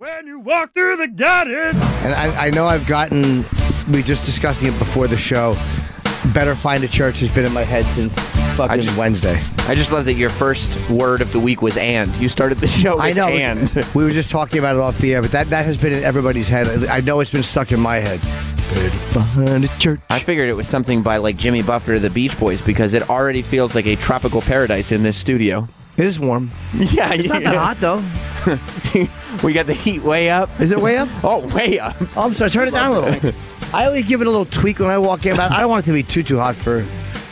When you walk through the garden. And I, I know I've gotten, we were just discussing it before the show. Better Find a Church has been in my head since fucking just- Wednesday. I just love that your first word of the week was "and." You started the show with I know. "and." We were just talking about it off the air, but that, that has been in everybody's head. I know it's been stuck in my head. Better Find a Church. I figured it was something by like Jimmy Buffett or the Beach Boys because it already feels like a tropical paradise in this studio. It is warm. Yeah, It's not that hot though. we got the heat way up. Is it way up? Oh, way up. Oh, I'm sorry. Turn it down a little. I always give it a little tweak when I walk in, but I don't want it to be too too hot for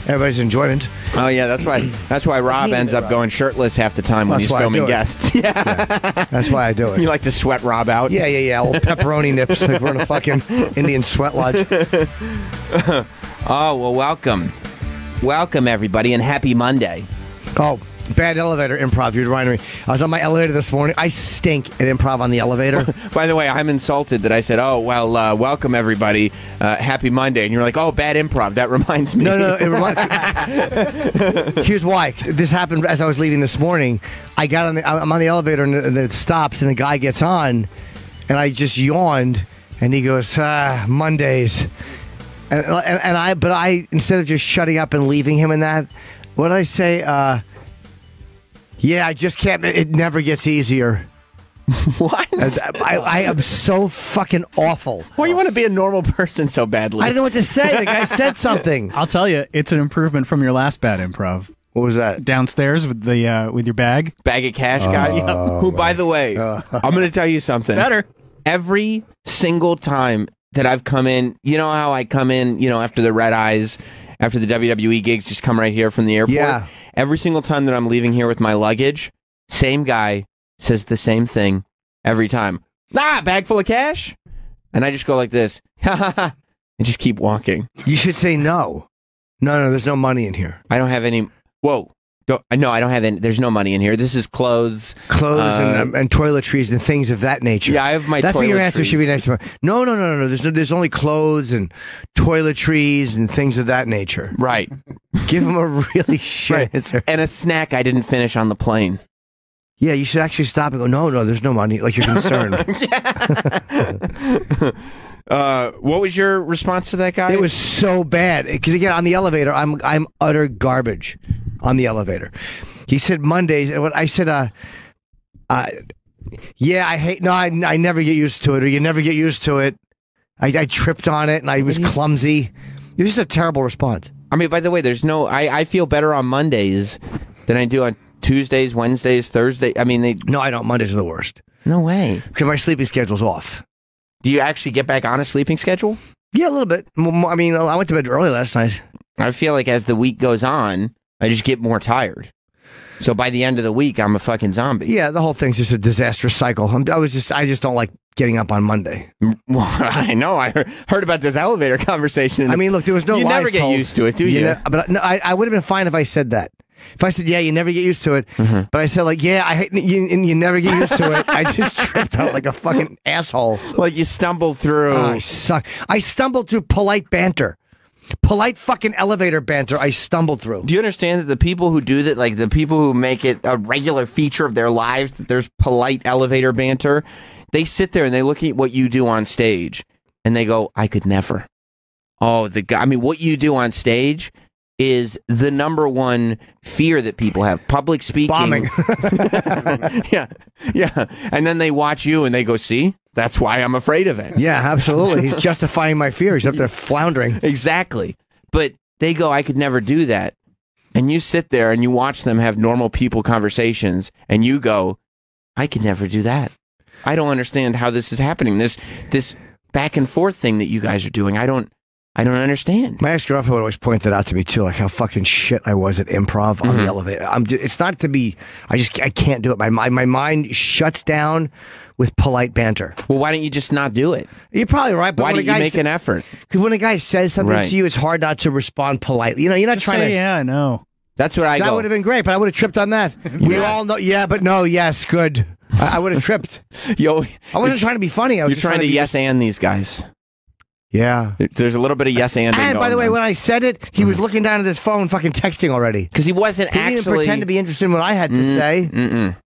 everybody's enjoyment. Oh yeah, that's why. That's why Rob ends it, up Rob. going shirtless half the time when That's he's filming do it. guests. Yeah. That's why I do it. you like to sweat Rob out. Yeah, yeah, yeah. Old pepperoni nips like we're in a fucking Indian sweat lodge. Oh well, welcome, welcome everybody, and happy Monday. Oh, bad elevator improv. You reminded me. I was on my elevator this morning. I stink at improv on the elevator. By the way, I'm insulted that I said, "Oh well, uh, welcome everybody, uh, happy Monday," and you're like, "Oh, bad improv." That reminds me. No, no. It Here's why. This happened as I was leaving this morning. I got on the. I'm on the elevator and it- and it stops, and a guy gets on, and I just yawned, and he goes, "Ah, Mondays," and, and and I. But I instead of just shutting up and leaving him in that, what did I say? Uh, yeah, I just can't. It never gets easier. what? I, I am so fucking awful. Why you want to be a normal person so badly? I didn't know what to say. The guy said something. I'll tell you, it's an improvement from your last bad improv. What was that? Downstairs with the uh, with your bag. Bag of cash guy. Who, by the way, I'm going to tell you something. Better. every single time that I've come in, you know how I come in, you know, after the red eyes, after the WWE gigs, just come right here from the airport. Yeah. Every single time that I'm leaving here with my luggage, same guy says the same thing every time. Ah, bag full of cash. And I just go like this, ha ha ha, and just keep walking. You should say no. No, no, there's no money in here. I don't have any. Whoa. Don't, no, I don't have any. There's no money in here. This is clothes. Clothes Uh, and, um, and toiletries and things of that nature. Yeah, I have my That's what your answer should be next time. No, no, no, no, no. There's no, there's only clothes and toiletries and things of that nature. Right. Give him a really shit answer. And a snack I didn't finish on the plane. Yeah, you should actually stop and go. No, no, there's no money. Like you're concerned. Uh, what was your response to that guy? It was so bad because again on the elevator, I'm I'm utter garbage on the elevator. He said Mondays, I said, uh, uh, yeah, I hate. No, I, I never get used to it, or you never get used to it. I, I tripped on it, and I was clumsy. It was just a terrible response. I mean, by the way, there's no. I, I feel better on Mondays than I do on Tuesdays, Wednesdays, Thursday. I mean, they. No, I don't. Mondays are the worst No way. because my sleeping schedule's off. Do you actually get back on a sleeping schedule? Yeah, a little bit. I mean, I went to bed early last night. I feel like as the week goes on, I just get more tired. So by the end of the week, I'm a fucking zombie. Yeah, the whole thing's just a disastrous cycle. I'm, I was just, I just don't like getting up on Monday. Well, I know. I heard, about this elevator conversation. I mean, look, there was no. you never get told. used to it, do you? ne- but no, I, I would have been fine if I said that. If I said, "Yeah, you never get used to it," Mm-hmm. but I said, "Like, yeah, I you, and you never get used to it," I just tripped out like a fucking asshole. like you stumble through. Oh, I suck. I stumbled through polite banter, polite fucking elevator banter. I stumbled through. Do you understand that the people who do that, like the people who make it a regular feature of their lives, that there's polite elevator banter, they sit there and they look at what you do on stage and they go, I could never. Oh, the guy, I mean, what you do on stage is the number one fear that people have public speaking. Bombing. yeah. Yeah. And then they watch you and they go, see, that's why I'm afraid of it. yeah, absolutely. He's justifying my fear. He's up there floundering. Exactly. But they go, I could never do that. And you sit there and you watch them have normal people conversations and you go, I could never do that. I don't understand how this is happening. This this back and forth thing that you guys are doing. I don't I don't understand. My ex girlfriend would always point that out to me too, like how fucking shit I was at improv on the mm-hmm. elevator. I'm. It's not to be. I just. I can't do it. My my my mind shuts down with polite banter. Well, why don't you just not do it? You're probably right. But Why don't you guy make sa- an effort? Because when a guy says something Right. to you, it's hard not to respond politely. You know, you're not Just trying say, to. yeah, no. That's what I That would have been great, but I would have tripped on that. We all know. Yeah, but no. Yes, good. I, I would have tripped. Yo, I wasn't trying to be funny. I was you're just trying to be- yes and these guys. Yeah. There's a little bit of yes and. And by the way, when I said it, he was mm-hmm. looking down at his phone, fucking texting already. because he wasn't He didn't actually pretend to be interested in what I had to say. Mm-mm.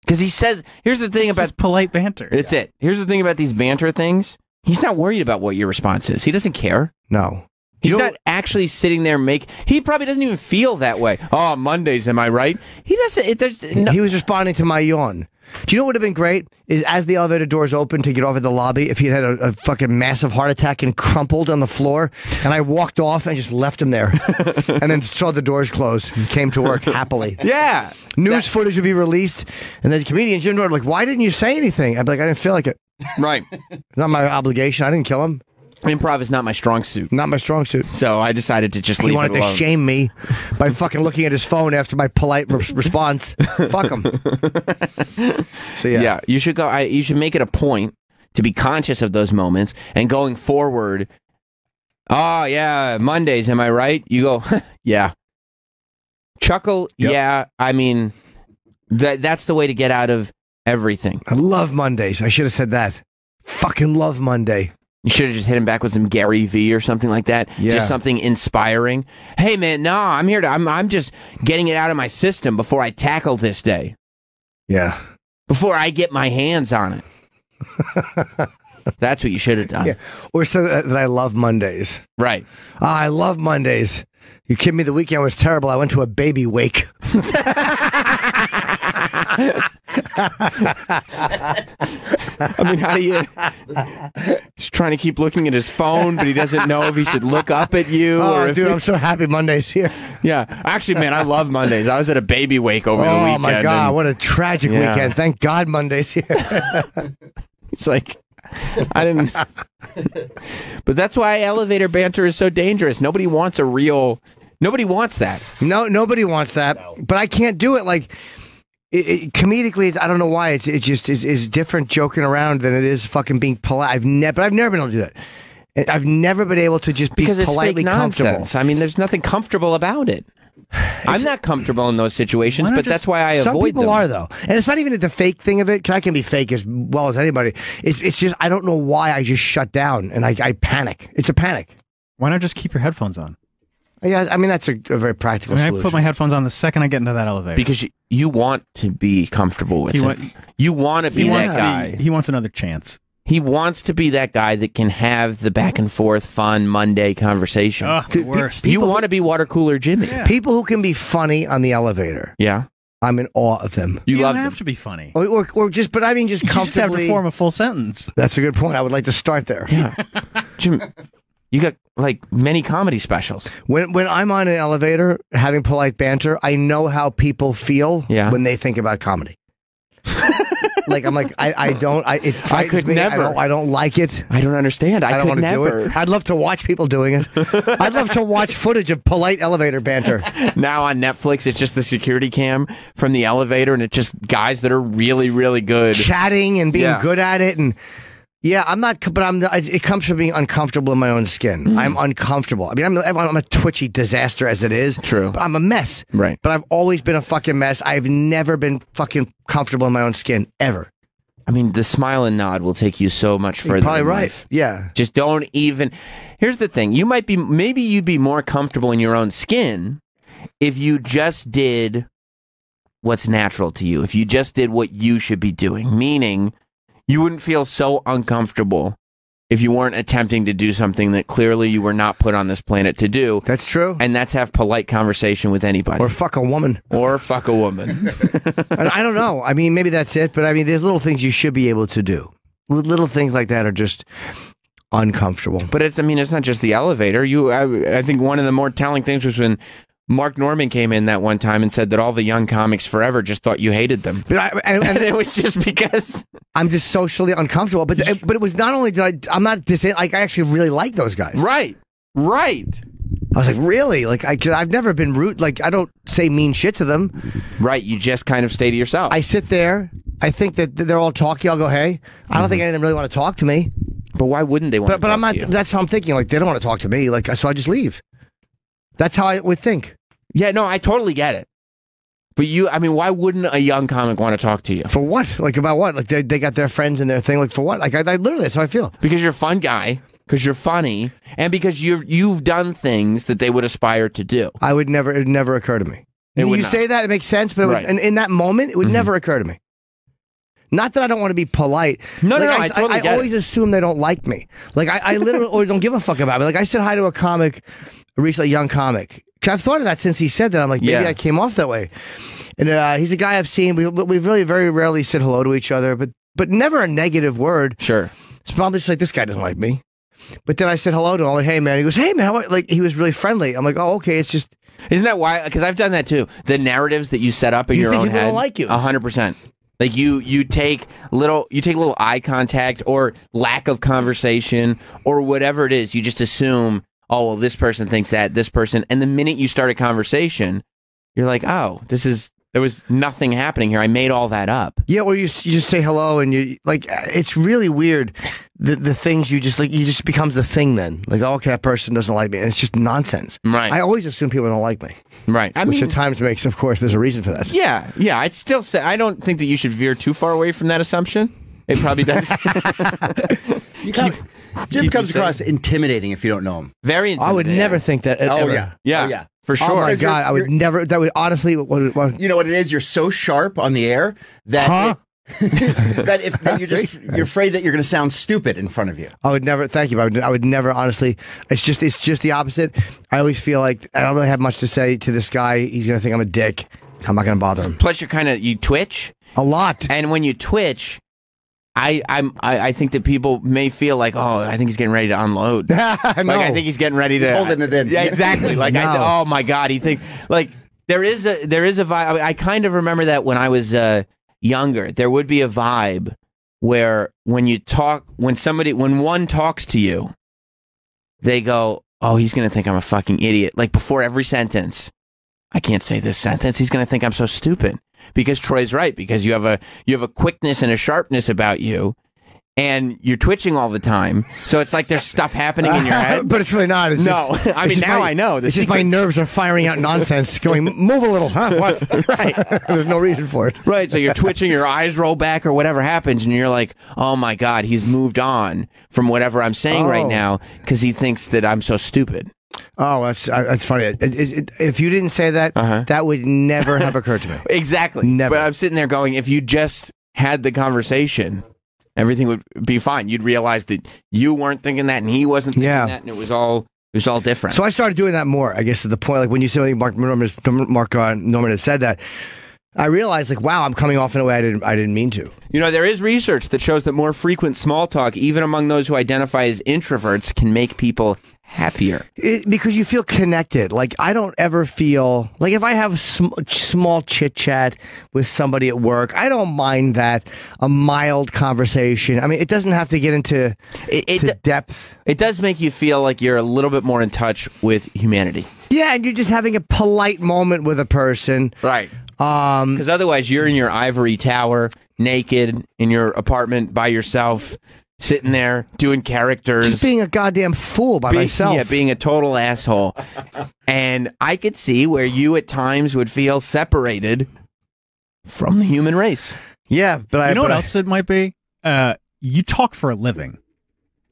Because he says, here's the thing It's about just polite banter. it's it. Here's the thing about these banter things. He's not worried about what your response is. He doesn't care. No. He's not actually sitting there make. He probably doesn't even feel that way. Oh, Mondays, am I right? He doesn't. It, there's no, He was responding to my yawn. Do you know what would have been great? Is as the elevator doors opened to get off at the lobby, if he had had a, a fucking massive heart attack and crumpled on the floor, and I walked off and just left him there, and then saw the doors close and came to work happily. yeah. News footage would be released, and then the comedian Jim Jordan like, "Why didn't you say anything?" I'd be like, "I didn't feel like it. Right. It's not my obligation. I didn't kill him. Improv is not my strong suit, Not my strong suit." so I decided to just leave. He wanted it to shame me by fucking looking at his phone after my polite re- response. Fuck him. So yeah. yeah. you should go. I, you should make it a point to be conscious of those moments and going forward. Oh yeah, Mondays. Am I right? You go. yeah. Chuckle. Yep. Yeah. I mean, that that's the way to get out of everything. I love Mondays. I should have said that. Fucking love Monday. You should have just hit him back with some Gary V or something like that. Yeah. Just something inspiring. Hey man, no, I'm here to I'm I'm just getting it out of my system before I tackle this day. Yeah. Before I get my hands on it. That's what you should have done. Yeah. Or so that, that I love Mondays. Right. Ah, I love Mondays. You kidding me? The weekend was terrible. I went to a baby wake. I mean, how do you He's trying to keep looking at his phone, but he doesn't know if he should look up at you oh, or Oh, if dude, he- I'm so happy Monday's here. Yeah. Actually, man, I love Mondays. I was at a baby wake over the weekend. Oh my god, and what a tragic Yeah. weekend! Thank God Monday's here. It's like I didn't But that's why elevator banter is so dangerous. Nobody wants a real Nobody wants that. no, nobody wants that, but I can't do it. Like it, it, comedically, it's, I don't know why it's it just is, is different joking around than it is fucking being polite. I've never, I've never been able to do that. I've never been able to just be Because it's politely fake comfortable. nonsense. I mean, there's nothing comfortable about it. I'm not comfortable in those situations, but just- that's why I avoid them. Some avoid people them. are though, and it's not even the fake thing of it. Cause I can be fake as well as anybody. It's it's just I don't know why I just shut down and I, I panic. It's a panic. Why not just keep your headphones on? Yeah, I mean that's a, a very I practical mean, I put my headphones on the second I get into that elevator. because you, you want to be comfortable with He it. want- you want to be he that guy. be, he wants another chance. he wants to be that guy that can have the back and forth, fun Monday conversation. Ugh, the Dude, pe- worst. you want to be water cooler Jimmy. Yeah. People who can be funny on the elevator, Yeah. I'm in awe of them. You, You love don't them. have to be funny. Or, or, or just, but I mean, just You just have comfortably. to form a full sentence. That's a good point. I would like to start there. Yeah. Jim, you got like many comedy specials. When when I'm on an elevator having polite banter, I know how people feel Yeah. when they think about comedy. like I'm like I, I don't I it frightens could me. never. I don't, I don't like it. I don't understand. I, I don't could want to never. do it. I'd love to watch people doing it. I'd love to watch footage of polite elevator banter. Now on Netflix, it's just the security cam from the elevator, and it's just guys that are really, really good. chatting and being Yeah. good at it and yeah i'm not but i'm it comes from being uncomfortable in my own skin Mm. i'm uncomfortable i mean I'm, I'm a twitchy disaster as it is True. but i'm a mess Right. but i've always been a fucking mess i've never been fucking comfortable in my own skin ever I mean, the smile and nod will take you so much further. You're probably in right life. yeah Just don't even. Here's the thing: you might be, maybe you'd be more comfortable in your own skin if you just did what's natural to you. If you just did what you should be doing, meaning you wouldn't feel so uncomfortable if you weren't attempting to do something that clearly you were not put on this planet to do. that's true And that's have polite conversation with anybody, or fuck a woman or fuck a woman. i don't know i mean maybe that's it but i mean there's little things you should be able to do little things like that are just uncomfortable But it's, I mean, it's not just the elevator. You, I, I think one of the more telling things was when Mark Norman came in that one time and said that all the young comics forever just thought you hated them. but I, and, And it was just because. I'm just socially uncomfortable. But but it was not only did I I'm not dis like I actually really like those guys. Right. Right. I was like really like I I've never been rude. Like I don't say mean shit to them. Right. You just kind of stay to yourself. I sit there. I think that they're all talky. I'll go hey. I don't mm-hmm. think any of them really want to talk to me. but why wouldn't they want But to but I'm not. That's how I'm thinking. Like they don't want to talk to me. Like so I just leave. That's how I would think. Yeah, no, I totally get it. But you, I mean, why wouldn't a young comic want to talk to you? For what? Like about what? Like they, they got their friends and their thing. Like for what? Like I, I literally that's how I feel. Because you're a fun guy, because you're funny, and because you've you've done things that they would aspire to do. I would never. It would never occur to me. It you say that it makes sense, but it would, Right. and in that moment, it would Mhm. never occur to me. Not that I don't want to be polite. No, no, like, no, I totally get it. always assume they don't like me. Like I, I literally or don't give a fuck about me. Like I said hi to a comic, a recently young comic. I've thought of that since he said that. I'm like, maybe Yeah. I came off that way. And uh, he's a guy I've seen. We we really very rarely said hello to each other, but but never a negative word. Sure. It's probably just like this guy doesn't like me. But then I said hello to him. I'm like, hey man. He goes, hey man. Like he was really friendly. I'm like, oh okay. It's just Isn't that why? Because I've done that too. The narratives that you set up in You your own head, don't like you. a hundred percent. Like you, you take little, you take a little eye contact or lack of conversation or whatever it is. You just assume, oh, well, this person thinks that, this person, and the minute you start a conversation, you're like, oh, this is there was nothing happening here. I made all that up. Yeah, or you, you just say hello and you like uh, it's really weird the the things you just like you just becomes the thing then like oh, okay that person doesn't like me and it's just nonsense. Right. I always assume people don't like me, Right. I which mean, at times makes of course there's a reason for that. yeah, yeah. I'd still say I don't think that you should veer too far away from that assumption. It probably does. You come, Jim keep comes you across intimidating if you don't know him. Very. I would never think that. Oh ever. yeah, Yeah. oh, yeah. For oh, sure. Oh my Because you're- god, I would you're- never. That would honestly. What, what, You know what it is? You're so sharp on the air that Huh? that if that you're just you're afraid that you're going to sound stupid in front of you. I would never. Thank you. but I would, I would never. Honestly, it's just. It's just the opposite. I always feel like I don't really have much to say to this guy. He's gonna think I'm a dick. I'm not gonna bother him. Plus, you're kind of you twitch. A lot. And when you twitch, I I'm I, I think that people may feel like, oh, I think he's getting ready to unload. I Like. I think he's getting ready to He's holding it in. Yeah, exactly. Like I, oh my god, he thinks like there is a there is a vibe. I kind of remember that when I was uh, younger, there would be a vibe where when you talk, when somebody, when one talks to you, they go, oh, he's gonna think I'm a fucking idiot. Like before every sentence, I can't say this sentence. He's gonna think I'm so stupid because Troy's right because you have a you have a quickness and a sharpness about you. And you're twitching all the time, so it's like there's stuff happening in your head. but it's really not. It's No, just- I mean, now my- I know the it's just my nerves are firing out nonsense, going move a little, huh? What? right. There's no reason for it. Right. So you're twitching, your eyes roll back or whatever happens, and you're like, oh my God, he's moved on from whatever I'm saying right Oh. now because he thinks that I'm so stupid. Oh, that's uh, that's funny. It, it, if you didn't say that, Uh-huh. that would never have occurred to me. Exactly. Never. But I'm sitting there going, if you just had the conversation, everything would be fine. You'd realize that you weren't thinking that and he wasn't thinking Yeah. that, and it was all it was all different. So I started doing that more. I guess to the point, like when you said Mark Norman, Mark uh, Norman had said that, I realized like, wow, I'm coming off in a way I didn't I didn't mean to. you know, there is research that shows that more frequent small talk, even among those who identify as introverts, can make people happier. It, because you feel connected. Like I don't ever feel like if I have sm- small chit chat with somebody at work, I don't mind that a mild conversation. I mean, it doesn't have to get into It, it, to depth. it does make you feel like you're a little bit more in touch with humanity. Yeah, and you're just having a polite moment with a person. Right. Um, Because otherwise, you're in your ivory tower, naked, in your apartment by yourself, sitting there doing characters. just being a goddamn fool by Be- myself. Yeah, being a total asshole. and I could see where you at times would feel separated from the human race. yeah, but I You know but what I- else it might be? Uh, you talk for a living,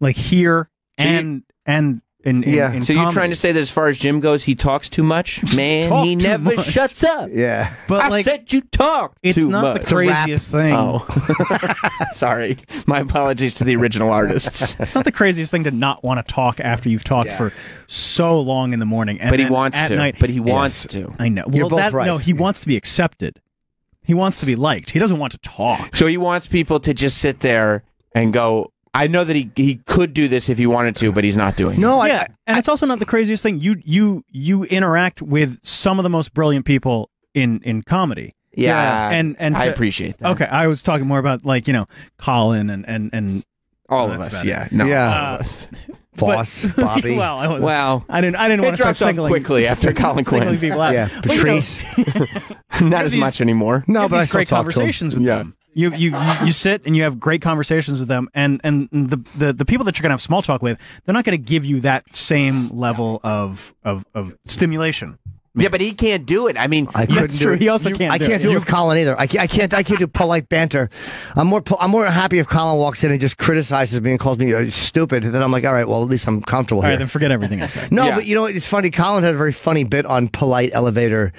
like here So you- and and in, in Yeah. in So you're trying to say that as far as Jim goes, he talks too much? Man, Talk he too never much. shuts up. Yeah. but I like said you talk it's too not much. the a rap. craziest thing. Oh, sorry. My apologies to the original artists. It's not the craziest thing to not want to talk after you've talked Yeah. for so long in the morning. And But he wants at to. Night, But he wants to. I know. You're well, both that, right. no, he wants to be accepted. He wants to be liked. He doesn't want to talk. So he wants people to just sit there and go. I know that he he could do this if he wanted to, but he's not doing. it. No, yeah, I, and it's also not the craziest thing. You you you interact with some of the most brilliant people in in comedy. Yeah, and and I appreciate that. Okay, I was talking more about like you know Colin and and and all Oh, of us. better. Yeah, no, Yeah. all Uh, boss, but- Bobby. well, I was. Well, I didn't. I didn't It want to start drops off singling quickly after Colin singling Quinn. people out. yeah, But, you know, Patrice. not as these- much anymore. no, have but I these still great talk to him. conversations with Yeah. them. You, you you you sit and you have great conversations with them, and and the the, the people that you're gonna have small talk with, they're not gonna give you that same level of of, of stimulation. Yeah, but he can't do it. I mean, I you- couldn't That's do true. it. He also can't. I do can't it. do it with Colin either. I can't, I can't. I can't do polite banter. I'm more. po- I'm more happy if Colin walks in and just criticizes me and calls me uh, stupid. Then I'm like, all right, well, at least I'm comfortable All right, here. then forget everything I said. no, Yeah. but you know what? It's funny. Colin had a very funny bit on polite elevator.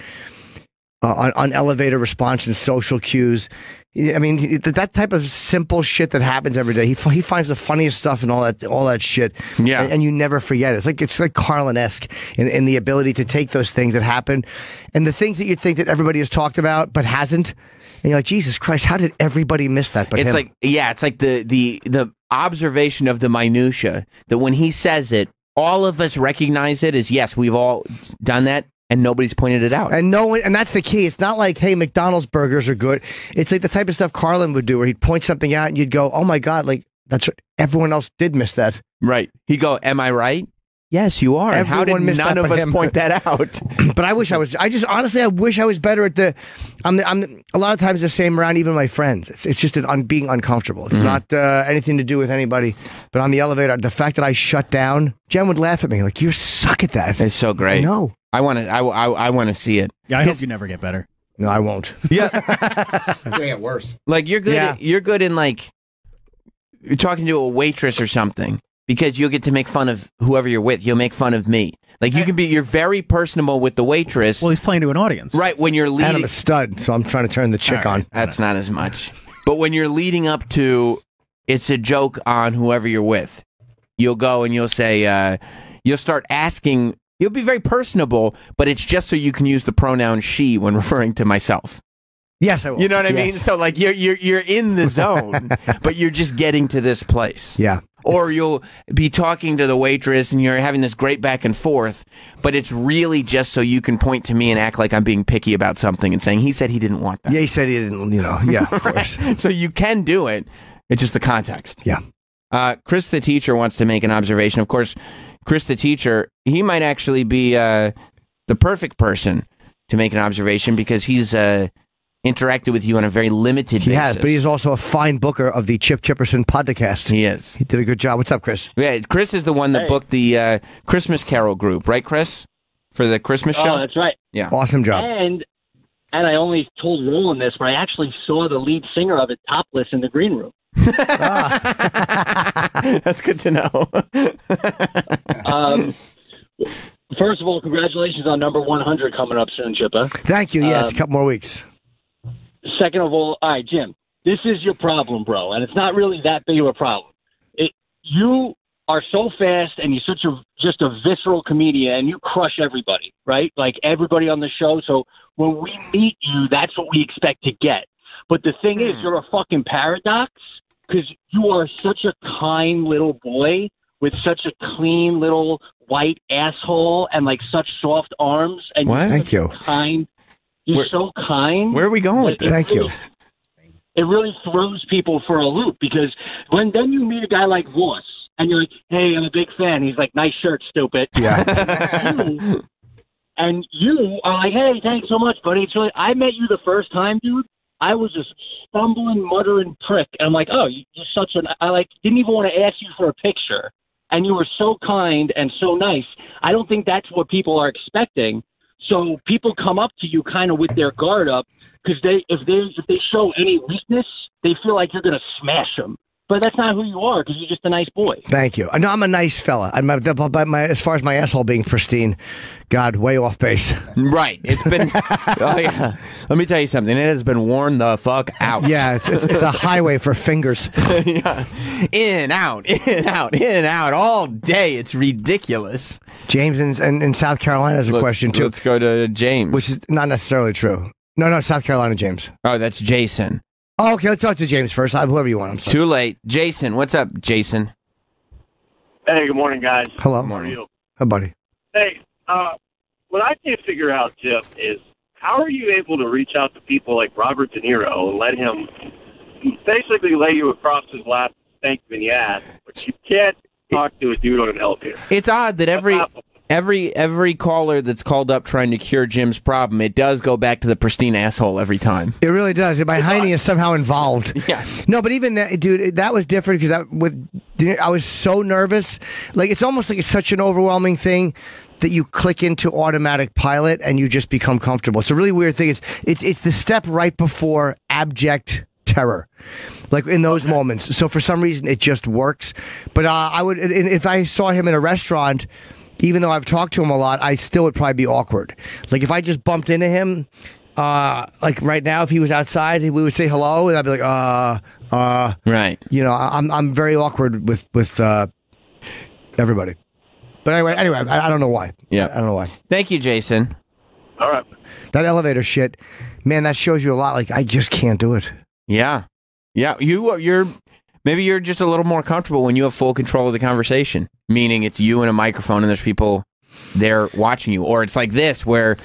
uh, on, on elevator response and social cues. I mean, that type of simple shit that happens every day. He he finds the funniest stuff and all that all that shit. Yeah. and, and you never forget it. It's like it's like Carlin esque in, in the ability to take those things that happen and the things that you think that everybody has talked about but hasn't. And you're like, Jesus Christ, how did everybody miss that? But it's him? like yeah, it's like the the the observation of the minutia that when he says it, all of us recognize it as yes, we've all done that, and nobody's pointed it out. And no one, and that's the key. It's not like, hey, McDonald's burgers are good. It's like the type of stuff Carlin would do, where he'd point something out and you'd go, oh my god, like that's everyone else did miss that. right? He go, "Am I right?" Yes, you are. And How did none of us him. point that out? But I wish I was. I just honestly, I wish I was better at the. I'm. The, I'm the- a lot of times the same around even my friends. It's. It's just an, I'm being uncomfortable. It's not uh, anything to do with anybody. But on the elevator, the fact that I shut down, Jen would laugh at me like, "You suck at that." It's so great. No, I want to. I, I, I want to see it. Yeah, I hope you never get better. no, I won't. It's gonna get worse. Like you're good. Yeah. You're good in like you're talking to a waitress or something because you'll get to make fun of whoever you're with. You'll make fun of me. Like you can be. You're very personable with the waitress. Well, he's playing to an audience. right when you're And I'm a stud, so I'm trying to turn the chick on. That's not as much. But when you're leading up to, it's a joke on whoever you're with. You'll go and you'll say, uh, you'll start asking. You'll be very personable, but it's just so you can use the pronoun she when referring to myself. Yes, I will. You know what I mean? So like you're you're you're in the zone, but you're just getting to this place. Yeah. Or you'll be talking to the waitress and you're having this great back and forth, but it's really just so you can point to me and act like I'm being picky about something and saying he said he didn't want that. Yeah, he said he didn't. You know. Yeah, of course. so you can do it. It's just the context. Yeah. Uh, Chris the teacher wants to make an observation. Of course, Chris the teacher, he might actually be uh, the perfect person to make an observation because he's uh, interacted with you on a very limited He basis. has, but he's also a fine booker of the Chip Chipperson podcast. He is. He did a good job. What's up, Chris? Yeah, Chris is the one that Hey. booked the uh, Christmas Carol group, right, Chris? For the Christmas show? Oh, that's right. Yeah. Awesome job. And and I only told Roland this, but I actually saw the lead singer of it topless in the green room. that's good to know. Um, first of all, congratulations on number 100 coming up soon, Chippa. Thank you. Yeah, it's a Um, couple more weeks. Second of all, all right, Jim, this is your problem, bro, and it's not really that big of a problem. It, you are so fast, and you're such a just a visceral comedian, and you crush everybody, right? Like everybody on the show. So when we meet you, that's what we expect to get. But the thing is, hmm. you're a fucking paradox because you are such a kind little boy with such a clean little white asshole and like such soft arms, and What? you're Thank you. kind. You're Where- so kind. Where are we going with this? Thank you. It really throws people for a loop because when then you meet a guy like Voss and you're like, "Hey, I'm a big fan." He's like, "Nice shirt, stupid." Yeah. And you are like, "Hey, thanks so much, buddy." It's really I met you the first time, dude. I was this stumbling, muttering prick, and I'm like, "Oh, you- you're such an." I like didn't even want to ask you for a picture, and you were so kind and so nice. I don't think that's what people are expecting. So people come up to you kind of with their guard up because they if they if they show any weakness, they feel like you're gonna smash them. But that's not who you are because you're just a nice boy. Thank you. No, I'm a nice fella. I'm a, but my, as far as my asshole being pristine, God, way off base. Right. It's been. oh yeah. Let me tell you something. It has been worn the fuck out. Yeah, it's, it's, it's a highway for fingers. yeah. In out, in out, in out all day. It's ridiculous. James in, in, in South Carolina has a Let's- question too, Let's go to James. which is not necessarily true. No, no, South Carolina, James. oh, that's Jason. Oh, okay, let's talk to James first. Uh, Whoever you want. I'm sorry. Too late. Jason, what's up, Jason? Hey, good morning, guys. Hello, How are you? Hi, buddy. Hey, uh, what I can't figure out, Jeff, is how are you able to reach out to people like Robert De Niro and let him basically lay you across his lap, spank you in the ass, but you can't talk to a dude on an elevator? It's odd that every That's not- every every caller that's called up trying to cure Jim's problem, it does go back to the pristine asshole every time. It really does. My hiney is somehow involved. Yes. No, but even that, dude, that was different because I, with I was so nervous. Like it's almost like it's such an overwhelming thing that you click into automatic pilot and you just become comfortable. It's a really weird thing. It's it's it's the step right before abject terror. Like in those moments. So for some reason it just works. But uh, I would if I saw him in a restaurant even though I've talked to him a lot, I still would probably be awkward. Like if I just bumped into him, Uh, like right now, if he was outside, we would say hello, and I'd be like, uh, uh, Right. you know, I- I'm I'm very awkward with with uh, everybody. But anyway, anyway, I, I don't know why. Yeah. I don't know why. Thank you, Jason. All right. That elevator shit, man, that shows you a lot. Like I just can't do it. Yeah. Yeah. You are, you're, maybe you're just a little more comfortable when you have full control of the conversation, meaning it's you and a microphone and there's people there watching you. Or it's like this where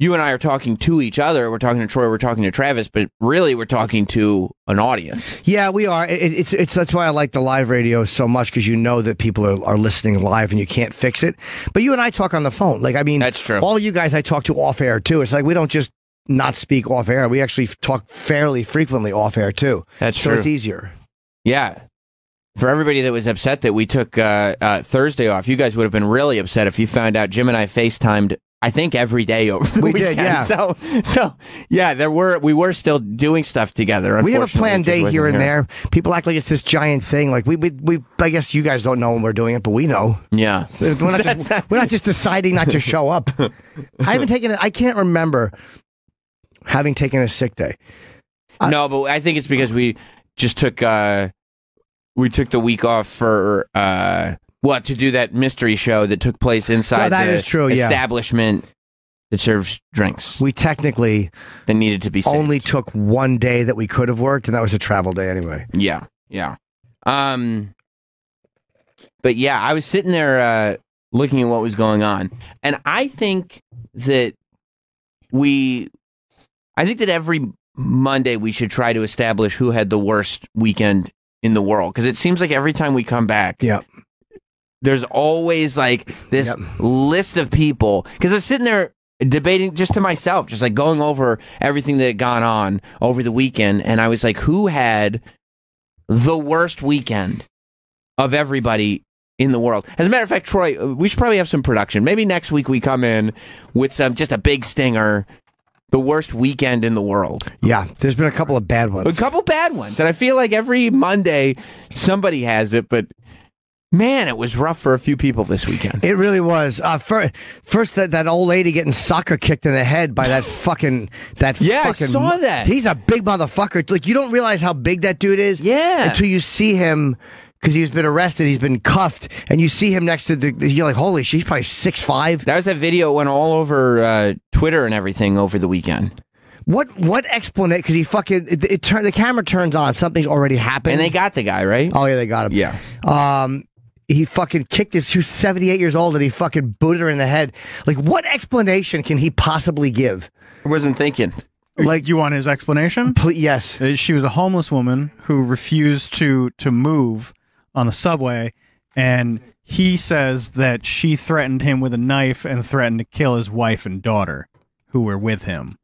you and I are talking to each other. We're talking to Troy, we're talking to Travis, but really we're talking to an audience. Yeah, we are. It, it's it's that's why I like the live radio so much because you know that people are, are listening live and you can't fix it. But you and I talk on the phone. Like I mean, That's true. All you guys I talk to off air too. It's like we don't just not speak off air. We actually talk fairly frequently off air too. That's so true. it's easier. Yeah. For everybody that was upset that we took uh, uh, Thursday off, you guys would have been really upset if you found out Jim and I FaceTimed. I think every day over the We did, yeah. So, so yeah, there were we were still doing stuff together. We have a planned day here and there. People act like it's this giant thing. Like we, we, we I guess you guys don't know when we're doing it, but we know. Yeah, We're not, just, we're not just deciding not to show up. I haven't taken it. I can't remember having taken a sick day. no, but I think it's because we just took uh, we took the week off for uh, what to do that mystery show that took place inside Well, that the is true, yeah. establishment that serves drinks We technically that needed to be saved. only took one day that we could have worked, and that was a travel day anyway. Yeah, yeah. Um, but yeah, I was sitting there uh, looking at what was going on, and I think that we, I think that every Monday we should try to establish who had the worst weekend in the world because it seems like every time we come back, Yep. there's always like this Yep. list of people because I was sitting there debating just to myself, just like going over everything that had gone on over the weekend, and I was like, who had the worst weekend of everybody in the world? As a matter of fact, Troy, we should probably have some production. Maybe next week we come in with some just a big stinger. The worst weekend in the world. Yeah, there's been a couple of bad ones. A couple bad ones. And I feel like every Monday somebody has it, but man, it was rough for a few people this weekend. It really was. Uh, fir- first, that, that old lady getting soccer kicked in the head by that fucking that. Yeah, I saw that. He's a big motherfucker. Like you don't realize how big that dude is. Yeah. Until you see him. Because he's been arrested, he's been cuffed, and you see him next to the. You're like, holy, she's probably six five. That was that video went all over uh, Twitter and everything over the weekend. What what explanation? Because he fucking it, it turn the camera turns on, something's already happened. And they got the guy, right? oh yeah, they got him. Yeah. Um, he fucking kicked this. She was 78 years old and he fucking booted her in the head. Like, what explanation can he possibly give? I wasn't thinking. Like, you want his explanation? Pl- yes. Uh, She was a homeless woman who refused to to move on the subway, and he says that she threatened him with a knife and threatened to kill his wife and daughter, who were with him,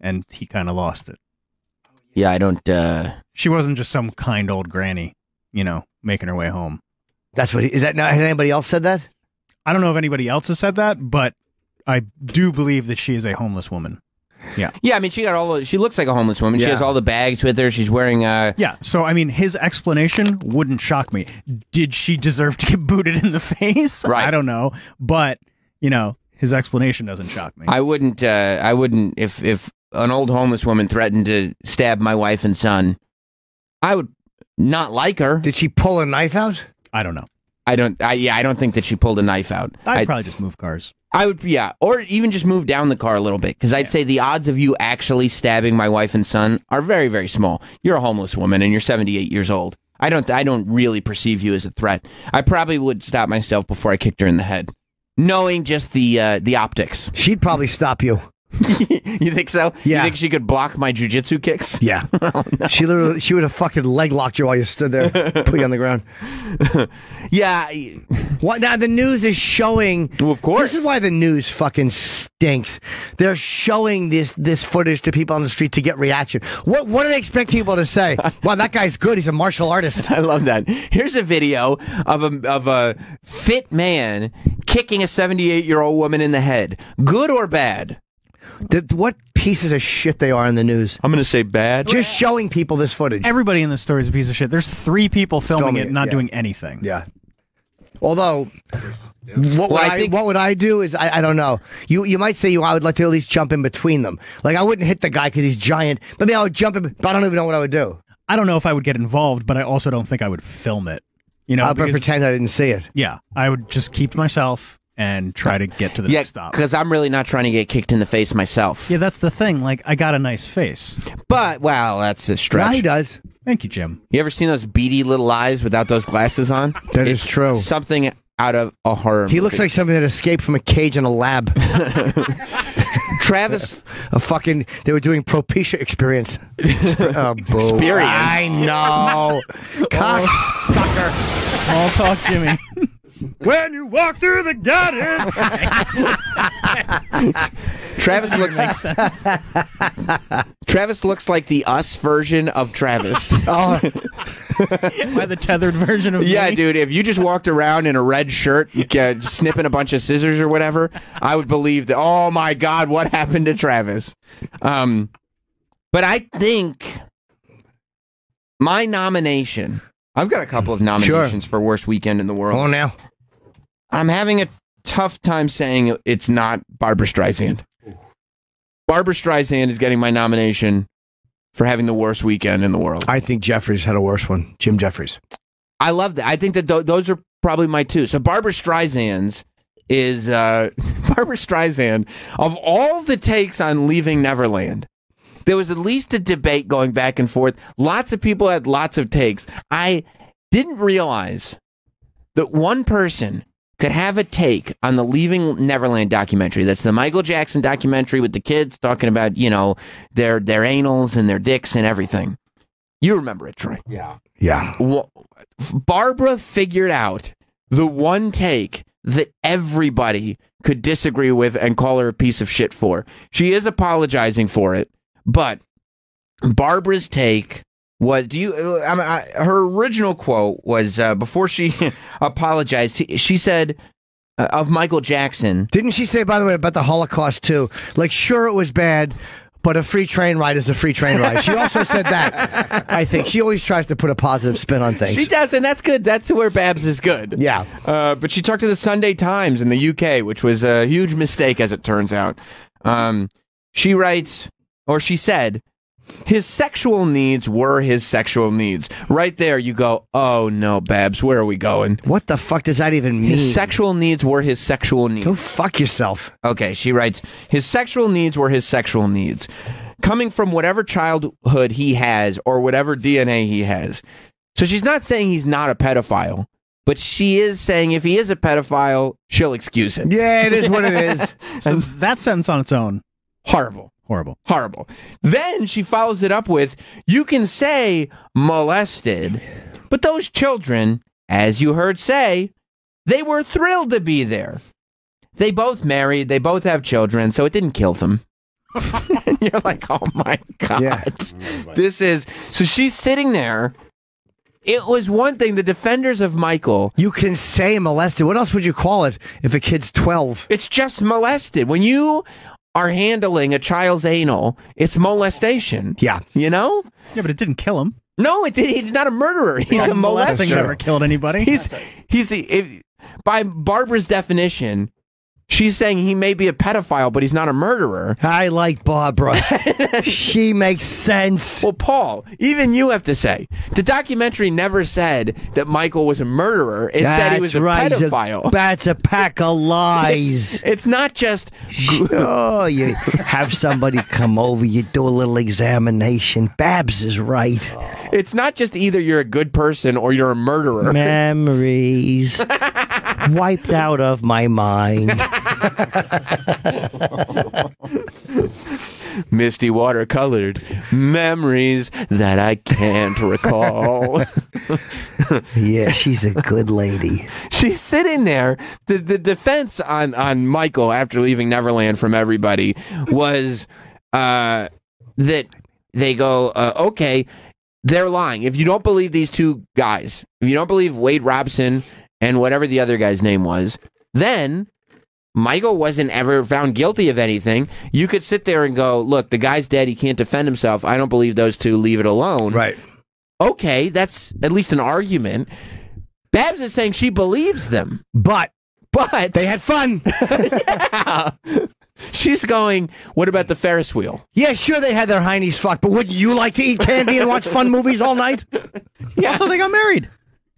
and he kind of lost it. Yeah, I don't. uh She wasn't just some kind old granny, you know, making her way home. That's what he, is that now? Has anybody else said that? I don't know if anybody else has said that, but I do believe that she is a homeless woman. Yeah, Yeah. I mean, she got all. The, she looks like a homeless woman. She Yeah. has all the bags with her. She's wearing. uh Yeah, so I mean, his explanation wouldn't shock me. Did she deserve to get booted in the face? Right. I don't know, but you know, his explanation doesn't shock me. I wouldn't. uh I wouldn't. If if an old homeless woman threatened to stab my wife and son, I would not like her. Did she pull a knife out? I don't know. I don't. I yeah. I don't think that she pulled a knife out. I'd I, probably just move cars. I would. Yeah, or even just move down the car a little bit because I'd say the odds of you actually stabbing my wife and son are very very small. You're a homeless woman and you're 78 years old. I don't. I don't really perceive you as a threat. I probably would stop myself before I kicked her in the head, knowing just the uh, the optics. She'd probably stop you. you think so? You Yeah. think she could block my jujitsu kicks? Yeah. Oh, she literally, she would have fucking leg locked you while you stood there, put you on the ground. Yeah. What now? The news is showing. Well, of course. This is why the news fucking stinks. They're showing this this footage to people on the street to get reaction. What what do they expect people to say? wow, that guy's good. He's a martial artist. I love that. Here's a video of a of a fit man kicking a 78 year old woman in the head. Good or bad? The- what pieces of shit they are in the news. I'm gonna say bad. Just showing people this footage. Everybody in this story is a piece of shit. There's three people filming, Filming it, it, not yeah. doing anything. yeah. Although, what would I I, think- what would I do is I, I don't know. You you might say you I would like to at least jump in between them. Like I wouldn't hit the guy because he's giant, but maybe I would jump in. But I don't even know what I would do. I don't know if I would get involved, but I also don't think I would film it. You know, I'll because- pretend I didn't see it. yeah, I would just keep to myself and try to get to the Yeah, next stop. because I'm really not trying to get kicked in the face myself. Yeah, that's the thing. Like, I got a nice face. But wow, that's a Now stretch. he does. Thank you, Jim. You ever seen those beady little eyes without those glasses on? That is true. Something out of a horror. He looks like something that escaped from a cage in a lab. Travis. a fucking. They were doing Propecia experience. oh. Experience. I know. Cocksucker. Small talk, Jimmy. When you walk through the garden, Travis looks makes sense. Travis looks like the us version of Travis. Oh, By the tethered version of yeah, me. dude. If you just walked around in a red shirt, uh, snipping a bunch of scissors or whatever, I would believe that. Oh my God, what happened to Travis? Um, but I think my nomination. I've got a couple of nominations for worst weekend in the world. oh now. I'm having a tough time saying it's not Barbara Streisand. Barbara Streisand is getting my nomination for having the worst weekend in the world. I think Jeffries had a worse one. Jim Jeffries. I love that. I think that th- those are probably my two. So Barbara Streisand's is uh, Barbara Streisand of all the takes on leaving Neverland. There was at least a debate going back and forth. Lots of people had lots of takes. I didn't realize that one person could have a take on the Leaving Neverland documentary. That's the Michael Jackson documentary with the kids talking about, you know, their their anals and their dicks and everything. You remember it, Troy. Yeah. Yeah. Wha- Barbara figured out the one take that everybody could disagree with and call her a piece of shit for. She is apologizing for it, but Barbara's take was do you uh, I mean, I, her original quote was uh, before she apologized she- she said uh, of Michael Jackson Didn't she say, by the way, about the Holocaust too? Like, sure, it was bad, but a free train ride is a free train ride. She also said that. I think she always tries to put a positive spin on things. She does, and that's good. That's where Babs is good. Yeah. Uh, but she talked to the Sunday Times in the UK, which was a huge mistake, as it turns out. Um, she writes, or she said, his sexual needs were his sexual needs. Right there, you go, oh no, Babs, where are we going? what the fuck does that even mean? His sexual needs were his sexual needs. Go fuck yourself. Okay, she writes, his sexual needs were his sexual needs, coming from whatever childhood he has or whatever DNA he has. So she's not saying he's not a pedophile, but she is saying if he is a pedophile, she'll excuse it. Yeah, it is what it is. So that sentence on its own, Horrible. Horrible. Horrible. Then she follows it up with, you can say molested, but those children, as you heard say, they were thrilled to be there. They both married, they both have children, so it didn't kill them. and you're like, oh my God. Yeah. This is so she's sitting there. It was one thing, the defenders of Michael, You can say molested. What else would you call it if a kid's 12? it's just molested. When you are handling a child's anal, it's molestation. Yeah. You know? Yeah, but it didn't kill him. No, it did. He's not a murderer. He's a molesting molester. never killed anybody. He's he's if, by Barbara's definition, she's saying he may be a pedophile, but he's not a murderer. I like Barbara. she makes sense. Well, Paul, even you have to say the documentary never said that Michael was a murderer. It said he was a right. pedophile. That's a pack of lies. It's, it's not just Oh, you have somebody come over, you do a little examination. Babs is right. it's not just either you're a good person or you're a murderer. Memories wiped out of my mind. Misty watercolored memories that I can't recall. Yeah, she's a good lady. She's sitting there. The the defense on on Michael after leaving Neverland from everybody was uh, that they go, uh, okay, they're lying. If you don't believe these two guys, if you don't believe Wade Robson and whatever the other guy's name was, then Michael wasn't ever found guilty of anything. You could sit there and go, look, the guy's dead. He can't defend himself. I don't believe those two. Leave it alone Right. okay, that's at least an argument. Babs is saying she believes them, But but they had fun. yeah. she's going. What about the Ferris wheel? yeah, sure they had their heinies fucked, but wouldn't you like to eat candy and watch fun movies all night? Also, they got married.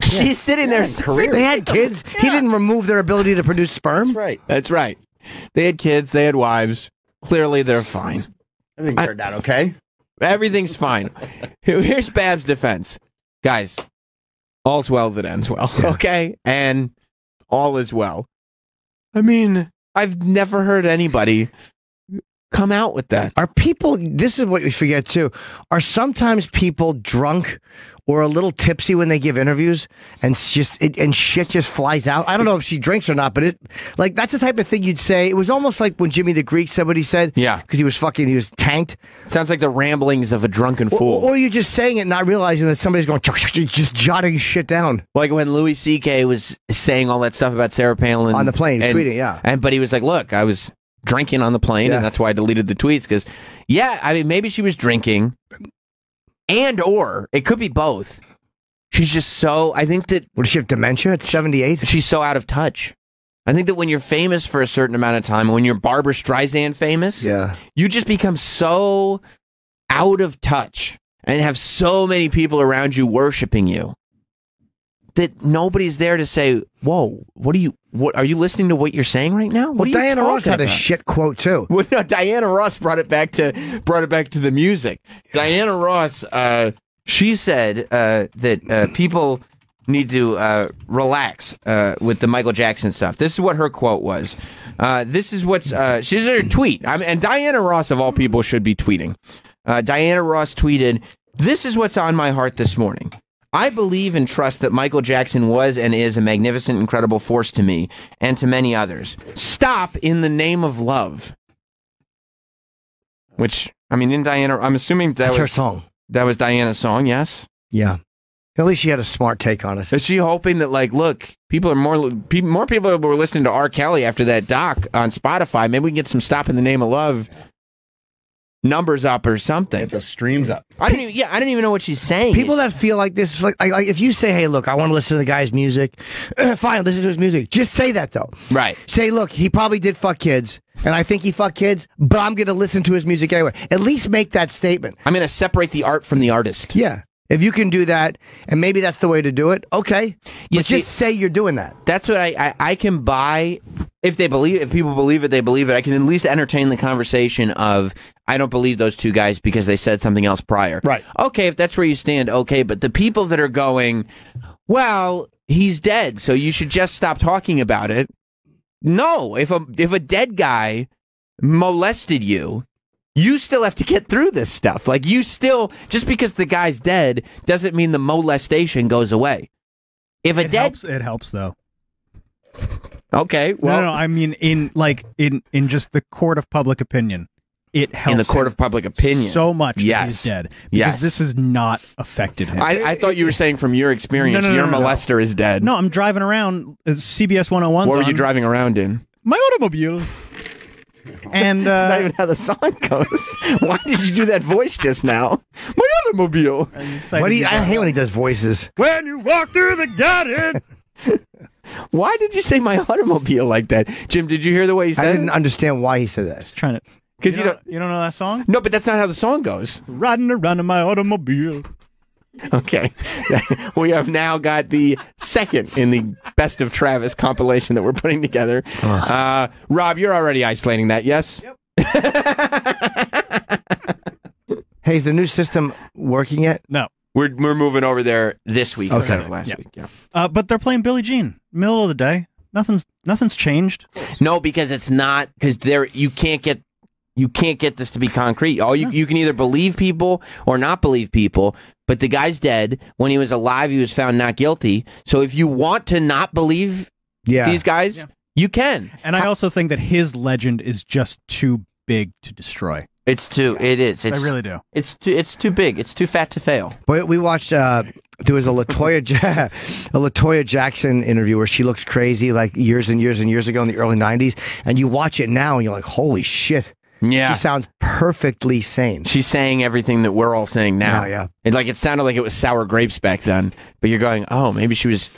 She's sitting there. They had kids. He didn't remove their ability to produce sperm. That's right. That's right. They had kids. They had wives. Clearly, they're fine. Everything turned out okay. Everything's fine. Here's Bab's defense. Guys, all's well that ends well. Okay? And all is well. I mean, I've never heard anybody come out with that. Are people, this is what we forget too, are sometimes people drunk or a little tipsy when they give interviews and just, it, and shit just flies out? I don't know if she drinks or not, but it, like, that's the type of thing you'd say. It was almost like when Jimmy the Greek said what he said. Yeah. Because he was fucking, he was tanked. Sounds like the ramblings of a drunken Or, fool. or you're just saying it, not realizing that somebody's going, just jotting shit down. like when Louis C.K. was saying all that stuff about Sarah Palin On the plane, and, tweeting, yeah. And but he was like, "Look, I was drinking on the plane, Yeah. and that's why I deleted the tweets." Because, yeah, I mean, maybe she was drinking, and or it could be both. She's just so. I think that Would she have dementia at 78? she's so out of touch. I think that when you're famous for a certain amount of time, when you're Barbra Streisand famous, Yeah. you just become so out of touch and have so many people around you worshiping you that nobody's there to say, "Whoa, what are you? What are you listening to? What you're saying right now?" What Well, are you Diana Ross had a shit quote too. Well, no, Diana Ross brought it back to brought it back to the music. Diana Ross, uh, she said uh, that uh, people need to uh, relax uh, with the Michael Jackson stuff. This is what her quote was. Uh, this is what's uh, she's her tweet. I mean, and Diana Ross of all people should be tweeting. Uh, Diana Ross tweeted, "This is what's on my heart this morning." I believe and trust that Michael Jackson was and is a magnificent, incredible force to me and to many others. Stop in the name of love. Which I mean, in Diana, I'm assuming that That's her song. that was Diana's song. Yes. Yeah. At least she had a smart take on it. Is she hoping that like, look, people are more more people were listening to R. Kelly after that doc on Spotify. Maybe we can get some "Stop in the Name of Love" numbers up or something. Get those streams up. I don't even. Yeah, I don't even know what she's saying. People that feel like this, like, like, like if you say, "Hey, look, I want to listen to the guy's music," fine, listen to his music. Just say that though. right. Say, look, he probably did fuck kids, and I think he fucked kids, but I'm going to listen to his music anyway. At least make that statement. I'm going to separate the art from the artist. Yeah. If you can do that, and maybe that's the way to do it, okay. Yeah, but see- just say you're doing that. That's what I, I I can buy if they believe if people believe it they believe it. I can at least entertain the conversation of I don't believe those two guys because they said something else prior. Right. Okay, if that's where you stand, okay. But the people that are going, well, he's dead, so you should just stop talking about it. No, if a if a dead guy molested you, you still have to get through this stuff. Like you still just because the guy's dead doesn't mean the molestation goes away. If a It dead helps. It helps though. okay, well no, no, no. I mean, in like in in just the court of public opinion, it helps in the court of public opinion. so much that Yes. he's dead because Yes. this has not affected him. I, I thought you were saying from your experience, No, no, no, your no, no. molester is dead. no, I'm driving around uh, CBS 101. what were you driving around in? My automobile. And That's not uh, even how the song goes. Why did you do that voice just now? My automobile. What do you, I hate when he does voices. when you walk through the garden. Why did you say my automobile like that, Jim? Did you hear the way he said? I didn't it? understand why he said that. Just trying to. Because You, you don't, know, you don't know that song? no, but that's not how the song goes. Riding around in my automobile. Okay, we have now got the second in the best of Travis compilation that we're putting together. Uh, Rob, you're already isolating that, yes? Yep. Hey, is the new system working yet? No. We're we're moving over there this week instead of last Yeah. week. Yeah. Uh, but they're playing Billie Jean. Middle of the day. Nothing's nothing's changed. No, because it's not because there you can't get you can't get this to be concrete. All you you can either believe people or not believe people. But the guy's dead. When he was alive, he was found not guilty. So if you want to not believe Yeah. these guys, Yeah. you can. And I also think that his legend is just too big to destroy. It's too. It is. It's I really do. It's too. It's too big. It's too fat to fail. But we watched. Uh, there was a Latoya ja- a Latoya Jackson interview where she looks crazy, like years and years and years ago in the early '90s, and you watch it now and you're like, "Holy shit!" Yeah. She sounds perfectly sane. She's saying everything that we're all saying now. Yeah, yeah. It, like it sounded like it was sour grapes back then, but you're going, oh, maybe she was,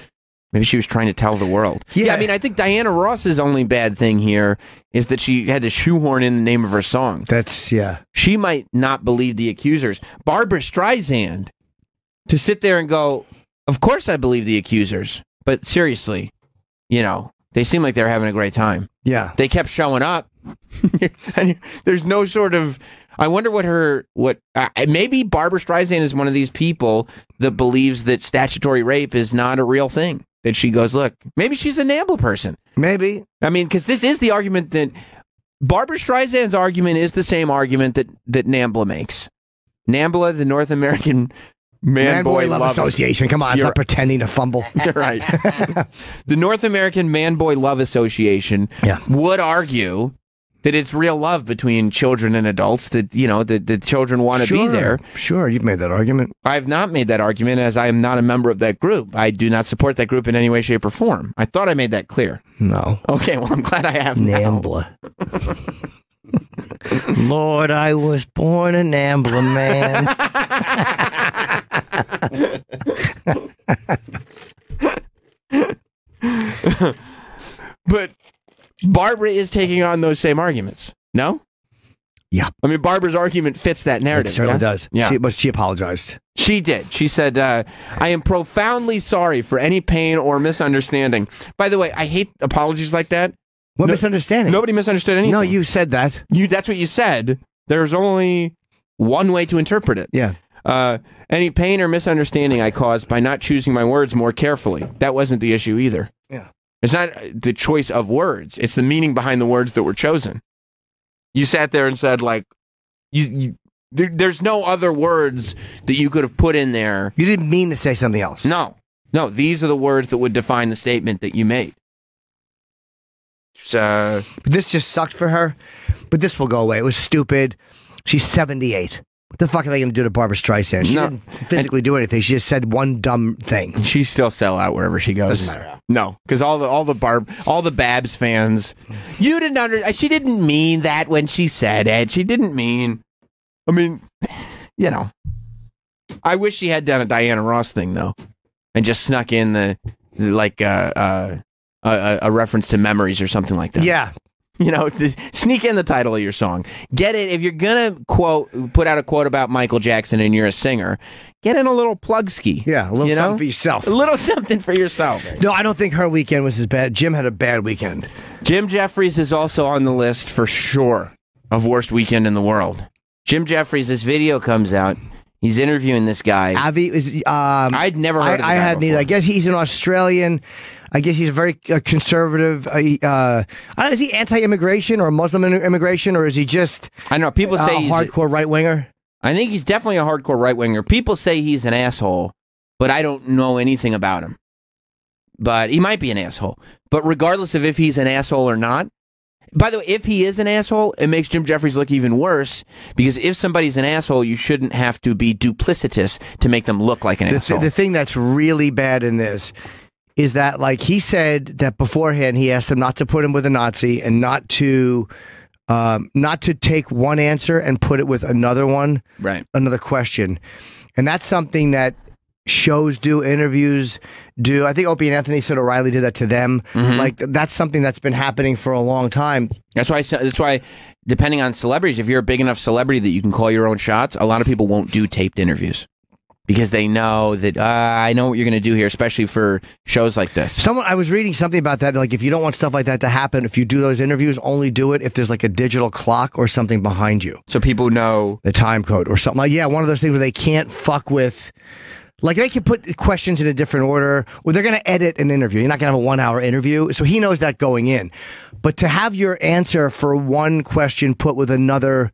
Maybe she was trying to tell the world. Yeah. I mean, I think Diana Ross's only bad thing here is that she had to shoehorn in the name of her song. That's yeah. She might not believe the accusers. Barbra Streisand to sit there and go, "Of course I believe the accusers." But seriously, you know, they seem like they're having a great time. Yeah. They kept showing up. and there's no sort of I wonder what her what uh, maybe Barbra Streisand is one of these people that believes that statutory rape is not a real thing. That she goes, look, maybe she's a NAMBLA person. Maybe. I mean, because this is the argument that Barbra Streisand's argument is the same argument that that NAMBLA makes. NAMBLA, the North American Man, Man Boy Love, Association. Come on, You're- stop pretending to fumble. You're right. the North American Man Boy Love Association Yeah. would argue that it's real love between children and adults, that, you know, that the children want to Sure. be there. Sure, you've made that argument. I've not made that argument as I am not a member of that group. I do not support that group in any way, shape, or form. I thought I made that clear. No. Okay, well, I'm glad I have. Nambla. Lord, I was born a Nambla man. But Barbara is taking on those same arguments. No? Yeah. I mean, Barbara's argument fits that narrative. It certainly yeah? does. Yeah. She, but she apologized. She did. She said, uh, I am profoundly sorry for any pain or misunderstanding. By the way, I hate apologies like that. What No- misunderstanding? Nobody misunderstood anything. No, you said that. you that's what you said. There's only one way to interpret it. Yeah. Uh, any pain or misunderstanding I caused by not choosing my words more carefully. That wasn't the issue either. It's not the choice of words, it's the meaning behind the words that were chosen. You sat there and said, like, you, you there, there's no other words that you could have put in there. You didn't mean to say something else. No, no, these are the words that would define the statement that you made. So, This just sucked for her, but this will go away. It was stupid. She's 78. What the fuck are they going to do to Barbra Streisand? She No. didn't physically do anything. She just said one dumb thing. she still sell out wherever she goes. Doesn't matter. No, because all the all the Barb all the Babs fans, you didn't under. She didn't mean that when she said it. She didn't mean. I mean, you know. I wish she had done a Diana Ross thing though, and just snuck in the like uh, uh, a, a reference to memories or something like that. Yeah. You know, sneak in the title of your song. Get it if you're gonna quote, put out a quote about Michael Jackson and you're a singer. Get in a little plug ski. Yeah. A little You know? something for yourself. A little something for yourself. No, I don't think her weekend was as bad. Jim had a bad weekend. Jim Jeffries is also on the list for sure of worst weekend in the world. Jim Jeffries, this video comes out. He's interviewing this guy. Avi is. Um, I'd never I, heard of the I guy hadn't either. I guess he's an Australian. I guess he's a very uh, conservative. Uh, uh, I don't know, is he anti-immigration or Muslim immigration, or is he just I know people uh, say he's hardcore right winger? I think he's definitely a hardcore right winger. People say he's an asshole, but I don't know anything about him. But he might be an asshole. But regardless of if he's an asshole or not, by the way, if he is an asshole, it makes Jim Jeffries look even worse because if somebody's an asshole, you shouldn't have to be duplicitous to make them look like an The, asshole. the thing that's really bad in this is that, like he said that beforehand, he asked them not to put him with a Nazi and not to, um, not to take one answer and put it with another one. right. another question. And that's something that shows do, interviews do. I think Opie and Anthony said O'Reilly did that to them. Mm-hmm. Like that's something that's been happening for a long time. That's why. That's why. Depending on celebrities, if you're a big enough celebrity that you can call your own shots, a lot of people won't do taped interviews because they know that uh, I know what you're going to do here, especially for shows like this. Someone I was reading something about that. Like if you don't want stuff like that to happen, if you do those interviews, only do it if there's like a digital clock or something behind you, So people know. the time code or something. Like yeah, one of those things where they can't fuck with. Like they can put questions in a different order, or they're going to edit an interview. You're not going to have a one-hour interview, so he knows that going in. But to have your answer for one question put with another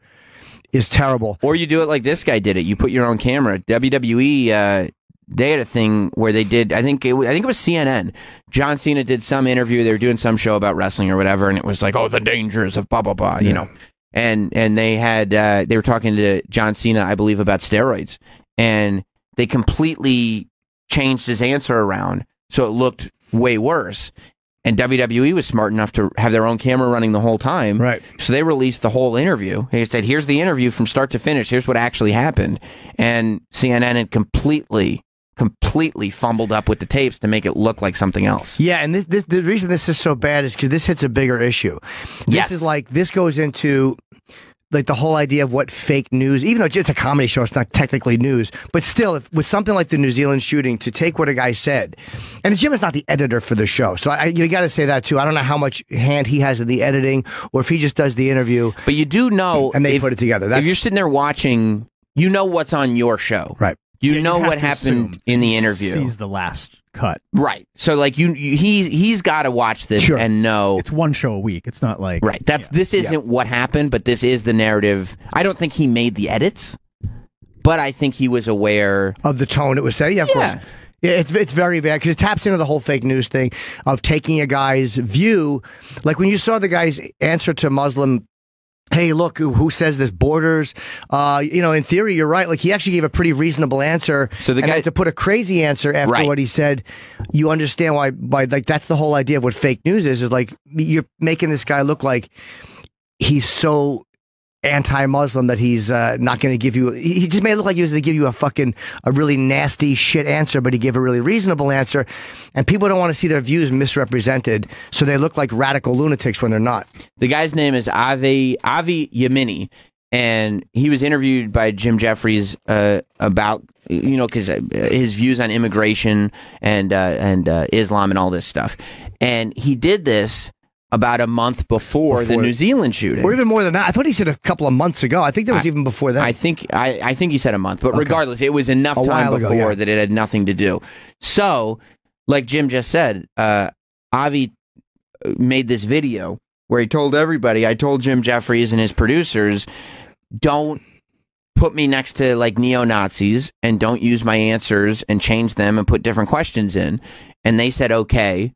is terrible. Or you do it like this guy did it. You put your own camera. WWE, uh, they had a thing where they did. I think it, I think it was CNN. John Cena did some interview. They were doing some show about wrestling or whatever, and it was like, oh, the dangers of blah blah blah. You know, and and they had uh, they were talking to John Cena, I believe, about steroids, and they completely changed his answer around so it looked way worse. And WWE was smart enough to have their own camera running the whole time. Right. So they released the whole interview. They said, here's the interview from start to finish. Here's what actually happened. And CNN had completely, completely fumbled up with the tapes to make it look like something else. Yeah, and this, this, the reason this is so bad is because this hits a bigger issue. This Yes. is like this goes into like the whole idea of what fake news, even though it's a comedy show, it's not technically news, but still, if, with something like the New Zealand shooting, to take what a guy said, and Jim is not the editor for the show, so I, you got to say that too. I don't know how much hand he has in the editing, or if he just does the interview. But you do know, And they if- put it together. if you're sitting there watching, you know what's on your show, Right. You Yeah, know have what happened in the interview, Sees the last cut. right? So like you, you he he's got to watch this Sure. and know It's one show a week. It's not like Right. That's this isn't what happened, but this is the narrative. I don't think he made the edits, but I think he was aware. of the tone it was saying. Yeah, of Yeah. course. Yeah, it's it's very bad because it taps into the whole fake news thing of taking a guy's view. Like when you saw the guy's answer to Muslim. Hey, look, who says this borders? Uh, you know, in theory, you're right. Like he actually gave a pretty reasonable answer. So the and guy- to put a crazy answer after Right. what he said, you understand why. Why like that's the whole idea of what fake news is. Is like you're making this guy look like he's so anti-Muslim that he's uh, not going to give you. He just made it look like he was going to give you a fucking a really nasty shit answer, but he gave a really reasonable answer, and people don't want to see their views misrepresented, so they look like radical lunatics when they're not. The guy's name is Avi Avi Yemini, and he was interviewed by Jim Jeffries uh, about you know because his views on immigration and uh, and uh, Islam and all this stuff, and he did this about a month before, the New Zealand shooting. Or even more than that. I thought he said a couple of months ago. I think that was I- even before that. I think I, I think he said a month, but regardless, it was enough A time while ago, before yeah. that it had nothing to do. So, like Jim just said, uh, Avi uh, made this video where he told everybody, I told Jim Jeffries and his producers, don't put me next to like neo Nazis and don't use my answers and change them and put different questions in. And they said okay,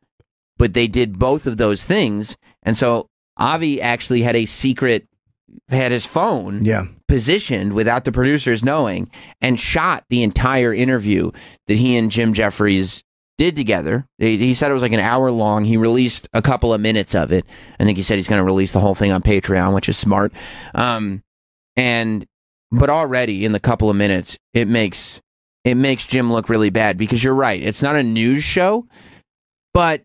but they did both of those things. And so Avi actually had a secret, had his phone yeah. positioned without the producers knowing and shot the entire interview that he and Jim Jeffries did together. He, he said it was like an hour long. He released a couple of minutes of it. I think he said he's going to release the whole thing on Patreon, which is smart. Um, and but already in the couple of minutes, it makes it makes Jim look really bad because you're right. It's not a news show, but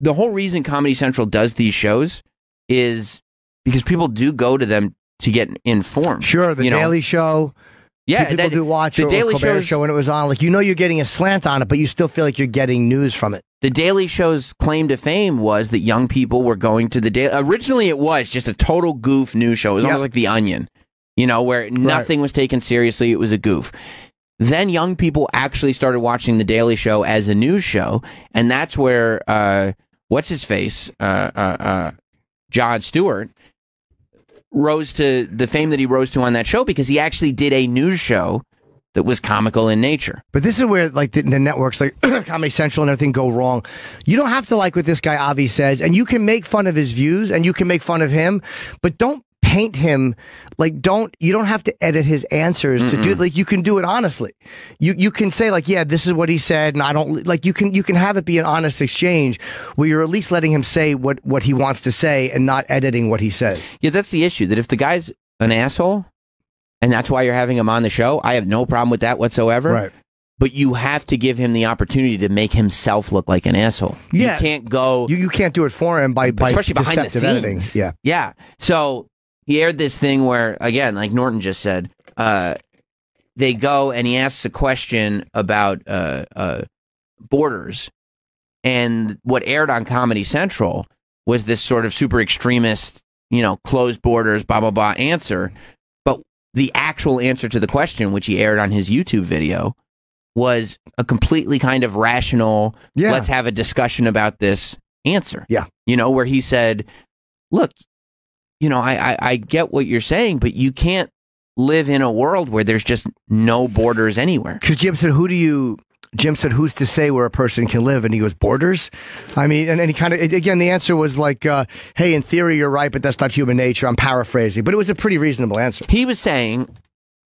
the whole reason Comedy Central does these shows is because people do go to them to get informed. Sure, the you know? Daily Show. Yeah, people that- do watch the Daily Colbert Show when it was on. Like you know, you're getting a slant on it, but you still feel like you're getting news from it. The Daily Show's claim to fame was that young people were going to the Daily. Originally, it was just a total goof news show. It was Yep. almost like The Onion, you know, where nothing was taken seriously. It was a goof. Then young people actually started watching The Daily Show as a news show, and that's where uh, what's his face, uh, uh, uh, Jon Stewart, rose to the fame that he rose to on that show because he actually did a news show that was comical in nature. But this is where like the, the networks like Comedy Central and everything go wrong. You don't have to like what this guy Avi says, and you can make fun of his views and you can make fun of him, but don't paint him like don't you don't have to edit his answers to do like you can do it honestly. You you can say like yeah this is what he said and I don't like you can you can have it be an honest exchange where you're at least letting him say what what he wants to say and not editing what he says. Yeah, that's the issue. That if the guy's an asshole, and that's why you're having him on the show, I have no problem with that whatsoever. Right but you have to give him the opportunity to make himself look like an asshole. Yeah. You can't go, You you can't do it for him by by especially behind the scenes. editing. Yeah. Yeah. So he aired this thing where, again, like Norton just said, uh, they go and he asks a question about uh, uh, borders. And what aired on Comedy Central was this sort of super extremist, you know, closed borders, blah, blah, blah answer. But the actual answer to the question, which he aired on his YouTube video, was a completely kind of rational, Yeah. let's have a discussion about this answer. Yeah. You know, where he said, look, you know, I, I, I get what you're saying, but you can't live in a world where there's just no borders anywhere. Because Jim said, "Who do you?" Jim said, "Who's to say where a person can live?" And he goes, "Borders." I mean, and, and he kind of again, the answer was like, uh, "Hey, in theory, you're right, but that's not human nature." I'm paraphrasing, but it was a pretty reasonable answer. He was saying,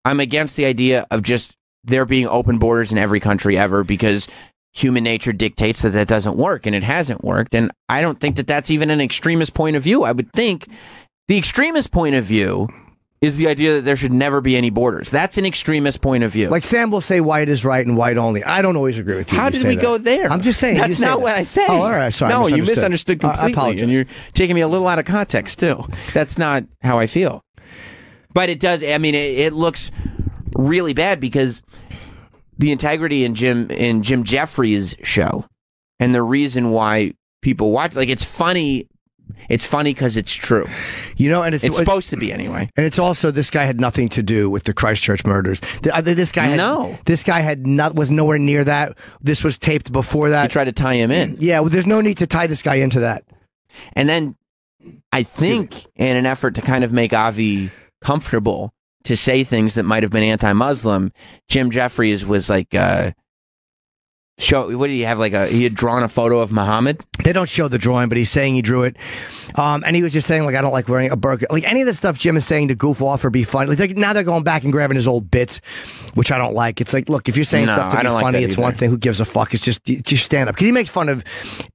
I'm against the idea of just there being open borders in every country ever because human nature dictates that that doesn't work and it hasn't worked. And I don't think that that's even an extremist point of view. I would think the extremist point of view is the idea that there should never be any borders. That's an extremist point of view. Like Sam will say white is right and white only. I don't always agree with you. How did we that. go there? I'm just saying. That's not that. what I say. Oh, all right. Sorry. No, you misunderstood. Uh, completely, apologize. and you're taking me a little out of context too. That's not how I feel. But it does. I mean, it, it looks really bad because the integrity in Jim in Jim Jeffries' show, and the reason why people watch, like, it's funny. It's funny because it's true. You know, and it's, It's supposed to be anyway. And it's also this guy had nothing to do with the Christchurch murders. Uh, This guy, had, No. this guy had not was nowhere near that. This was taped before that. You try to tie him in. yeah, well, there's no need to tie this guy into that. And then I think in an effort to kind of make Avi comfortable to say things that might have been anti-Muslim, Jim Jeffries was like, uh, show, what did he have? Like a, he had drawn a photo of Muhammad. They don't show the drawing, but he's saying he drew it. Um, and he was just saying, like, I don't like wearing a burqa. Like, any of the stuff Jim is saying to goof off or be funny. Like, like, now they're going back and grabbing his old bits, which I don't like. It's like, look, if you're saying No, stuff to be like funny, it's one thing. Who gives a fuck? It's just, just stand up. Because he makes fun of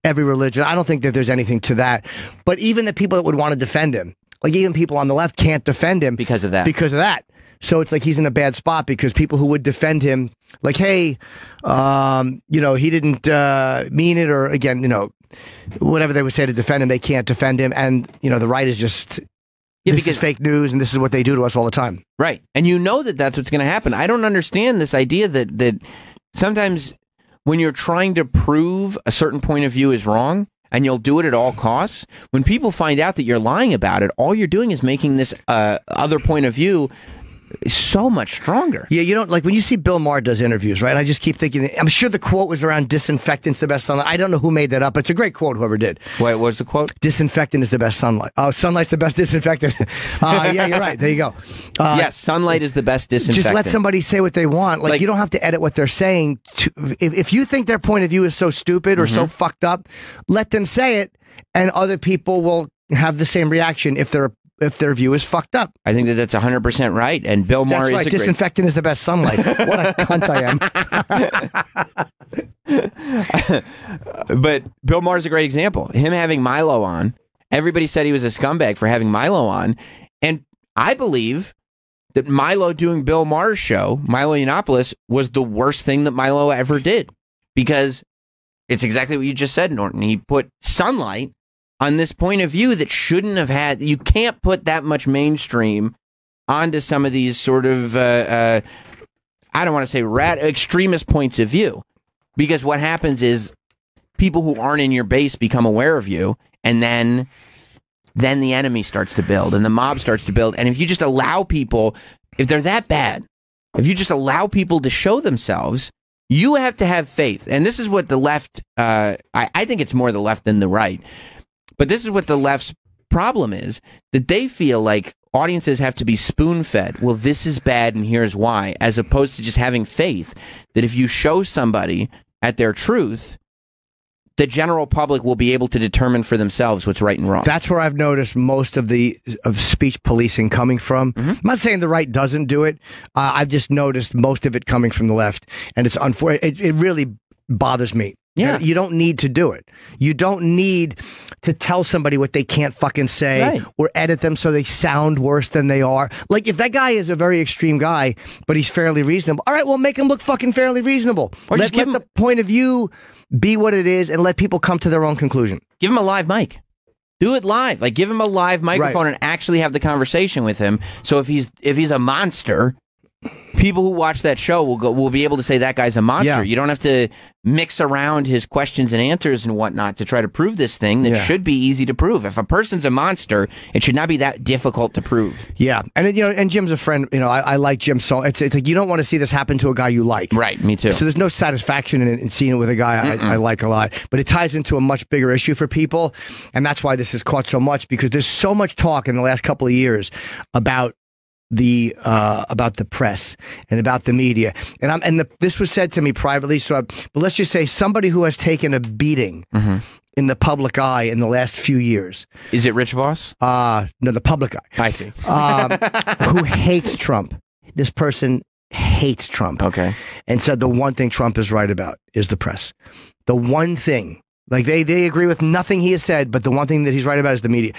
every religion. I don't think that there's anything to that. But even the people that would want to defend him, like, even people on the left can't defend him Because of that. Because of that. So it's like he's in a bad spot because people who would defend him, like, hey, um, you know, he didn't uh, mean it, or again, you know, whatever they would say to defend him, they can't defend him, and you know, the right is just Yeah, this because- is fake news, and this is what they do to us all the time. Right. And you know that that's what's going to happen. I don't understand this idea that that sometimes when you're trying to prove a certain point of view is wrong and you'll do it at all costs, when people find out that you're lying about it, all you're doing is making this uh, other point of view so much stronger. Yeah, you don't like when you see Bill Maher does interviews, right? I just keep thinking. I'm sure the quote was around disinfectant's the best sunlight. I don't know who made that up, but it's a great quote. Whoever did. Wait, what's the quote? Disinfectant is the best sunlight. Oh, sunlight's the best disinfectant. uh, yeah, you're right. There you go. Uh, yes, sunlight is the best disinfectant. Just let somebody say what they want. Like, Like- you don't have to edit what they're saying. To, if, if you think their point of view is so stupid or so Mm-hmm. fucked up, let them say it, and other people will have the same reaction if their if their view is fucked up. I think that that's 100% right. And Bill Maher That's is right. a great Disinfectant is the best sunlight. what a cunt I am. but Bill Maher's a great example. Him having Milo on, everybody said he was a scumbag for having Milo on, and I believe that Milo doing Bill Maher's show, Milo Yiannopoulos, was the worst thing that Milo ever did because it's exactly what you just said, Norton. He put sunlight on this point of view that shouldn't have had. You can't put that much mainstream onto some of these sort of. Uh, uh, I don't want to say rat extremist points of view because what happens is people who aren't in your base become aware of you and then then the enemy starts to build and the mob starts to build and if you just allow people if they're that bad if you just allow people to show themselves you have to have faith and this is what the left uh, I, I think it's more the left than the right but this is what the left's problem is that they feel like audiences have to be spoon fed. Well, this is bad and here's why, as opposed to just having faith that if you show somebody at their truth, the general public will be able to determine for themselves what's right and wrong. That's where I've noticed most of the of speech policing coming from. Mm-hmm. I'm not saying the right doesn't do it. Uh, I've just noticed most of it coming from the left, and it's unfortunate. It, it really bothers me. Yeah. you don't need to do it. You don't need to tell somebody what they can't fucking say Right. or edit them so they sound worse than they are. Like if that guy is a very extreme guy, but he's fairly reasonable. All right, well make him look fucking fairly reasonable. Or let just give let him- the point of view be what it is, and let people come to their own conclusion. give him a live mic. Do it live. Like give him a live microphone and actually have the conversation with him. So if he's if he's a monster, people who watch that show will go will be able to say that guy's a monster. Yeah. You don't have to mix around his questions and answers and whatnot to try to prove this thing that Yeah. should be easy to prove. If a person's a monster, it should not be that difficult to prove. Yeah, and you know, and Jim's a friend. You know, I, I like Jim so. It's, it's like you don't want to see this happen to a guy you like. Right, me too. So there's no satisfaction in, in seeing it with a guy I, I like a lot, but it ties into a much bigger issue for people, and that's why this has caught so much because there's so much talk in the last couple of years about the uh, about the press and about the media, and I'm and the, this was said to me privately. So, I, but let's just say somebody who has taken a beating in the public eye in the last few years. Is it Rich Voss? Uh no, the public eye I see. um, who hates Trump. This person hates Trump Okay. and said the one thing Trump is right about is the press. The one thing Like they they agree with nothing he has said, but the one thing that he's right about is the media.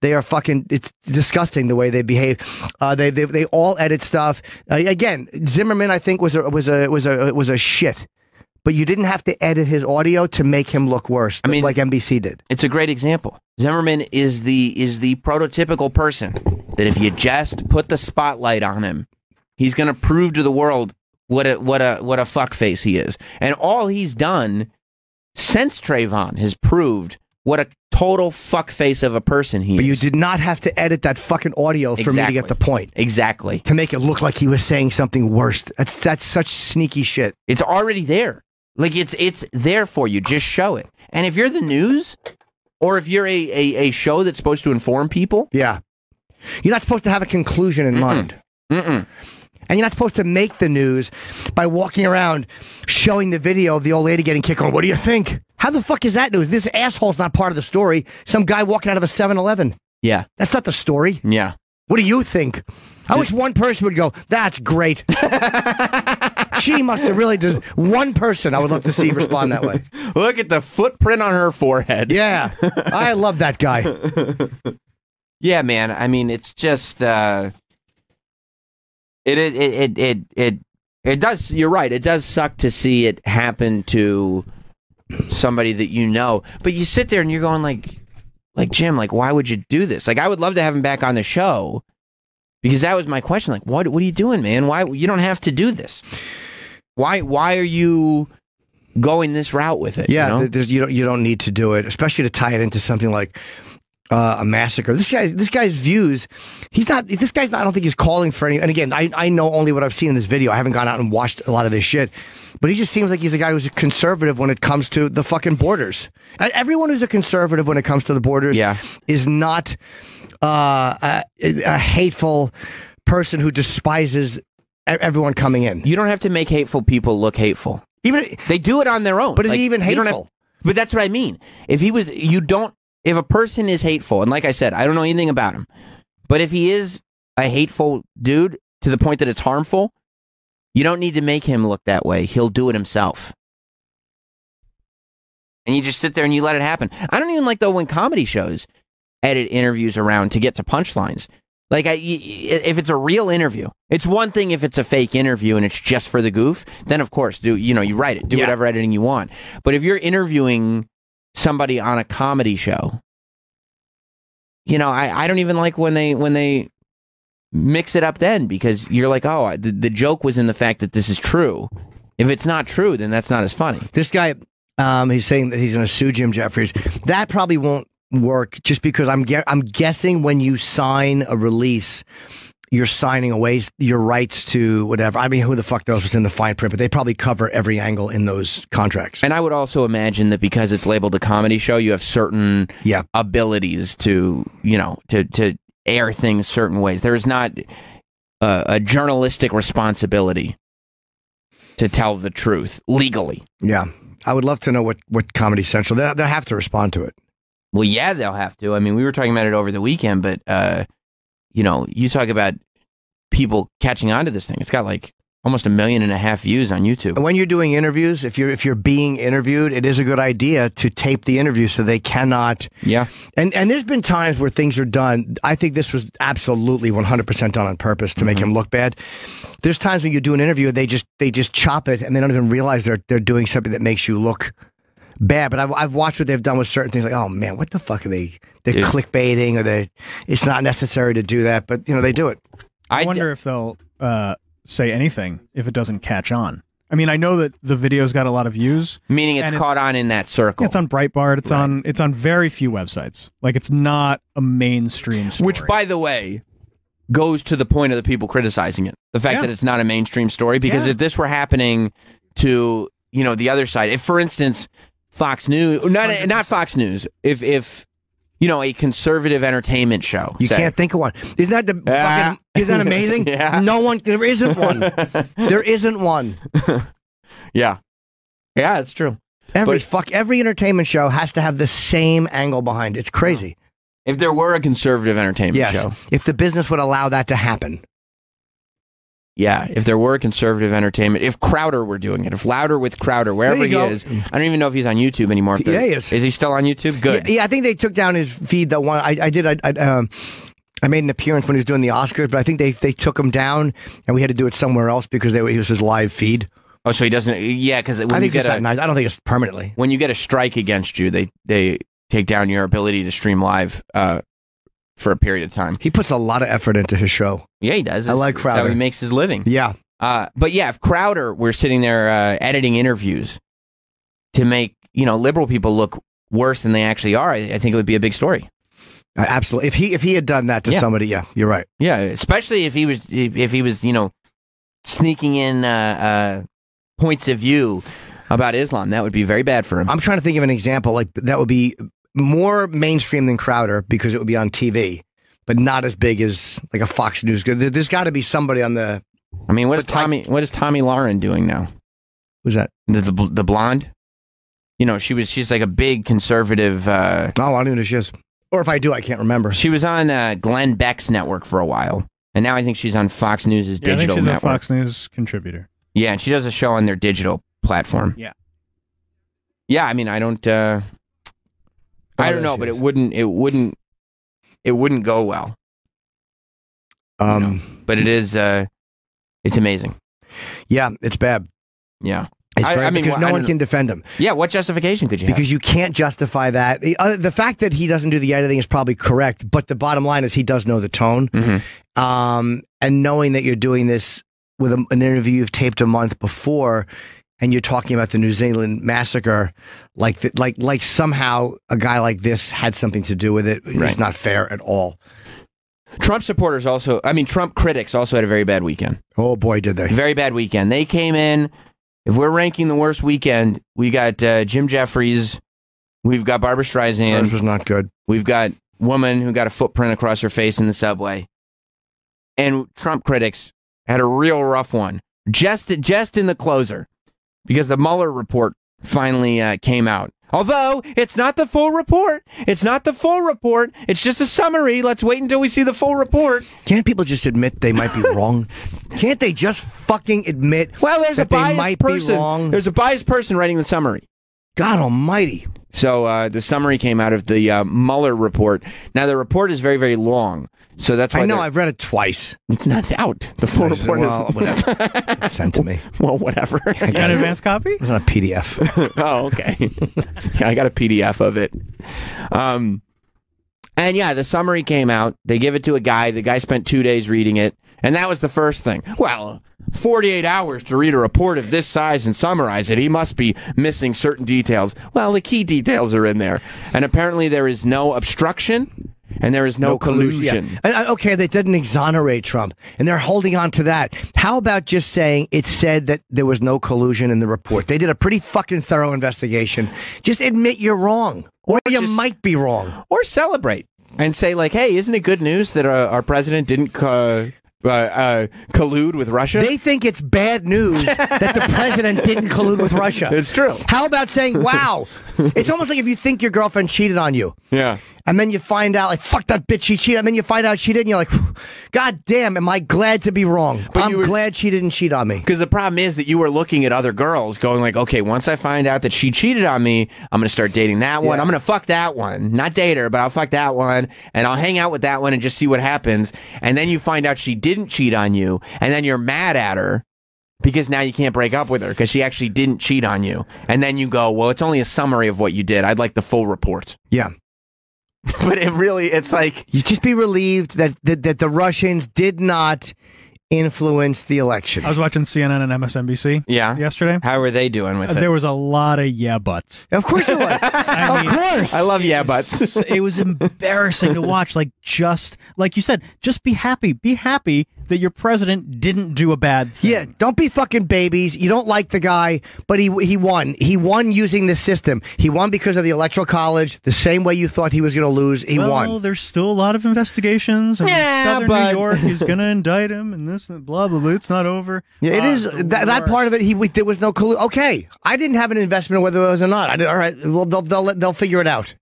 They are fucking. It's disgusting the way they behave. Uh, they, they they all edit stuff. Uh, again, Zimmerman, I think was a was a was a was a shit. But you didn't have to edit his audio to make him look worse. I mean- like NBC did. It's a great example. Zimmerman is the is the prototypical person that if you just put the spotlight on him, he's going to prove to the world what a what a what a fuckface he is. And all he's done since Trayvon has proved what a total fuckface of a person he is. But you did not have to edit that fucking audio for me to get the point. exactly. To make it look like he was saying something worse. That's that's such sneaky shit. It's already there. Like it's it's there for you. Just show it. And if you're the news, or if you're a, a, a show that's supposed to inform people, Yeah. You're not supposed to have a conclusion in mind. mm-mm. And you're not supposed to make the news by walking around showing the video of the old lady getting kicked on. What do you think? How the fuck is that news? This asshole's not part of the story. Some guy walking out of a 7 Eleven. yeah, That's not the story. yeah. What do you think? I wish one person would go, that's great. she must have really just one person I would love to see respond that way. Look at the footprint on her forehead. Yeah. I love that guy. Yeah, man. I mean, it's just uh, it it it it it it, does. You're right. It does suck to see it happen to somebody that you know. But you sit there and you're going like, like Jim, like why would you do this? Like I would love to have him back on the show because that was my question. Like, what what are you doing, man? Why you don't have to do this? Why why are you going this route with it? Yeah, you know? you don't you don't need to do it, especially to tie it into something like uh, a massacre. This guy, this guy's views, he's not. This guy's not. I don't think he's calling for any. And again, I I know only what I've seen in this video. I haven't gone out and watched a lot of this shit, but he just seems like he's a guy who's a conservative when it comes to the fucking borders. And everyone who's a conservative when it comes to the borders, Yeah. is not uh, a, a hateful person who despises everyone coming in. you don't have to make hateful people look hateful. Even They do it on their own. But is he even hateful? but that's what I mean. If he was, you don't. If a person is hateful, and like I said, I don't know anything about him, but if he is a hateful dude to the point that it's harmful, you don't need to make him look that way. He'll do it himself. And you just sit there and you let it happen. I don't even like though when comedy shows edit interviews around to get to punchlines. Like, I, if it's a real interview, it's one thing if it's a fake interview and it's just for the goof. Then, of course, do you know you write it, do Yeah. whatever editing you want. But if you're interviewing somebody on a comedy show, you know, I, I don't even like when they when they mix it up then because you're like, oh, the, the joke was in the fact that this is true. If it's not true, then that's not as funny. This guy, um, he's saying that he's going to sue Jim Jeffries. That probably won't work just because I'm gue- I'm guessing when you sign a release, you're signing away your rights to whatever. I mean, who the fuck knows what's in the fine print? But they probably cover every angle in those contracts. And I would also imagine that because it's labeled a comedy show, you have certain Yeah. abilities to, you know, to to air things certain ways. There is not a, a journalistic responsibility to tell the truth legally. Yeah, I would love to know what what Comedy Central. They they have to respond to it. Well, yeah, they'll have to. I mean, we were talking about it over the weekend, but uh, you know, you talk about people catching on to this thing. It's got like almost a million and a half views on YouTube. And when you're doing interviews, if you're if you're being interviewed, it is a good idea to tape the interview so they cannot Yeah. And and there's been times where things are done. I think this was absolutely 100% done on purpose to make Mm-hmm. him look bad. There's times when you do an interview, they just they just chop it and they don't even realize they're they're doing something that makes you look bad. But I've I've watched what they've done with certain things. Like, oh man, what the fuck are they? They're Dude. clickbaiting or they. It's not necessary to do that, but you know they do it. I I wonder if they'll uh, say anything if it doesn't catch on. I mean, I know that the video's got a lot of views. Meaning it's And it- caught on in that circle. It's on Breitbart. It's on. It's on very few websites. Like it's not a mainstream story. Which, by the way, goes to the point of the people criticizing it. The fact Yeah. that it's not a mainstream story. Because Yeah. if this were happening to, you know, the other side, if, for instance, Fox News, not not Fox News, if if you know a conservative entertainment show, You say, can't think of one. Isn't that the Yeah. fucking, isn't that amazing? Yeah. No one. There isn't one. there isn't one. yeah, yeah, it's true. Every But- fuck every entertainment show has to have the same angle behind it. It's crazy. If there were a conservative entertainment Yes, show, if the business would allow that to happen. Yeah, if there were conservative entertainment, if Crowder were doing it, if Louder with Crowder, wherever he go. is, I don't even know if he's on YouTube anymore. Yeah, he is. Is he still on YouTube? Good. Yeah, yeah, I think they took down his feed. That one I, I did. I, I, um, I made an appearance when he was doing the Oscars, but I think they they took him down, and we had to do it somewhere else because they, it was his live feed. Oh, so he doesn't? Yeah, because when I you think get it's a nice. I don't think it's permanently. when you get a strike against you, they they take down your ability to stream live uh, for a period of time. He puts a lot of effort into his show. Yeah, he does. I like That's how Crowder. he makes his living. Yeah, Uh, but yeah, if Crowder were sitting there uh, editing interviews to make you know liberal people look worse than they actually are, I, I think it would be a big story. uh, absolutely. If he if he had done that to Yeah. somebody, yeah, you're right. Yeah, especially if he was if, if he was you know sneaking in uh, uh, points of view about Islam, that would be very bad for him. I'm trying to think of an example like that would be more mainstream than Crowder because it would be on TV, but not as big as like a Fox News. There- There's got to be somebody on the I mean, what is But like- Tomi? What is Tomi Lahren doing now? who's that? The, the the blonde. You know, she was she's like a big conservative. Uh, Oh, I don't even know who she is. Or if I do, I can't remember. she was on uh, Glenn Beck's network for a while, and now I think she's on Fox News' Yeah, I think digital she's a network. Fox News contributor. Yeah, and she does a show on their digital platform. Yeah. Yeah, I mean, I don't. Uh, I don't know, there but it wouldn't. It wouldn't. It wouldn't go well. Um, But it is. Uh, it's amazing. yeah, it's bad. Yeah. It's I- very- I mean, because well, no one can defend him Yeah. What justification could you have? because you can't justify that. Uh, the fact that he doesn't do the editing is probably correct, but the bottom line is he does know the tone. Mhm. Um, and knowing that you're doing this with a, an interview you've taped a month before, and you're talking about the New Zealand massacre, like th- like like somehow a guy like this had something to do with it. Right. It's not fair at all. Trump supporters also. I mean, Trump critics also had a very bad weekend. Oh boy, did they! Very bad weekend. They came in. If we're ranking the worst weekend, we got uh, Jim Jeffries. We've got Barbra Streisand. Was not good. We've got woman who got a footprint across her face in the subway. And Trump critics had a real rough one. Just just in the closer. Because the Mueller report finally uh, came out. Although it's not the full report. It's not the full report. It's just a summary. Let's wait until we see the full report. Can't people just admit they might be wrong? Can't they just fucking admit? Well, there's a biased person. There's a biased person writing the summary. God Almighty! So uh, the summary came out of the uh, Mueller report. Now the report is very, very long. So that's why I know. I've read it twice. It's not out. The full report well, is whatever. Sent to me. well, whatever. You got an advance copy? It was on a PDF. oh, okay. yeah, I got a PDF of it. Um, and yeah, the summary came out. They give it to a guy. The guy spent two days reading it, and that was the first thing. Well, 48 hours to read a report of this size and summarize it. He must be missing certain details. Well, the key details are in there, and apparently there is no obstruction and there is no, collusion. Yeah. And, uh, okay, they didn't exonerate Trump, and they're holding on to that. How about just saying it said that there was no collusion in the report? They did a pretty fucking thorough investigation. Just admit you're wrong, or, you just- might be wrong. or celebrate and say like, "Hey, isn't it good news that uh, our president didn't uh, uh, uh, collude with Russia?" They think it's bad news that the president didn't collude with Russia. It's true. How about saying, "Wow"? it's almost like if you think your girlfriend cheated on you. yeah. And then you find out, like, fuck that bitch, she cheated. And then you find out she did, and you're like, God damn, am I glad to be wrong? But I'm were- glad she didn't cheat on me. Because the problem is that you were looking at other girls, going like, "Okay, once I find out that she cheated on me, I'm going to start dating that one. Yeah. I'm going to fuck that one, not date her, but I'll fuck that one, and I'll hang out with that one and just see what happens." And then you find out she didn't cheat on you, and then you're mad at her. Because now you can't break up with her because she actually didn't cheat on you. And then you go, well, it's only a summary of what you did. I'd like the full report. Yeah. But it really, it's like, You just be relieved that, that, that the Russians did not influence the election. I was watching CNN and MSNBC yeah. yesterday. How were they doing with uh, it? There was a lot of yeah buts. Of course it was. I of mean, course. I love yeah buts. it was embarrassing to watch. Like just like you said, just be happy. Be happy that your president didn't do a bad thing. Yeah, don't be fucking babies. You don't like the guy, but he he won. He won using the system. He won because of the electoral college, the same way you thought he was going to lose. He well, won. there's still a lot of investigations, and Yeah, Southern but- New York is going to indict him, and this, and blah blah blah. It's not over. Yeah, it Uh, is that, that part of it. He we, there was no collusion. Okay, I didn't have an investment in whether it was or not. I did. All right, well, they'll they'll they'll figure it out.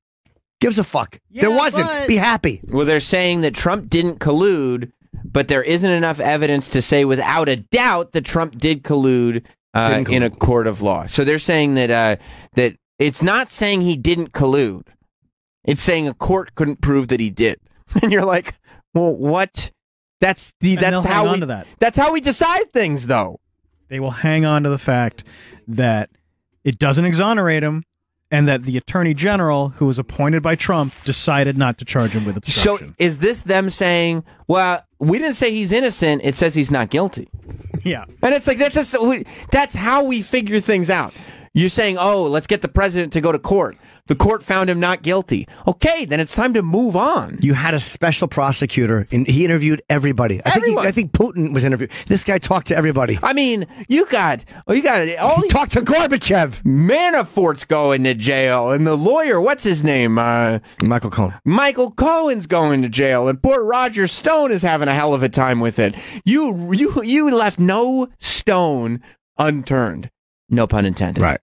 Gives a fuck. there wasn't. but- Be happy. Well, they're saying that Trump didn't collude but there isn't enough evidence to say without a doubt that Trump did collude, uh, Didn't in a court of law. So they're saying that uh, that it's not saying he didn't collude. It's saying a court couldn't prove that he did. And you're like, well, what? That's the And that's how on we that. that's how we decide things, though. They will hang on to the fact that it doesn't exonerate him and that the attorney general who was appointed by Trump decided not to charge him with obstruction. So is this them saying, well, we didn't say he's innocent. It says he's not guilty. yeah. And it's like that's just that's how we figure things out. You're saying, "Oh, let's get the president to go to court." The court found him not guilty. Okay, then it's time to move on. You had a special prosecutor, and he interviewed everybody. I think, he, I think Putin was interviewed. This guy talked to everybody. I mean, you got oh, you got it. all talked to Gorbachev. Manafort's going to jail, and the lawyer, what's his name? Uh, Michael Cohen. Michael Cohen's going to jail, and poor Roger Stone is having a hell of a time with it. You you you left no stone unturned. No pun intended. Right.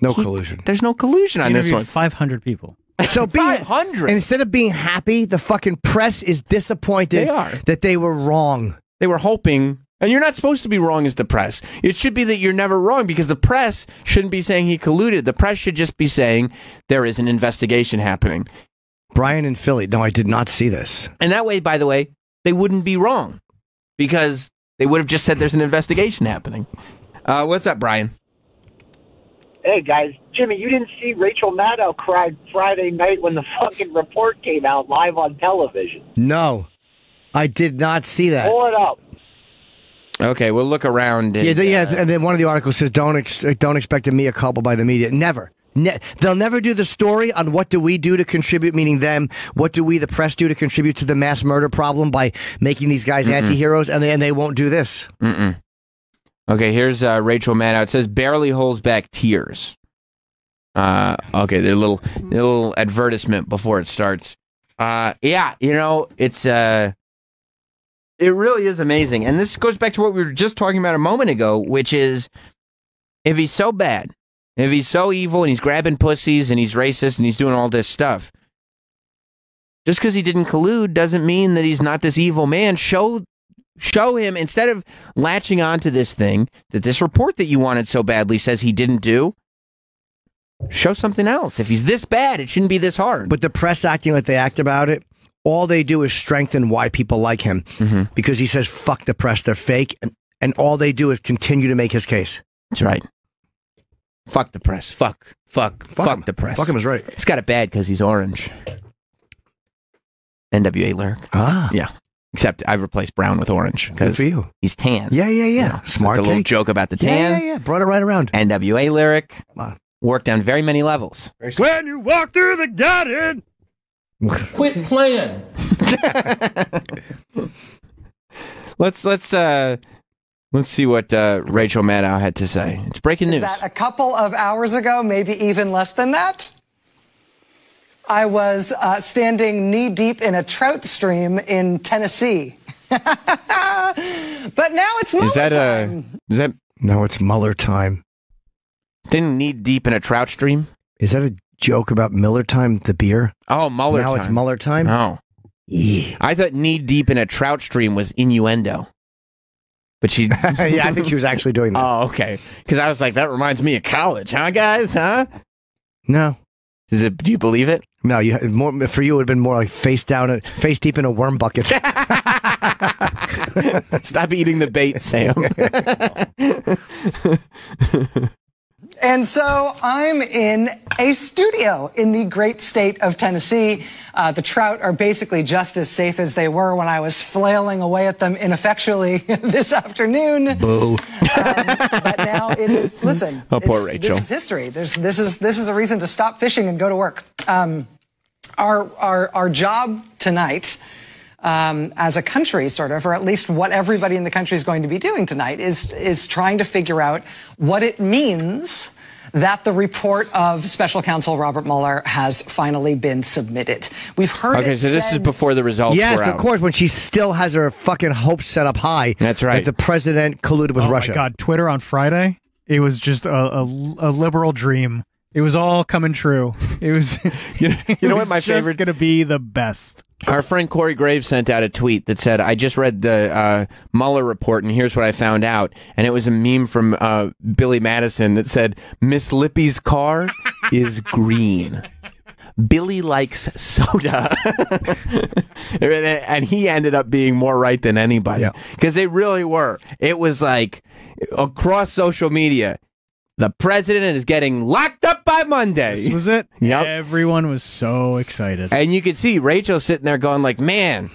No He- collusion. There's no collusion on this one. 500 people. So being, 500. instead of being happy, the fucking press is disappointed They are. that they were wrong. They were hoping, and you're not supposed to be wrong as the press. It should be that you're never wrong because the press shouldn't be saying he colluded. The press should just be saying there is an investigation happening. Brian in Philly. No, I did not see this. And that way, by the way, they wouldn't be wrong because they would have just said there's an investigation happening. Uh, what's up, Brian? Hey guys, Jimmy, you didn't see Rachel Maddow cry Friday night when the fucking report came out live on television. No, I did not see that. Pull it up. Okay, we'll look around. And, Yeah, they- yeah, uh, and then one of the articles says don't ex- don't expect to me a mea culpa by the media. Never. Ne- they'll never do the story on what do we do to contribute, meaning them. What do we, the press, do to contribute to the mass murder problem by making these guys anti-heroes, and they and they won't do this. Mm-mm. Okay, here's uh, Rachel Maddow. It says barely holds back tears. Uh, okay, their little little advertisement before it starts. Uh, yeah, you know it's uh, it really is amazing, and this goes back to what we were just talking about a moment ago, which is if he's so bad, if he's so evil, and he's grabbing pussies, and he's racist, and he's doing all this stuff. Just because he didn't collude doesn't mean that he's not this evil man. Show show him instead of latching onto this thing that this report that you wanted so badly says he didn't do show something else. If he's this bad it shouldn't be this hard. But the press acting like they act about it, all they do is strengthen why people like him. Mhm. because he says fuck the press, they're fake, and, and all they do is continue to make his case. that's right. Fuck the press. Fuck. Fuck. Fuck, him. the press. Fuck him is right. he's got it bad because he's orange. Nwa lyric Ah, yeah except i've replaced brown with orange good because for you. he's tan Yeah, yeah, yeah. You know, so Smart it's a little take. joke about the tan yeah, yeah. Brought it right around. nwa lyric Wow. worked on very many levels When you walk through the garden. Quit playing. let's let's uh let's see what uh, Rachel Maddow had to say. It's breaking news. that a couple of hours ago, maybe even less than that. I was uh, standing knee deep in a trout stream in Tennessee. but now it's is that uh time. is that No, it's Mueller time. didn't need deep in a trout stream? Is that a joke about Miller time, the beer? Oh, Mueller now time. it's Mueller time. Oh, Yeah. I thought knee deep in a trout stream was innuendo. But she. yeah, I think she was actually doing that. oh, okay. Because I was like, that reminds me of college, huh, guys? Huh? no, Is it? Do you believe it? no, you more for you. It would have been more like face down, face deep in a worm bucket. Stop eating the bait, Sam. And so I'm in a studio in the great state of Tennessee. Uh, the trout are basically just as safe as they were when I was flailing away at them ineffectually this afternoon. Boo. but now it is. Listen, Oh, poor Rachel. This is history. There's, this is this is a reason to stop fishing and go to work. Um, our our our job tonight. Um, as a country, sort of, or at least what everybody in the country is going to be doing tonight, is is trying to figure out what it means that the report of Special Counsel Robert Mueller has finally been submitted. We've heard. okay, it so this is before the results yes, were of course. When she still has her fucking hopes set up high. That's right. That the president colluded with oh Russia. my God, Twitter on Friday. It was just a, a, a liberal dream. It was all coming true. It was. You know- you it know what my just favorite- going to be the best. Our friend Corey Graves sent out a tweet that said, I just read the uh, Mueller report and here's what I found out. And it was a meme from uh, Billy Madison that said, Miss Lippy's car is green. Billy likes soda. and he ended up being more right than anybody. Because they really were. It was like across social media, the president is getting locked up by Monday. This was it. Yep. Everyone was so excited. And you could see Rachel sitting there going like, "Man,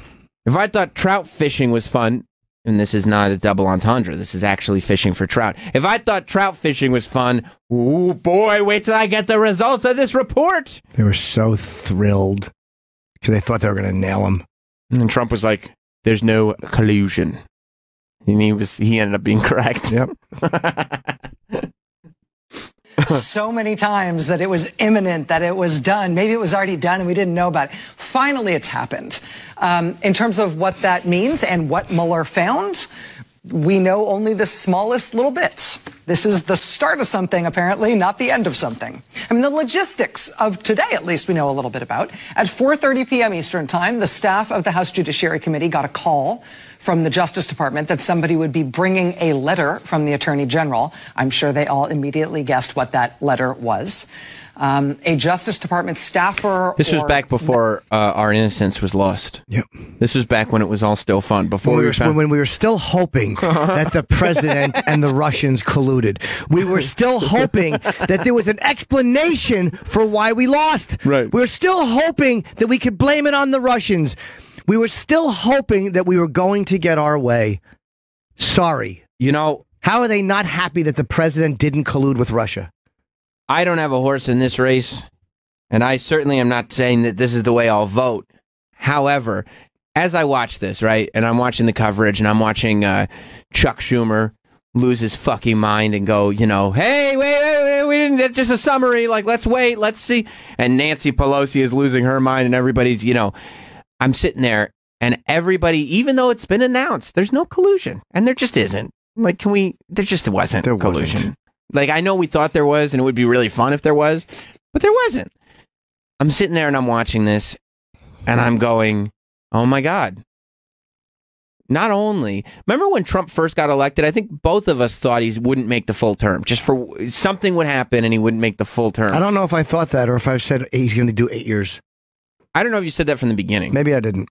if I thought trout fishing was fun, and this is not a double entendre, this is actually fishing for trout. If I thought trout fishing was fun, ooh boy, wait till I get the results of this report." They were so thrilled because they thought they were going to nail him. And Trump was like, "There's no collusion." And he was he ended up being correct. Yep. so many times that it was imminent, that it was done. Maybe it was already done and we didn't know about it. Finally, it's happened. Um, in terms of what that means and what Mueller found, we know only the smallest little bits. This is the start of something, apparently, not the end of something. I mean, the logistics of today, at least, we know a little bit about. At 4:30 p.m. Eastern Time, the staff of the House Judiciary Committee got a call from the Justice Department that somebody would be bringing a letter from the Attorney General. I'm sure they all immediately guessed what that letter was. Um, a Justice Department staffer. This was back before uh, our innocence was lost. Yep. This was back when it was all still fun. Before When we we, were were, found- when we were still hoping that the president and the Russians colluded. We were still hoping that there was an explanation for why we lost. Right. We were still hoping that we could blame it on the Russians. We were still hoping that we were going to get our way. Sorry. You know, how are they not happy that the president didn't collude with Russia? I don't have a horse in this race, and I certainly am not saying that this is the way I'll vote. However, as I watch this, right, and I'm watching the coverage, and I'm watching uh, Chuck Schumer lose his fucking mind and go, you know, hey, wait, wait, wait, we didn't, it's just a summary. Like, let's wait, let's see. And Nancy Pelosi is losing her mind, and everybody's, you know, I'm sitting there, and everybody, even though it's been announced, there's no collusion, and there just isn't. Like, can we? There just wasn't There collusion. wasn't. Like, I know we thought there was, and it would be really fun if there was, but there wasn't. I'm sitting there and I'm watching this, and I'm going, oh my God. Not only, remember when Trump first got elected? I think both of us thought he wouldn't make the full term. Just for something would happen and he wouldn't make the full term. I don't know if I thought that or if I said he's going to do eight years. I don't know if you said that from the beginning. Maybe I didn't.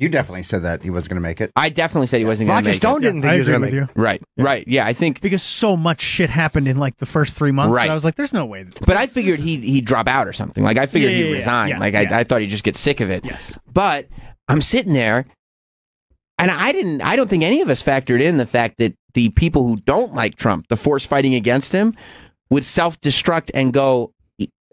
You definitely said that he was going to make it. I definitely said he wasn't going to make it. Roger make Stone it. didn't think I he was agree going to with make you. it. Right, right. Yeah, I think Because so much shit happened in like the first three months. Right. That I was like, there's no way. that- But I figured he'd he'd drop out or something. Like I figured Yeah, yeah, he'd yeah, resign. yeah, like yeah. I, I thought he'd just get sick of it. Yes. But I'm sitting there, and I didn't. I don't think any of us factored in the fact that the people who don't like Trump, the force fighting against him, would self destruct and go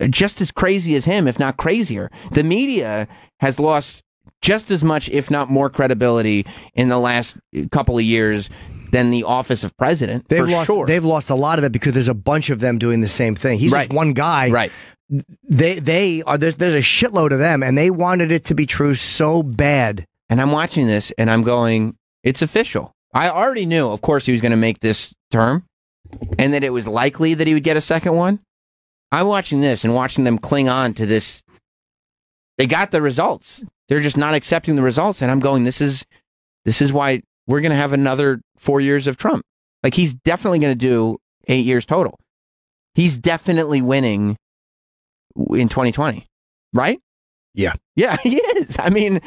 just as crazy as him, if not crazier. The media has lost just as much, if not more, credibility in the last couple of years than the office of president. They've lost. sure. They've lost a lot of it because there's a bunch of them doing the same thing. He's Right. just one guy. right. They they are there's there's a shitload of them, and they wanted it to be true so bad. And I'm watching this and I'm going, it's official. I already knew, of course, he was going to make this term and that it was likely that he would get a second one. I'm watching this and watching them cling on to this. They got the results. They're just not accepting the results. And I'm going, this is, this is why we're going to have another four years of Trump. Like he's definitely going to do eight years total. He's definitely winning in 2020, right? Yeah. Yeah, he is. I mean,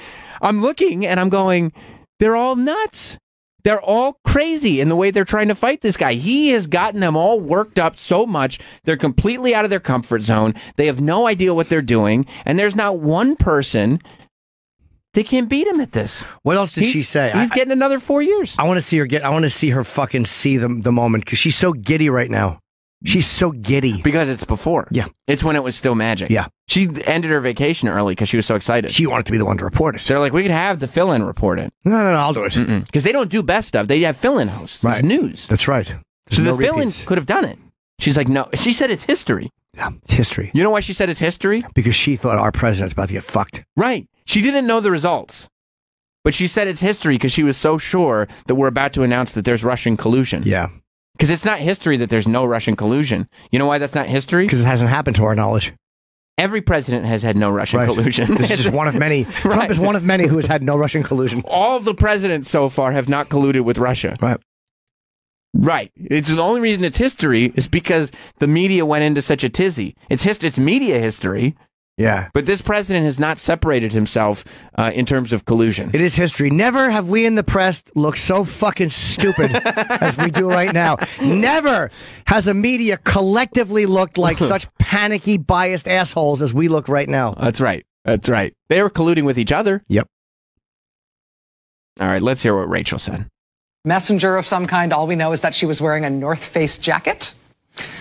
I'm looking and I'm going, they're all nuts. They're all crazy in the way they're trying to fight this guy. He has gotten them all worked up so much. They're completely out of their comfort zone. They have no idea what they're doing. And there's not one person that can beat him at this. What else did He's- she say? He's I, getting another four years. I want to see her get. I want to see her fucking see the the moment because she's so giddy right now. She's so giddy. Because it's before. Yeah. It's when it was still magic. Yeah. She ended her vacation early because she was so excited. She wanted to be the one to report it. They're like, we could have the fill in report it. No, no, no. I'll do it. Because they don't do best stuff. They have fill in hosts. It's news. That's right. So no the fill in could have done it. She's like, no. She said it's history. Yeah, it's history. You know why she said it's history? Because she thought our president's about to get fucked. Right. She didn't know the results. But she said it's history because she was so sure that we're about to announce that there's Russian collusion. Yeah, Because it's not history that there's no Russian collusion. You know why that's not history? because it hasn't happened to our knowledge. Every president has had no Russian Right. collusion. This is just one of many. Trump is one of many who has had no Russian collusion. All the presidents so far have not colluded with Russia. Right. Right. It's the only reason it's history is because the media went into such a tizzy. It's hist- It's media history. Yeah. But this president has not separated himself uh, in terms of collusion. It is history. Never have we in the press looked so fucking stupid as we do right now. Never has a media collectively looked like such panicky, biased assholes as we look right now. That's right. That's right. They were colluding with each other. Yep. All right. Let's hear what Rachel said. Messenger of some kind. All we know is that she was wearing a North Face jacket.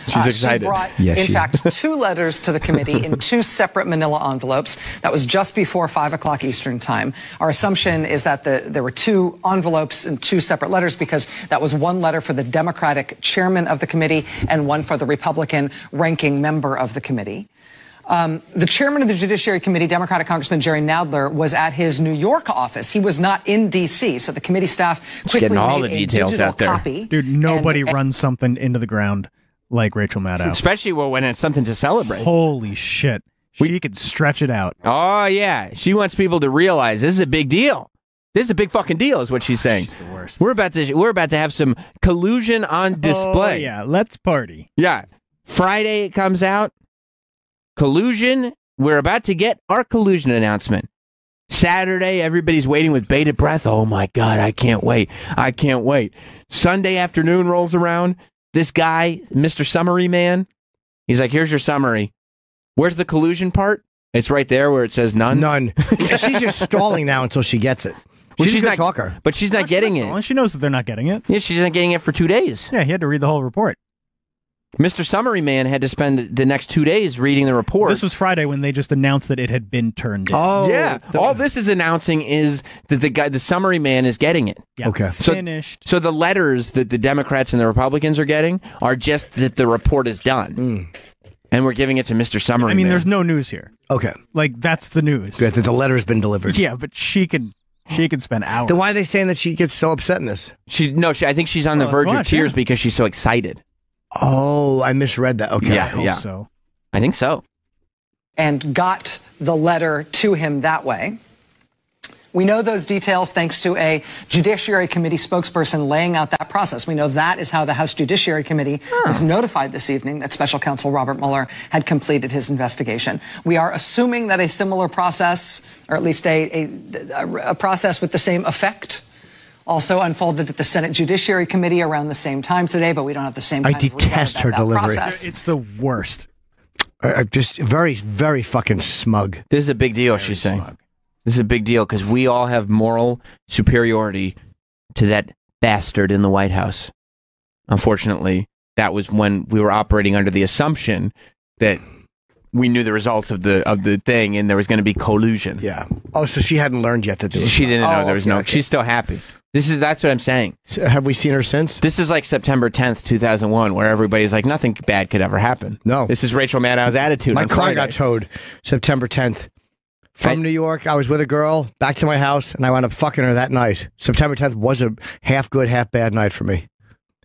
She's excited. She brought, Yeah, in she- fact, two letters to the committee in two separate manila envelopes. That was just before 5 o'clock Eastern Time. Our assumption is that the, there were two envelopes and two separate letters because that was one letter for the Democratic chairman of the committee and one for the Republican ranking member of the committee. Um, the chairman of the Judiciary Committee, Democratic Congressman Jerry Nadler, was at his New York office. He was not in D.C., so the committee staff quickly getting all made the a details digital out there. Copy Dude, nobody runs something into the ground like Rachel Maddow. Especially well, when it's something to celebrate. Holy shit. She could stretch it out. Oh, yeah. She wants people to realize this is a big deal. This is a big fucking deal, is what she's saying. She's the worst. We're about to we're about to have some collusion on oh, display. Oh, yeah, let's party. Yeah. Friday it comes out. Collusion. We're about to get our collusion announcement. Saturday, everybody's waiting with bated breath. Oh my God, I can't wait. I can't wait. Sunday afternoon rolls around. This guy, Mr. Summary Man, he's like, here's your summary. Where's the collusion part? It's right there where it says none. None. She's just stalling now until she gets it. Well, she's, a good not talker. But she's not getting it. She knows that they're not getting it. Yeah, she's not getting it for two days. Yeah, he had to read the whole report. Mr. Summary Man had to spend the next two days reading the report. This was Friday when they just announced that it had been turned in. Oh, yeah. All this is announcing is that the guy, the summary man, is getting it. Yeah. Okay. So- Finished. So the letters that the Democrats and the Republicans are getting are just that the report is done, Hmm. and we're giving it to Mr. Summary. I mean, Man. there's no news here. Okay. Like that's the news. Good that the letter's been delivered. Yeah, but she can she could spend hours. Then why are they saying that she gets so upset in this? she no. She, I think she's on the verge of watch, tears yeah. because she's so excited. Oh, I misread that. Okay. Yeah. I hope so. I think so. and got the letter to him that way. We know those details thanks to a Judiciary Committee spokesperson laying out that process. We know that is how the House Judiciary Committee was notified this evening that Special Counsel Robert Mueller had completed his investigation. We are assuming that a similar process, or at least a, a, a process with the same effect, also unfolded at the Senate Judiciary Committee around the same time today, but we don't have the same I kind detest about her delivery. process. It's the worst. Uh, uh, just very, very fucking smug. This is a big deal. she's saying this is a big deal because we all have moral superiority to that bastard in the White House. Unfortunately, that was when we were operating under the assumption that we knew the results of the of the thing and there was going to be collusion. Yeah. Oh, so she hadn't learned yet that there was. She didn't know Oh, there was okay, no. okay. She's still happy. This is that's what I'm saying. So have we seen her since? This is like September 10th, 2001, where everybody's like nothing bad could ever happen. No. This is Rachel Maddow's attitude. My car got towed September 10th. From I- New York, I was with a girl back to my house, and I wound up fucking her that night. September 10th was a half good, half bad night for me,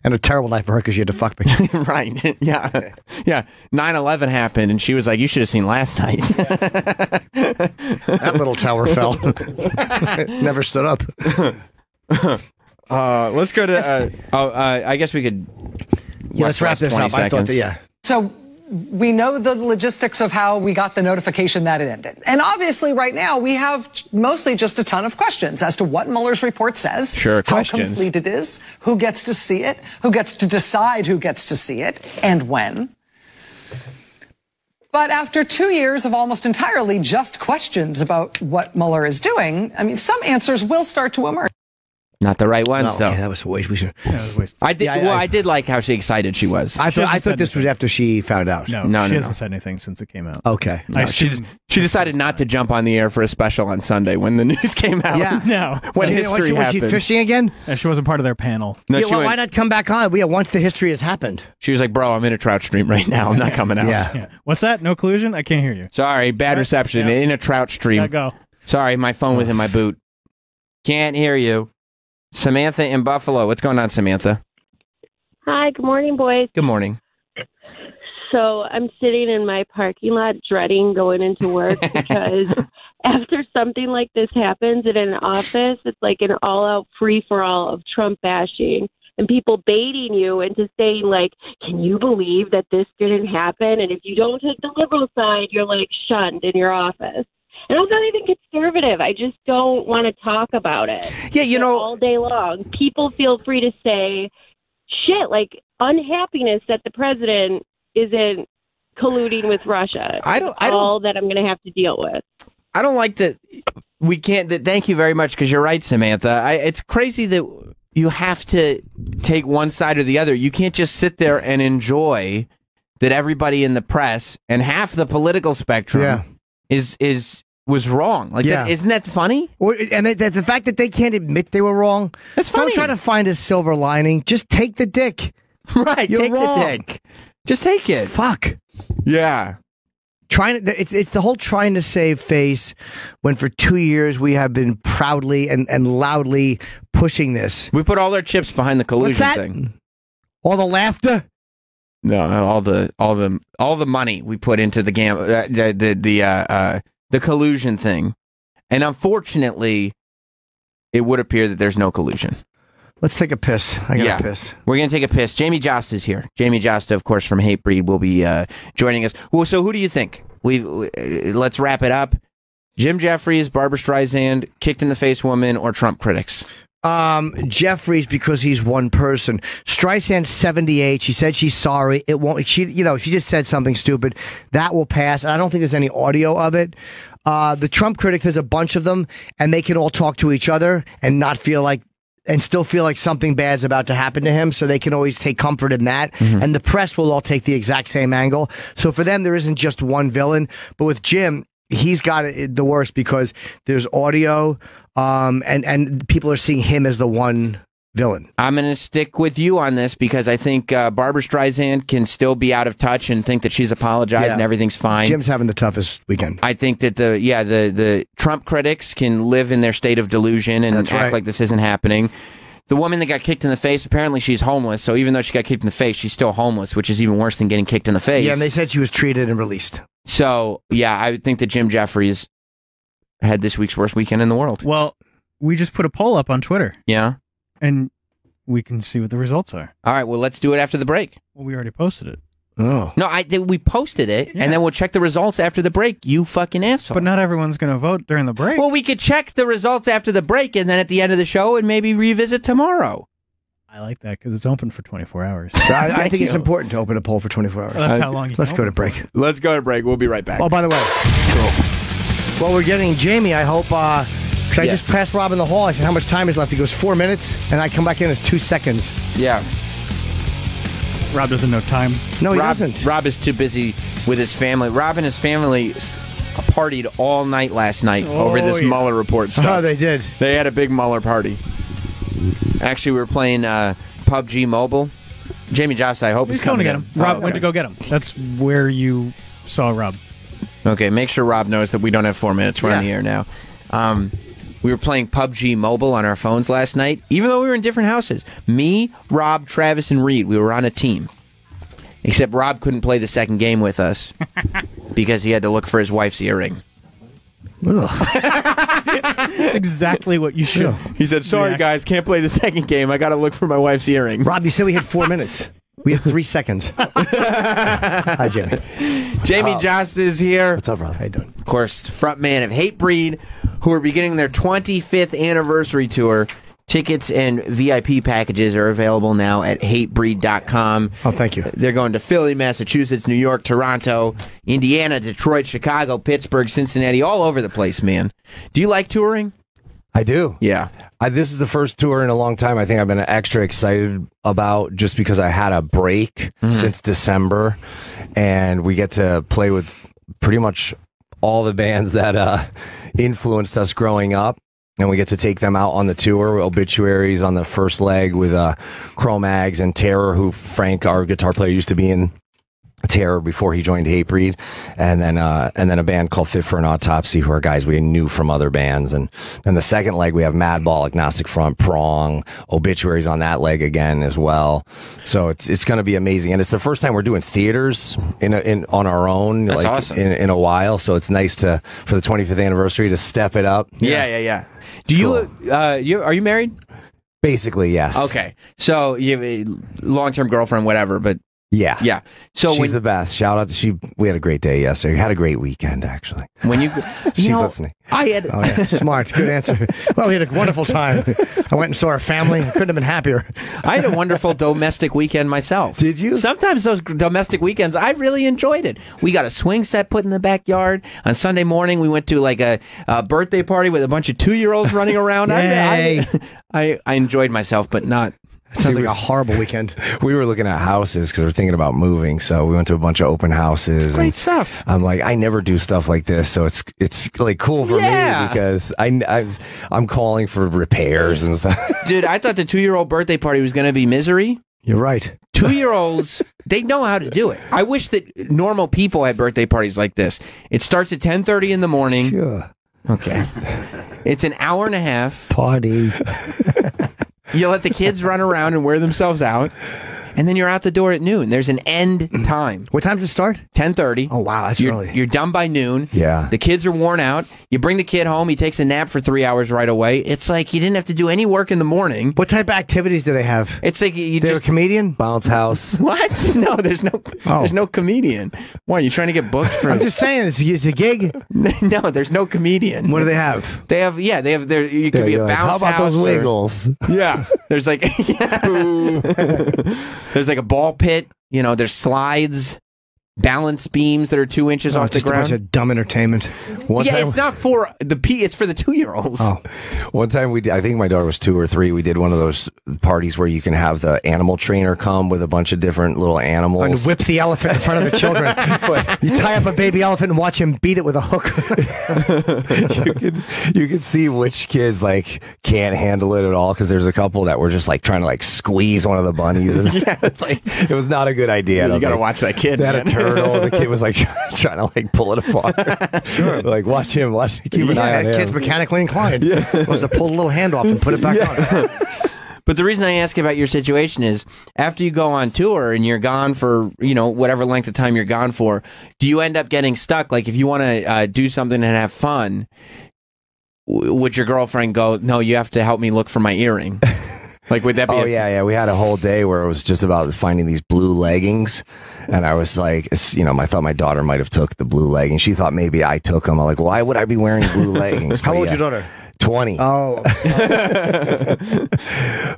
and a terrible night for her because she had to fuck me. right. Yeah. Yeah. 9 11 happened, and she was like, You should have seen last night. that little tower fell, never stood up. uh, let's go to. Uh, oh, uh, I guess we could. Yeah, let's wrap this 20 up. I thought that, yeah. So we know the logistics of how we got the notification that it ended. And obviously right now we have mostly just a ton of questions as to what Mueller's report says. Sure, How questions. complete it is, who gets to see it, who gets to decide who gets to see it, and when. But after two years of almost entirely just questions about what Mueller is doing, I mean, some answers will start to emerge. Not the right ones, No, though. okay, that was a waste. We should. Yeah, it was wasted. I did. Yeah, I- well, I- I, did like how she excited she was. I thought, I thought said this was after she found out. No, No, she no, hasn't no. said anything since it came out. Okay. I No, she, just, she decided not to jump on the air for a special on Sunday when the news came out. Yeah. No, when She- history was she, was she fishing again? And she wasn't part of their panel. No, yeah, she, well, went- why not come back on? Yeah, once the history has happened. she was like, "Bro, I'm in a trout stream right now. I'm not coming out." Yeah. Yeah. What's that? No collusion? I can't hear you. Sorry, bad reception in a trout stream. Go. Sorry, my phone was in my boot. Can't hear you. Samantha in Buffalo. What's going on, Samantha? Hi, good morning, boys. Good morning. So I'm sitting in my parking lot dreading going into work because after something like this happens in an office, it's like an all out free for all of Trump bashing and people baiting you into saying like, Can you believe that this didn't happen? And if you don't take the liberal side, you're like shunned in your office. And I'm not even conservative. I just don't want to talk about it. Yeah, you know, all day long, people feel free to say shit like unhappiness that the president isn't colluding with Russia. I don't- It's I don't- all that I'm going to have to deal with. I don't like that. We can't. That, thank you very much because you're right, Samantha. I, it's crazy that you have to take one side or the other. You can't just sit there and enjoy that everybody in the press and half the political spectrum Yeah. is is was wrong. Like, Yeah. that, isn't that funny? Or, and that's the fact that they can't admit they were wrong. That's funny. Don't try to find a silver lining. Just take the dick. Right. You're take wrong. the dick. Just take it. Fuck. Yeah. Trying to, it's, it's the whole trying to save face when for two years we have been proudly and, and loudly pushing this. We put all our chips behind the collusion thing. All the laughter. No, all the all the all the money we put into the gam uh, the the the uh, uh, the collusion thing, and unfortunately, it would appear that there's no collusion. Let's take a piss. I got Yeah. to piss. We're gonna take a piss. Jamey Jasta is here. Jamey Jasta, of course, from Hatebreed, will be uh, joining us. Well, so who do you think? We uh, let's wrap it up. Jim Jeffries, Barbra Streisand, kicked in the face woman, or Trump critics. Um, Jeffries because he's one person. Streisand seventy eight. She said she's sorry. It won't. She, you know, she just said something stupid. That will pass. And I don't think there's any audio of it. Uh, the Trump critic, there's a bunch of them, and they can all talk to each other and not feel like. And still feel like something bad's about to happen to him, so they can always take comfort in that. And the press will all take the exact same angle. So for them, there isn't just one villain. But with Jim, he's got it the worst because there's audio, um, and and people are seeing him as the one villain. I'm going to stick with you on this because I think uh, Barbra Streisand can still be out of touch and think that she's apologized Yeah. and everything's fine. Jim's having the toughest weekend. I think that the yeah the the Trump critics can live in their state of delusion and That's act right. like this isn't happening. The woman that got kicked in the face, apparently she's homeless. So even though she got kicked in the face, she's still homeless, which is even worse than getting kicked in the face. Yeah, and they said she was treated and released. so yeah, I would think that Jim Jeffries had this week's worst weekend in the world. Well, we just put a poll up on Twitter, Yeah. and we can see what the results are. All right. Well, let's do it after the break. Well, we already posted it, Oh. No, I th- we posted it, and then we'll check the results after the break. You fucking asshole. but not everyone's going to vote during the break. Well, we could check the results after the break, and then at the end of the show, and maybe revisit tomorrow. I like that because it's open for 24 hours. So I, I Thank think it's important to open a poll for 24 hours. Well, that's how long you Let's go to open break. Let's go to break. We'll be right back. Oh, by the way, cool. Well, we're getting Jamey, I hope. Uh, 'cause I Yes. just passed Rob in the hall. I said, "How much time is left?" He goes, four minutes," and I come back in as two seconds. Yeah. Rob doesn't know time. No, he Rob, doesn't. Rob is too busy with his family. Rob and his family partied all night last night over this yeah. Mueller report stuff. Oh, they did. They had a big Mueller party. Actually, we were playing uh, PUBG Mobile. Jamey Jasta, I hope He's is going to get in. him. Rob Oh, went to go get him. That's where you saw Rob. Okay, make sure Rob knows that we don't have four minutes. We're on Yeah. the air now. Um, we were playing PUBG Mobile on our phones last night, even though we were in different houses. Me, Rob, Travis, and Reed, we were on a team. Except Rob couldn't play the second game with us because he had to look for his wife's earring. That's exactly what you should. He said, "Sorry, React. guys, can't play the second game. I got to look for my wife's earring." Rob, you said we had four minutes. We have three seconds. Hi, Jamey. Jamey um, Jasta is here. What's up, brother? How you doing? of course, frontman of Hatebreed, who are beginning their 25th anniversary tour. Tickets and VIP packages are available now at hatebreed.com. Oh, thank you. They're going to Philly, Massachusetts, New York, Toronto, Indiana, Detroit, Chicago, Pittsburgh, Cincinnati, all over the place, man. Do you like touring? I do. Yeah. I, this is the first tour in a long time. I think I've been extra excited about just because I had a break since December, and we get to play with pretty much all the bands that uh, influenced us growing up. And we get to take them out on the tour. Obituaries on the first leg with uh, Cro-Mags and Terror, who Frank, our guitar player, used to be in Terror before he joined Hatebreed, and then uh, and then a band called Fit for an Autopsy, who are guys we knew from other bands, and then the second leg we have Madball, Agnostic Front, Prong, Obituaries on that leg again as well. So it's it's going to be amazing, and it's the first time we're doing theaters in a, in on our own, That's like awesome. in, in a while. So it's nice to for the 25th anniversary to step it up. Yeah, yeah, yeah. Do you, uh, you are you married? Basically, yes. Okay, so you have a long-term girlfriend, whatever, but Yeah. yeah. So she's when, the best. Shout out to she. We had a great day yesterday. We had a great weekend actually. when you, She's you know, listening. I had Oh yeah, smart, good answer. Well, we had a wonderful time. I went and saw our family. Couldn't have been happier. I had a wonderful domestic weekend myself. Did you? Sometimes those domestic weekends, I really enjoyed it. We got a swing set put in the backyard. On Sunday morning, we went to like a, a birthday party with a bunch of two year olds running around. I, Yay. I, I, I enjoyed myself, but not. Sounds like a horrible weekend. We were looking at houses because we're thinking about moving. So we went to a bunch of open houses. Great and stuff. I'm like, I never do stuff like this, so it's it's like cool for Yeah. me because I, I was- I'm calling for repairs and stuff. Dude, I thought the two year old birthday party was going to be misery. You're right. Two year olds, they know how to do it. I wish that normal people had birthday parties like this. It starts at 10:30 in the morning. Sure. Okay. It's an hour and a half. Party. You let the kids run around and wear themselves out, and then you're out the door at noon. There's an end time. What time does it start? Ten thirty. Oh wow, that's You're, early. you're done by noon. Yeah. The kids are worn out. You bring the kid home. He takes a nap for three hours right away. It's like you didn't have to do any work in the morning. What type of activities do they have? It's like you They're a comedian. Bounce house. what? No, there's no. Oh. There's no comedian. Why? You trying to get booked for? I'm just saying, it's, it's a gig. no, there's no comedian. What do they have? They have, yeah, they have. There, you could be a you're like, bounce How about house those or- wiggles? Yeah. There's like there's like a ball pit. You know, there's slides, balance beams that are two inches Oh, off the just a bunch ground. of dumb entertainment. One yeah, time- it's not for the P. It's for the two year olds. Oh, One time we did, I think my daughter was two or three. We did one of those parties where you can have the animal trainer come with a bunch of different little animals and animals. whip the elephant in front of the children. you tie up a baby elephant and watch him beat it with a hook. you can you could see which kids like can't handle it at all because there's a couple that were just like trying to like squeeze one of the bunnies. yeah, like it was not a good idea. I you got to watch that kid. They had a man. Turtle. The kid was like trying, trying to like pull it apart. sure. Like watch him. Watch. Keep an eye yeah, on that him. kid's mechanically inclined. Yeah. Was to pull the little hand off and put it back on. But the reason I ask about your situation is after you go on tour and you're gone for, you know, whatever length of time you're gone for, do you end up getting stuck? Like if you want to uh, do something and have fun, w- would your girlfriend go, no, you have to help me look for my earring? Like, would that be Oh a- yeah, yeah. We had a whole day where it was just about finding these blue leggings, and I was like, you know, I thought my daughter might have took the blue leggings. She thought maybe I took them. I'm like, why would I be wearing blue leggings? How But old yeah, your daughter? Twenty. Oh,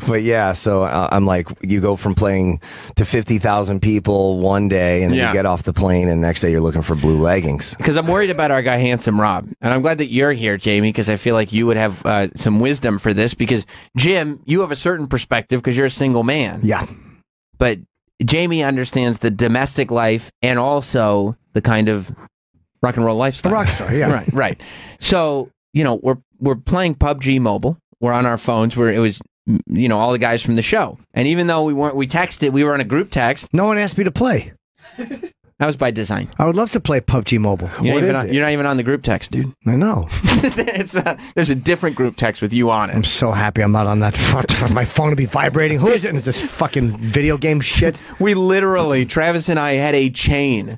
but yeah, so I'm like, you go from playing to fifty thousand people one day, and then Yeah. you get off the plane, and the next day you're looking for blue leggings. Because I'm worried about our guy, Handsome Rob. And I'm glad that you're here, Jamey, because I feel like you would have uh, some wisdom for this. Because, Jim, you have a certain perspective because you're a single man. yeah. But Jamey understands the domestic life and also the kind of rock and roll A lifestyle. rock star, yeah. Right, right. So, you know, we're we're playing PUBG Mobile. We're on our phones where it was you know, all the guys from the show. And even though we weren't we texted, we were on a group text. No one asked me to play. That was by design. I would love to play PUBG Mobile. You're, What not even on, you're not even on the group text, dude. I know. it's a, there's a different group text with you on it. I'm so happy I'm not on that. For, for my phone to be vibrating. Who is it? This fucking video game shit. We literally, Travis and I had a chain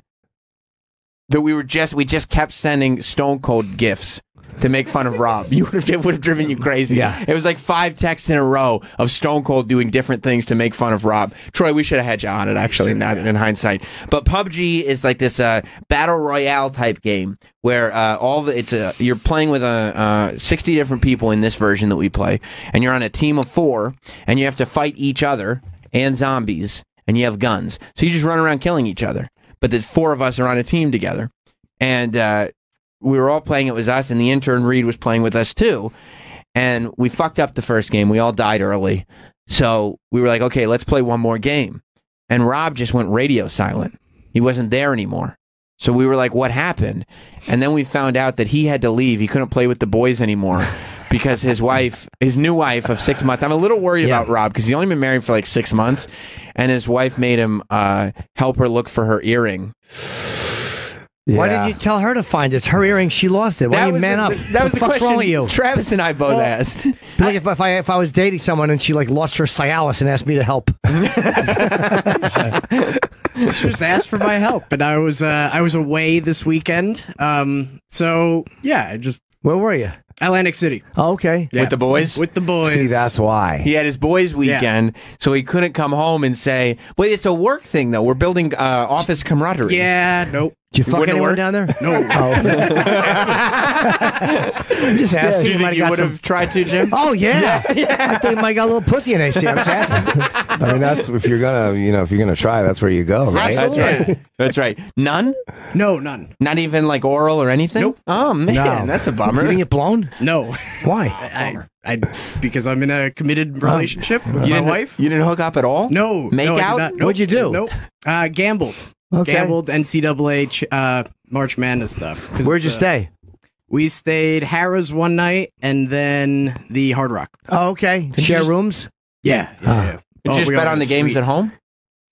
that we were just we just kept sending Stone Cold gifts to make fun of Rob. You would have it would have driven you crazy. Yeah. it was like five texts in a row of Stone Cold doing different things to make fun of Rob. Troy, we should have had you on it actually. Now in hindsight, but PUBG is like this uh, battle royale type game where uh, all the it's a you're playing with a, uh, 60 different people in this version that we play, and you're on a team of four, and you have to fight each other and zombies, and you have guns. So you just run around killing each other. But the four of us are on a team together, and uh, we were all playing. It was us, and the intern Reed was playing with us too. And we fucked up the first game. We all died early, so we were like, okay, let's play one more game. And Rob just went radio silent. He wasn't there anymore. So we were like, what happened? And then we found out that he had to leave. He couldn't play with the boys anymore because his wife, his new wife of six months. I'm a little worried about Rob because he's only been married for like six months, and his wife made him uh, help her look for her earring. Why did you tell her to find it? It's her earring. She lost it. Why don't you man the- up? that what was the the fuck's wrong with question you? Travis and I both asked. Like if, if I if I was dating someone and she like lost her Cialis and asked me to help. She just asked for my help, and I was uh, I was away this weekend. Um, so yeah, I just where were you? Atlantic City. Oh, okay. Yeah. With the boys? With the boys. See, that's why. He had his boys' weekend, so he couldn't come home and say, "Well, it's a work thing, though. We're building uh, office camaraderie." Yeah, nope. Did you fuck Wouldn't anyone work? down there? No. I'm just asking. Do you might think you got would some- have tried to, Jim? Oh yeah. I think I might got a little pussy in AC. I'm just asking. I mean, that's if you're gonna, you know, if you're gonna try, that's where you go, right? That's right. That's right. None? No, none. Not even like oral or anything? Nope. Oh man, No. that's a bummer. You didn't get blown? No. Why? I, I because I'm in a committed relationship with you my didn't, wife. You didn't hook up at all? No. Make no, out? not. Nope. What'd you do? Nope. Uh, gambled. Okay. Gambled NCAA ch- uh, March Madness stuff. Where'd you uh, stay? We stayed Harrah's one night and then the Hard Rock. Oh, okay. Share just- rooms? Yeah. yeah, yeah. Did you Oh, just bet on the had games suite. at home?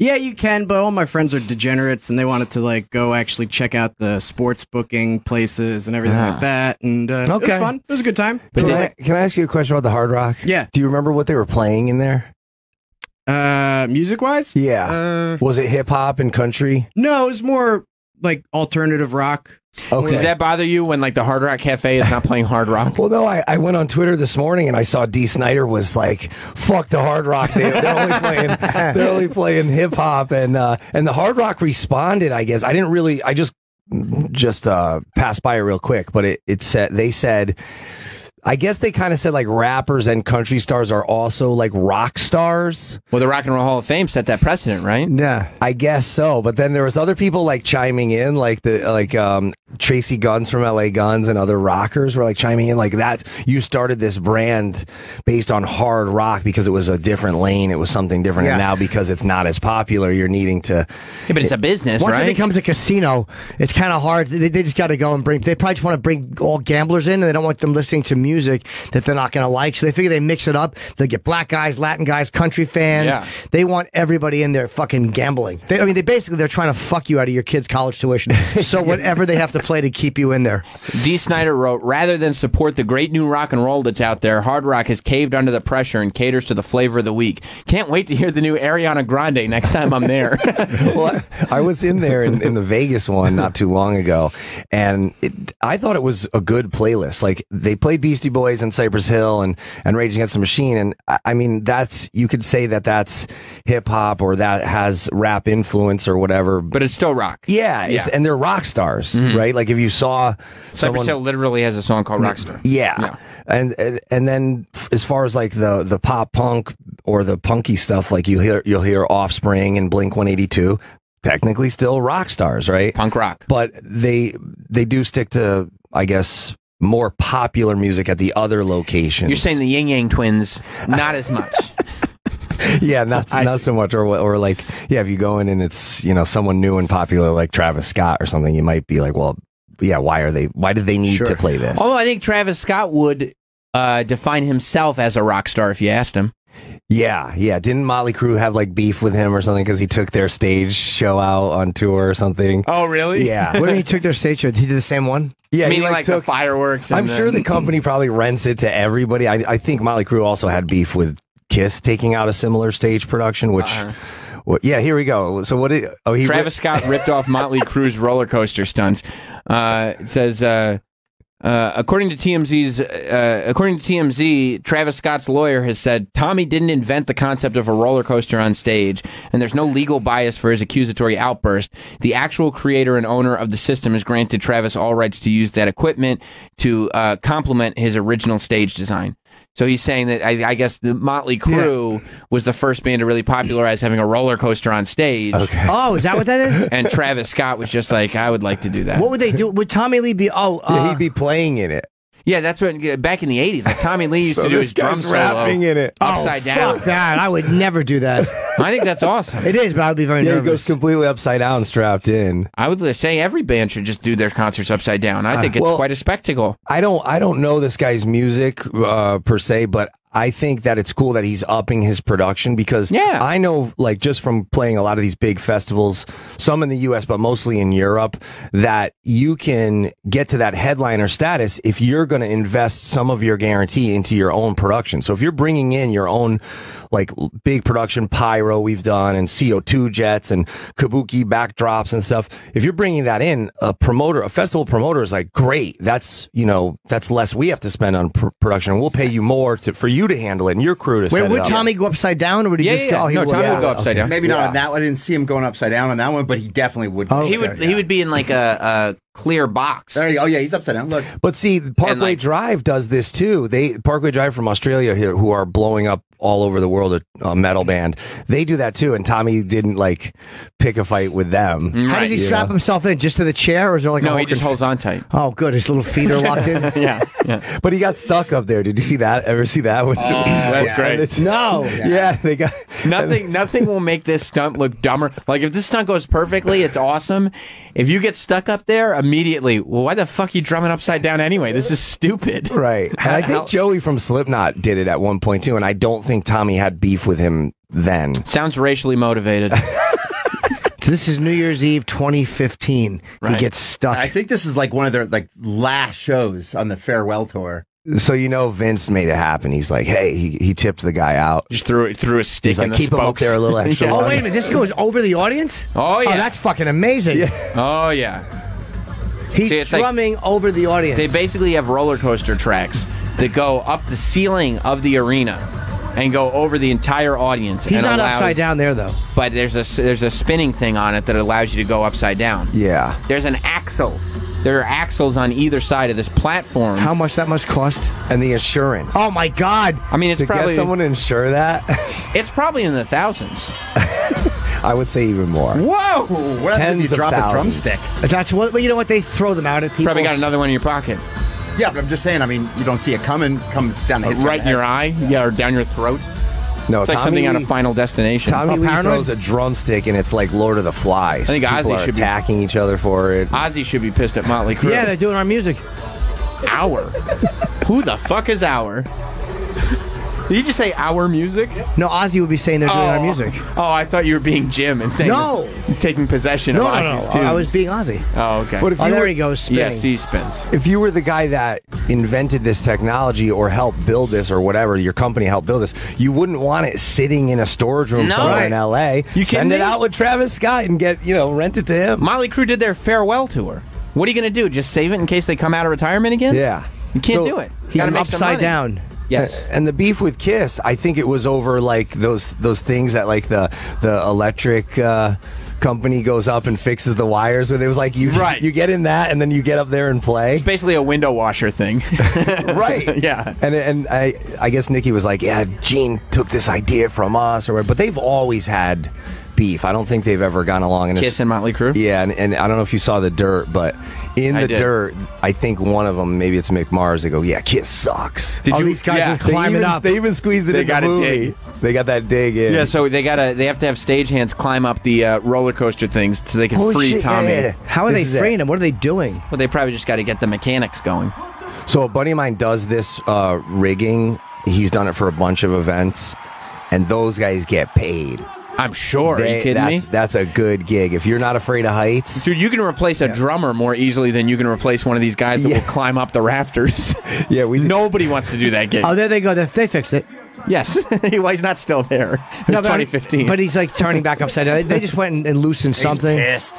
Yeah, you can, but all my friends are degenerates and they wanted to like go actually check out the sports booking places and everything Ah. like that. And uh, it was Okay. fun. It was a good time. But can I, can I ask you a question about the Hard Rock? Yeah. Do you remember what they were playing in there? Uh, music wise? Yeah. Uh, Was it hip hop and country? no, it was more like alternative rock. Okay. Does that bother you when like the Hard Rock Cafe is not playing Hard Rock? Well, no, I, I went on Twitter this morning and I saw Dee Snider was like, "Fuck the Hard Rock." They, they're only playing, they're only playing hip hop, and uh, and the Hard Rock responded. I guess I didn't really. I just just uh, passed by it real quick, but it it said they said. I guess they kind of said like rappers and country stars are also like rock stars. Well, the Rock and Roll Hall of Fame set that precedent, right? Yeah. I guess so, but then there was other people like chiming in, like the like um Tracii Guns from LA Guns and other rockers were like chiming in, like that. You started this brand based on hard rock because it was a different lane, it was something different, and now because it's not as popular, you're needing to. Yeah, but it's a business, right? Once it becomes a casino, it's kind of hard. They, they just got to go and bring. They probably just want to bring all gamblers in, and they don't want them listening to music that they're not going to like. So they figure they mix it up. They get black guys, Latin guys, country fans. Yeah. They want everybody in there fucking gambling. They, I mean, they basically they're trying to fuck you out of your kid's college tuition. So whatever they have to play to keep you in there. Dee Snider wrote, rather than support the great new rock and roll that's out there, hard rock has caved under the pressure and caters to the flavor of the week. Can't wait to hear the new Ariana Grande next time I'm there. well, I, I was in there in, in the Vegas one not too long ago, and it, I thought it was a good playlist. Like they played Beastie Boys and Cypress Hill and and Rage Against the Machine, and I, I mean that's you could say that that's hip hop or that has rap influence or whatever. but it's still rock. Yeah, it's, Yeah. and they're rock stars, mm-hmm. right? Like if you saw Cypress someone, Hill literally has a song called Rockstar. yeah. And, and and then as far as like the the pop punk or the punky stuff, like you hear you'll hear Offspring and Blink One Eighty Two, technically still rock stars, right? Punk rock. But they they do stick to I guess more popular music at the other locations. You're saying the Ying Yang Twins, not as much. yeah, not not so much, or or like yeah, if you go in and it's you know someone new and popular like Travis Scott or something, you might be like, well, yeah, why are they? Why do they need to play this? Although I think Travis Scott would uh, define himself as a rock star if you asked him. Yeah, yeah. Didn't Motley Crue have like beef with him or something because he took their stage show out on tour or something? Oh, really? Yeah. When he took their stage show, he did the same one. Yeah, he, Meaning like, the took- fireworks. I'm and sure the company probably rents it to everybody. I, I think Motley Crue also had beef with Kiss taking out a similar stage production, which. Well, yeah, here we go. So what? Did, oh, he Travis Scott ripped off Motley Crue's roller coaster stunts. Uh, it says, uh, uh, according to TMZ's, uh, according to TMZ, Travis Scott's lawyer has said Tommy didn't invent the concept of a roller coaster on stage, and there's no legal bias for his accusatory outburst. The actual creator and owner of the system has granted Travis all rights to use that equipment to uh, complement his original stage design. So he's saying that I, I guess the Motley Crue was the first band to really popularize having a roller coaster on stage. Okay. Oh, is that what that is? And Travis Scott was just like, I would like to do that. What would they do? Would Tommy Lee be? Oh, uh, yeah, he'd be playing in it. Yeah, that's what back in the '80s, like Tommy Lee used So to do his drum guy's solo rapping in it. upside oh, down. Fuck that. I would never do that. I think that's awesome. It is, but I would be very Yeah, he nervous. goes completely upside down, strapped in. I would say every band should just do their concerts upside down. I think it's well- quite a spectacle. I don't I don't know this guy's music uh, per se, but I think that it's cool that he's upping his production because Yeah. I know like just from playing a lot of these big festivals, some in the US but mostly in Europe, that you can get to that headliner status if you're going to invest some of your guarantee into your own production. So if you're bringing in your own like big production pyro we've done and CO2 jets and kabuki backdrops and stuff, if you're bringing that in, a promoter, a festival promoter is like, great. That's, you know, that's less we have to spend on pr- production. We'll pay you more to, for you to handle it and your crew to Wait, set it would up. Tommy go upside down, or would he Yeah, just yeah, go? Oh, he no, would. Tommy Yeah, would go upside okay. down. Maybe Yeah. not on that one. I didn't see him going upside down on that one, but he definitely would. Oh, He would Okay. he would be in like a, a clear box. There you go. Oh yeah, he's upside down. Look. But see, Parkway like- Drive does this too. They Parkway Drive from Australia here, who are blowing up all over the world, a, a metal band. They do that too. And Tommy didn't like pick a fight with them. Mm, How does he Yeah. strap himself in? Just to the chair, or is there like No, a he just con- holds on tight. Oh, good. His little feet are locked in. Yeah, yeah. But he got stuck up there. Did you see that? Ever see that? One? Oh, That's great. No. yeah, they got. Nothing, nothing will make this stunt look dumber. Like if this stunt goes perfectly, it's awesome. If you get stuck up there immediately, well, why the fuck you drumming upside down anyway? This is stupid. Right. And I think Joey from Slipknot did it at one point too. And I don't think Tommy had beef with him then. Sounds racially motivated. This is New Year's Eve 2015. Right. He gets stuck. I think this is like one of their like last shows on the farewell tour. So you know Vince made it happen. He's like, hey, he, he tipped the guy out. Just threw it, threw a stick He's in like, the keep him up there a little extra Yeah. oh, wait a minute. This goes over the audience? Oh, oh yeah. that's fucking amazing. oh yeah. He's See, it's like- drumming over the audience. They basically have roller coaster tracks that go up the ceiling of the arena and go over the entire audience. He's and not allows- upside down there, though. But there's a there's a spinning thing on it that allows you to go upside down. Yeah. There's an axle. There are axles on either side of this platform. How much that must cost? And the insurance. Oh, my God. I mean, it's to probably get someone to insure that, it's probably in the thousands. I would say even more. Whoa! What happens Tens if you drop thousands. a drumstick? That's what, you know what? They throw them out at people. Probably got another one in your pocket, Yeah, but I'm just saying. I mean, you don't see it coming. Comes down, and hits right in your eye, yeah, or down your throat. No, It's like Tommy something out Lee- of Final Destination. Tommy Oh, Lee Paranoid? throws a drumstick and it's like Lord of the Flies. I think People Ozzy are should be- attacking each other for it. Ozzy should be pissed at Motley Crue. Yeah, they're doing our music. Hour. Who the fuck is Hour? Did you just say Our music? No, Ozzy would be saying they're doing our oh. music. Oh, I thought you were being Jim and saying No. taking possession No, of no, no. Tunes. I was being Ozzy. Oh, okay. But if Oh, you there were, he goes, spinning. yes, he spins. if you were the guy that invented this technology or helped build this or whatever, your company helped build this, you wouldn't want it sitting in a storage room No. somewhere in LA. You Send it me? out with Travis Scott and get, you know, rent it to him. Motley Crue did their farewell tour. What are you going to do? Just save it in case they come out of retirement again? Yeah. You can't So- do it. You He's gotta make some upside down. Yes. And the beef with Kiss, I think it was over like those those things that like the the electric uh, company goes up and fixes the wires with. It was like you Right. you get in that and then you get up there and play. It's basically a window washer thing. right. yeah. And and I I guess Nikki was like, yeah, Gene took this idea from us or whatever. But they've always had beef. I don't think they've ever gone along. And Kiss and Motley Crue? Yeah, and, and I don't know if you saw the dirt, but in I the did. dirt, I think one of them, maybe it's Mick Mars, they go, yeah, Kiss sucks. Did All you? these guys yeah. are climbing they even, up. They even squeezed it They in gotta movie. dig. They got that dig in. Yeah, so they gotta they have to have stagehands climb up the uh, roller coaster things so they can Holy free shit, Tommy. yeah, yeah. How are This they freeing him? What are they doing? Well, they probably just got to get the mechanics going. So a buddy of mine does this uh, rigging. He's done it for a bunch of events, and those guys get paid. I'm sure. Are you They- kidding me? that's, That's a good gig. If you're not afraid of heights, Dude, you can replace a drummer more easily than you can replace one of these guys that Yeah. will climb up the rafters. yeah, we did. Nobody wants to do that gig. Oh, there they go. They, they fixed it. yes. well, he's not still there. It's No, but I mean- 2015. But he's like turning back upside down. They just went and, and loosened something. Pissed.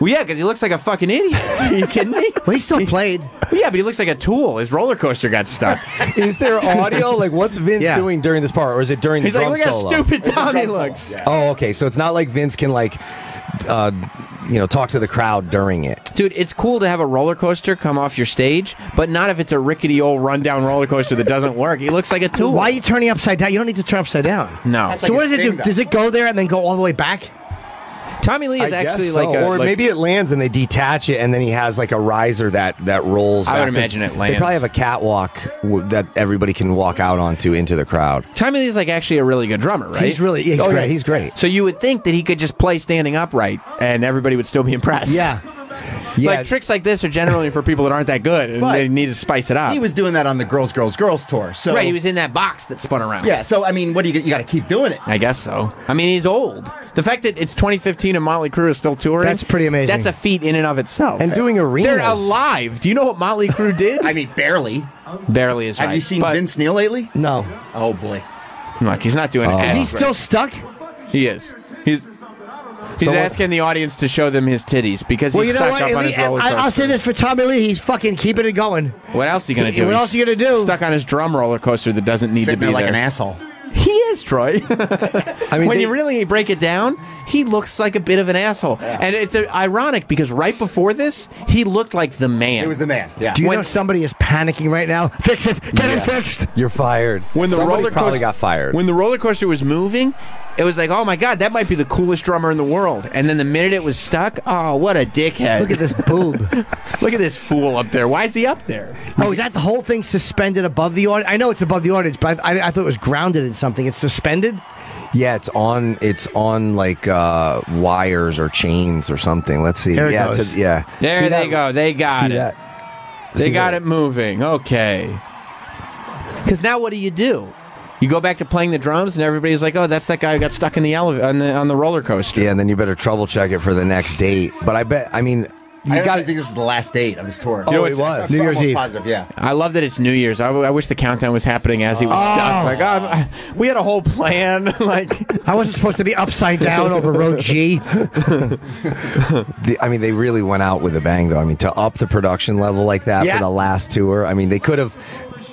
Well, yeah, because he looks like a fucking idiot. Are you kidding me? Well, he still played. Well, yeah, but he looks like a tool. His roller coaster got stuck. is there audio? like, what's Vince Yeah. doing during this part, or is it during He's the like, drum look how stupid Tommy looks. yeah. Oh, okay. So it's not like Vince can like, uh, you know, talk to the crowd during it. Dude, it's cool to have a roller coaster come off your stage, but not if it's a rickety old rundown roller coaster that doesn't work. He looks like a tool. Why are you turning upside down? You don't need to turn upside down. No. That's so like what does it do? though. Does it go there and then go all the way back? Tommy Lee is I guess actually so. like, a, or like- maybe it lands and they detach it, and then he has like a riser that that rolls. I would back. imagine it lands. They lands. probably have a catwalk w- that everybody can walk out onto into the crowd. Tommy Lee is like actually a really good drummer, right? He's really- he's oh, great. Yeah, he's great. So you would think that he could just play standing upright and everybody would still be impressed. Yeah. Like tricks like this are generally for people that aren't that good and But they need to spice it up. He was doing that on the Girls, Girls, Girls tour. So right, he was in that box that spun around. Yeah. So I mean, what do you you got to keep doing it? I guess so. I mean, he's old. The fact that it's 2015 and Motley Crue is still touring. That's pretty amazing. That's a feat in and of itself. And doing arenas. They're alive. Do you know what Motley Crue did? I mean, barely. Barely is Have right. you seen But- Vince Neil lately? No. Oh boy. Look, he's not doing it. Oh. Is he still stuck? He is. He's. He's So asking the audience to show them his titties because Well, he's you know stuck what? up on his least- roller I- I'll coaster. say this for Tommy Lee: he's fucking keeping it going. What else are you gonna do? What He's else are you gonna do? Stuck on his drum roller coaster that doesn't need Sitting to be there like there. an asshole. He is Troy. I mean, when they- you really break it down, he looks like a bit of an asshole, and it's uh, ironic because right before this, he looked like the man. It was the man. Yeah. Do you When- know somebody is panicking right now? Fix it. Get it fixed. You're fired. when the Somebody roller probably coaster got fired. When the roller coaster was moving, it was like, oh my god, that might be the coolest drummer in the world. And then the minute it was stuck, oh, what a dickhead! Look at this boob. Look at this fool up there. Why is he up there? Oh, is that the whole thing suspended above the audience? I know it's above the audience, but I, I, I thought it was grounded in something. It's suspended. Yeah, it's on. It's on like uh, wires or chains or something. Let's see. There it yeah, goes. it's a- yeah. There See they that? go. They got See it. that? They See got that? it moving. Okay. Because now what do you do? You go back to playing the drums, and everybody's like, "Oh, that's that guy who got stuck in the elevator on the on the roller coaster." Yeah, and then you better trouble check it for the next date. But I bet. I mean, you I got. honestly think this was the last date of his tour. Oh, it was. New Year's almost Eve. Positive, yeah. I love that it's New Year's. I wish the countdown was happening as he was Oh. stuck. Like, oh, we had a whole plan. like, I wasn't supposed to be upside down over road G. The, I mean, they really went out with a bang, though. I mean, to up the production level like that Yeah. for the last tour. I mean, they could have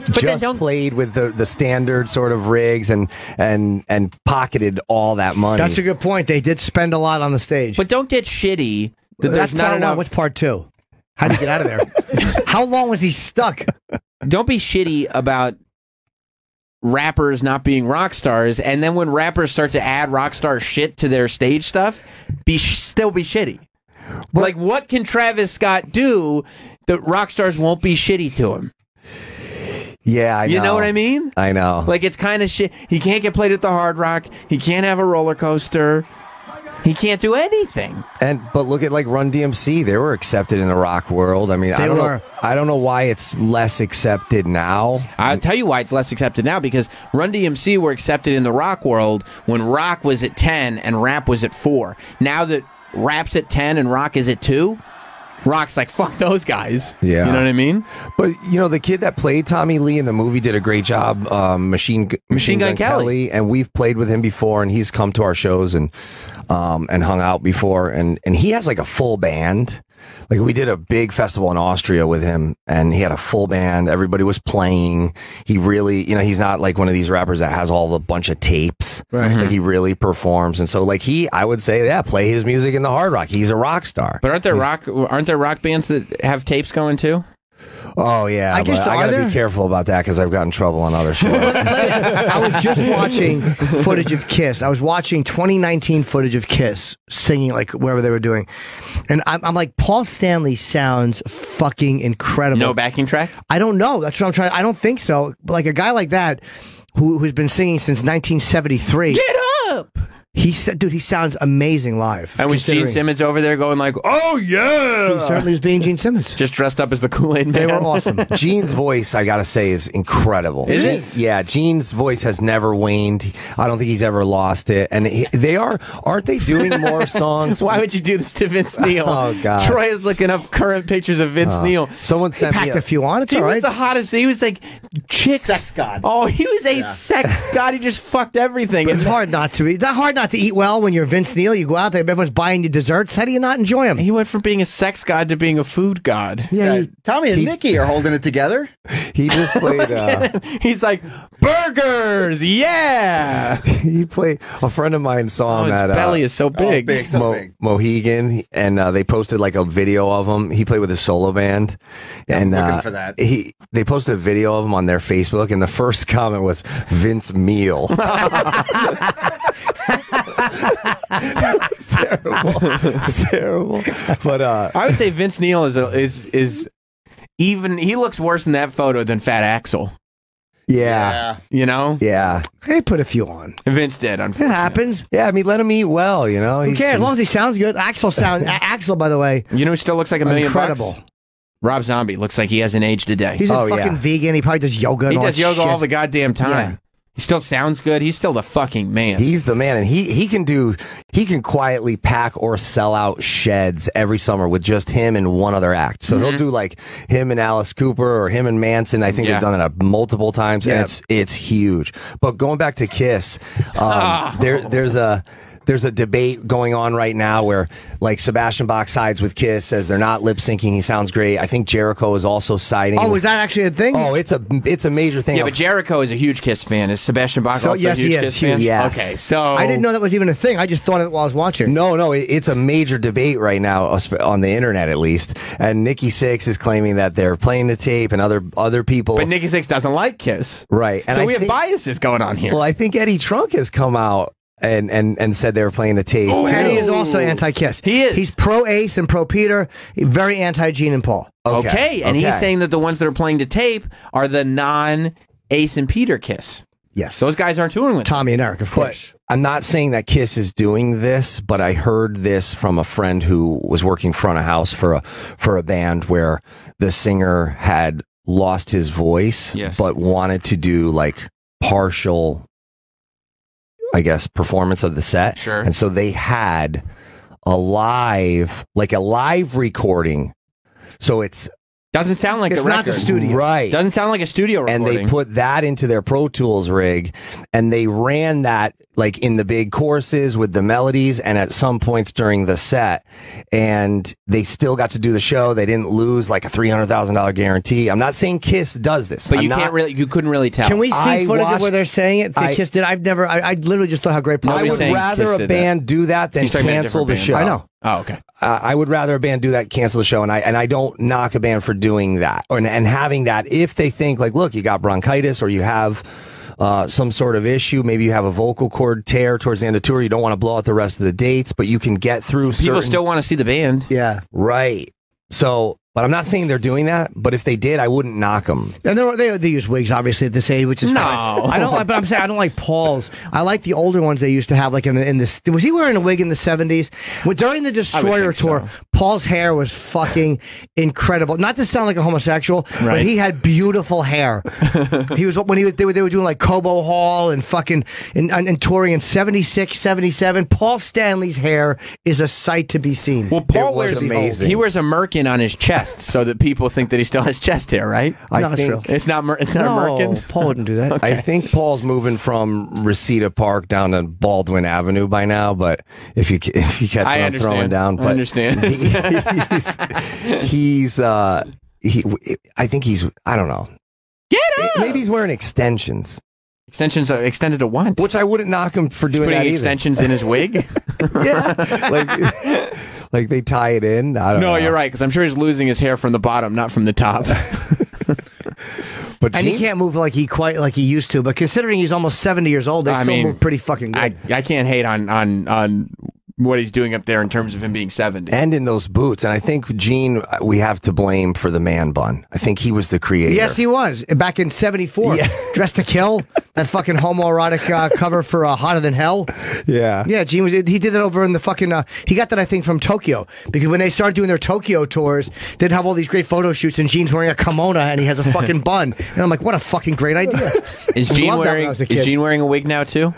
then just don't- played with the, the standard sort of rigs and and and pocketed all that money. That's a good point. They did spend a lot on the stage. but don't get shitty that That's there's not part one. enough. What's part two? How do you get out of there? How long was he stuck? don't be shitty about rappers not being rock stars and then when rappers start to add rock star shit to their stage stuff be sh- still be shitty like what can travis scott do that rock stars won't be shitty to him yeah, I you know what i mean I know. like it's kind of shit he can't get played at the hard rock he can't have a roller coaster he can't do anything And but look at like Run DMC, they were accepted in the rock world. I mean, I don't were. know. I don't know why it's less accepted now. I'll tell you why it's less accepted now because Run DMC were accepted in the rock world when rock was at 10 and rap was at 4. Now that rap's at 10 and rock is at 2, rock's like, fuck those guys. Yeah. You know what I mean? But you know, the kid that played Tommy Lee in the movie did a great job. Um, Machine Gu- Machine Gun Kelly. and we've played with him before, and he's come to our shows and um, and hung out before, and and he has like a full band. Like we did a big festival in Austria with him, and he had a full band. Everybody was playing. He really, you know, he's not like one of these rappers that has all the bunch of tapes. Right. Like he really performs, and so like he, I would say, yeah, play his music in the hard rock. He's a rock star. But aren't there rock aren't there rock bands that have tapes going too? Oh yeah, I guess but I gotta there? be careful about that because I've gotten in trouble on other shows. I was just watching footage of Kiss. I was watching 2019 footage of Kiss singing like wherever they were doing, and I'm, I'm like, Paul Stanley sounds fucking incredible. No backing track? I don't know. That's what I'm trying. I don't think so. But like a guy like that, who who's been singing since 1973. Get up! He said, dude, he sounds amazing live. And was Gene Simmons over there going like, "Oh yeah!" He certainly was being Gene Simmons. Just dressed up as the Kool Aid Man. They were awesome. Gene's voice, I gotta say, is incredible. Is it? Yeah, Gene's voice has never waned. I don't think he's ever lost it. And he, they are, aren't they doing more songs? Why would you do this to Vince Neil? Oh, God. Troy is looking up current pictures of Vince Uh, Neil. Someone He sent me. packed a few on. It's He all was the hottest. He was like chick Sex god. Oh, he was a sex god. He just fucked everything. But it's hard not to eat. That hard not to eat well when you're Vince Neil. You go out there, everyone's buying you desserts. How do you not enjoy them? He went from being a sex god to being a food god. Yeah, Tommy and Nikki are holding it together. He just played. Uh, He's like burgers, yeah. he played. A friend of mine saw Oh, him his at. belly uh, is so big. big, so Mo- big. Mohegan, and uh, they posted like a video of him. He played with a solo band, and looking uh, for that. he they posted a video of him on their Facebook, and the first comment was Vince Meal. It's terrible. It's terrible. But uh, I would say Vince Neil is a, is is even. He looks worse in that photo than Fat Axl. yeah, You know, yeah, They put a few on. Vince did. It Unfortunately. happens. yeah. I mean, let him eat well. You know, Who He's- cares? As long as he sounds good. Axl sounds. A- Axl, by the way, You know, who still looks like a million incredible. bucks. Rob Zombie looks like he hasn't aged a day. He's a Oh, fucking yeah. vegan. He probably does yoga. And he all does that yoga shit. all the goddamn time. He still sounds good. He's still the fucking man. He's the man, and he he can do he can quietly pack or sell out sheds every summer with just him and one other act. So he'll do like him and Alice Cooper or him and Manson. I think Yeah. they've done it multiple times, Yeah. and it's it's huge. But going back to Kiss, um, there there's a. There's a debate going on right now where, like, Sebastian Bach sides with Kiss, says they're not lip syncing. He sounds great. I think Jericho is also siding. Oh, is that actually a thing? Oh, it's a it's a major thing. yeah, but Jericho is a huge Kiss fan. Is Sebastian Bach So, also yes, a huge he is. Kiss Huge. fan? Yes. Okay, so I didn't know that was even a thing. I just thought it while I was watching. No, no, it- it's a major debate right now uh, on the internet, at least. And Nikki Sixx is claiming that they're playing the tape, and other other people. But Nikki Sixx doesn't like Kiss, right? And so I we have biases going on here. Well, I think Eddie Trunk has come out and and and said they were playing the tape. Oh, too. and he is also anti-Kiss. He is. He's pro Ace and pro Peter. Very anti Gene and Paul. okay, and he's saying that the ones that are playing to tape are the non Ace and Peter Kiss. Yes. Those guys aren't touring with. Tommy and Eric, of course. I'm not saying that Kiss is doing this, but I heard this from a friend who was working front of house for a for a band where the singer had lost his voice, Yes. but wanted to do like partial, I guess, performance of the set. Sure. And so they had a live, like a live recording. So it's Doesn't sound like It's the not the studio. right. Doesn't sound like a studio and they put that into their Pro Tools rig and they ran that like in the big courses with the melodies and at some points during the set and they still got to do the show. They didn't lose like a $300,000 guarantee. I'm not saying Kiss does this. but I'm you not- can't really. You couldn't really tell. Can we see I footage of where they're saying it? They I- kissed it. I've never. I, I literally just thought how great. I would rather Kiss a did band do that than He's talking about a cancel the different show. I know. Oh, okay. Uh, I would rather a band do that, cancel the show, and I and I don't knock a band for doing that or, and having that if they think like, look, you got bronchitis or you have uh, some sort of issue, maybe you have a vocal cord tear towards the end of tour, you don't want to blow out the rest of the dates, but you can get through. People certain- still want to see the band. Yeah, right. So, but I'm not saying they're doing that. But if they did, I wouldn't knock them. and they they they use wigs obviously at this age, which is No. fine. I don't. like- But I'm saying I don't like Paul's. I like the older ones they used to have, like in the in this. Was he wearing a wig in the '70s? Well, during the Destroyer tour, so. Paul's hair was fucking incredible. Not to sound like a homosexual, but he had beautiful hair. he was when he was they were, they were doing like Cobo Hall and fucking and, and, and touring in 76, 77. Paul Stanley's hair is a sight to be seen. Well, Paul was wears amazing. He wears a merkin on his chest so that people think that he still has chest hair, right? I No, think true. It's not. Mer- it's not no, a merkin. Paul wouldn't do that. I think Paul's moving from Reseda Park down to Baldwin Avenue by now. But if you if you catch I what I'm understand. throwing down, I understand. he's, he's uh he I think he's I don't know. Get up. Maybe he's wearing extensions, Extensions are extended to once. which I wouldn't knock him for He's doing putting that either. extensions in his wig. yeah, like like they tie it in. I don't know. no, you're right because I'm sure he's losing his hair from the bottom, not from the top. But And he Gene's- can't move like he quite like he used to. But considering he's almost seventy years old, they I still mean, move pretty fucking good. I, I can't hate on on on what he's doing up there in terms of him being 70. and in those boots, and I think Gene uh, we have to blame for the man bun. I think he was the creator. yes, he was back in '74. Yeah. Dressed to Kill, that fucking homoerotic uh, cover for uh, Hotter Than Hell. yeah. Yeah, Gene was. He did that over in the fucking. Uh, he got that I think from Tokyo because when they started doing their Tokyo tours, they'd have all these great photo shoots, and Gene's wearing a kimono and he has a fucking bun, and I'm like, what a fucking great idea. Is I Gene loved that when wearing I was a is kid. Gene wearing a wig now too?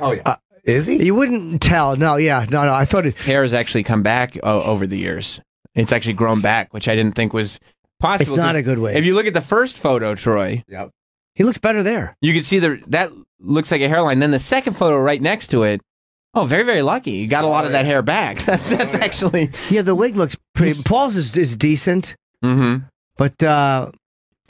Oh yeah. Is he? You wouldn't tell. No, yeah, no, no. I thought it. Hair has actually come back o- over the years. It's actually grown back, which I didn't think was possible. It's not a good wig. If you look at the first photo, Troy, Yep. He looks better there. you can see the that looks like a hairline. Then the second photo right next to it, oh, very very lucky. You got a lot of that hair back. That's that's actually. Yeah, the wig looks pretty. Paul's is, is decent, Mm-hmm. but uh,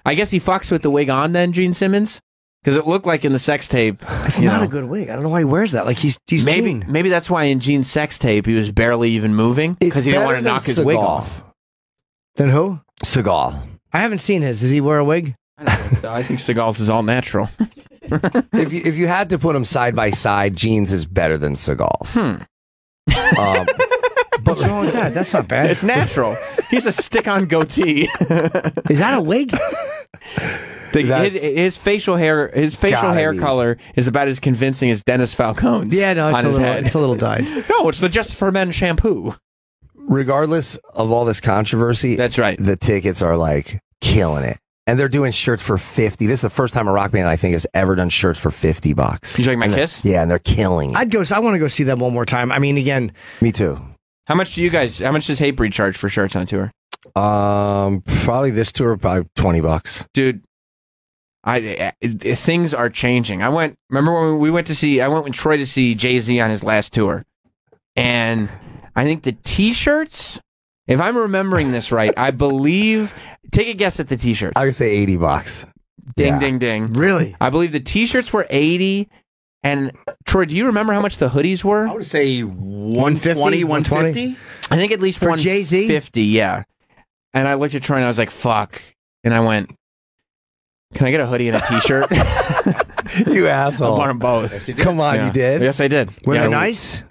I guess he fucks with the wig on then, Gene Simmons, because it looked like in the sex tape. it's not know, a good wig. I don't know why he wears that. Like he's he's Maybe Gene. maybe that's why in Gene's sex tape he was barely even moving because he didn't want to than knock his wig Seagal. off. Then who? Seagal. I haven't seen his. Does he wear a wig? I think Seagal's is all natural. if you if you had to put them side by side, Gene's is better than Seagal's. Hmm. Um, What's wrong with that? That's not bad. It's natural. He's a stick-on goatee. Is that a wig? The- his, his facial hair, his facial gotta hair be. color is about as convincing as Dennis Falcone's. Yeah, no, it's on a his little, head. it's a little dyed. No, it's the Just for Men shampoo. regardless of all this controversy, That's right. the tickets are like killing it. And they're doing shirts for 50. This is the first time a rock band I think has ever done shirts for 50 bucks. you like my And Kiss? Yeah, and they're killing it. I'd go. I want to go see them one more time. I mean, again, Me too. How much do you guys? How much does Hatebreed charge for shirts on tour, Um, probably this tour, probably 20 bucks. dude? I, I- things are changing. I went. Remember when we went to see? I went with Troy to see Jay Z on his last tour, and I think the T-shirts. If I'm remembering this right, I believe. Take a guess at the T-shirts. I would say 80 bucks. Ding, Yeah. ding, ding. really, I believe the T-shirts were eighty. And Troy, do you remember how much the hoodies were? I would say 120, 150. I think at least For one Jay-Z? fifty. Yeah. And I looked at Troy and I was like, "Fuck!" And I went, "Can I get a hoodie and a T-shirt?" you asshole. I asshole. want them both. Come on, Yeah. you did? Yes, I did. were Yeah, they nice?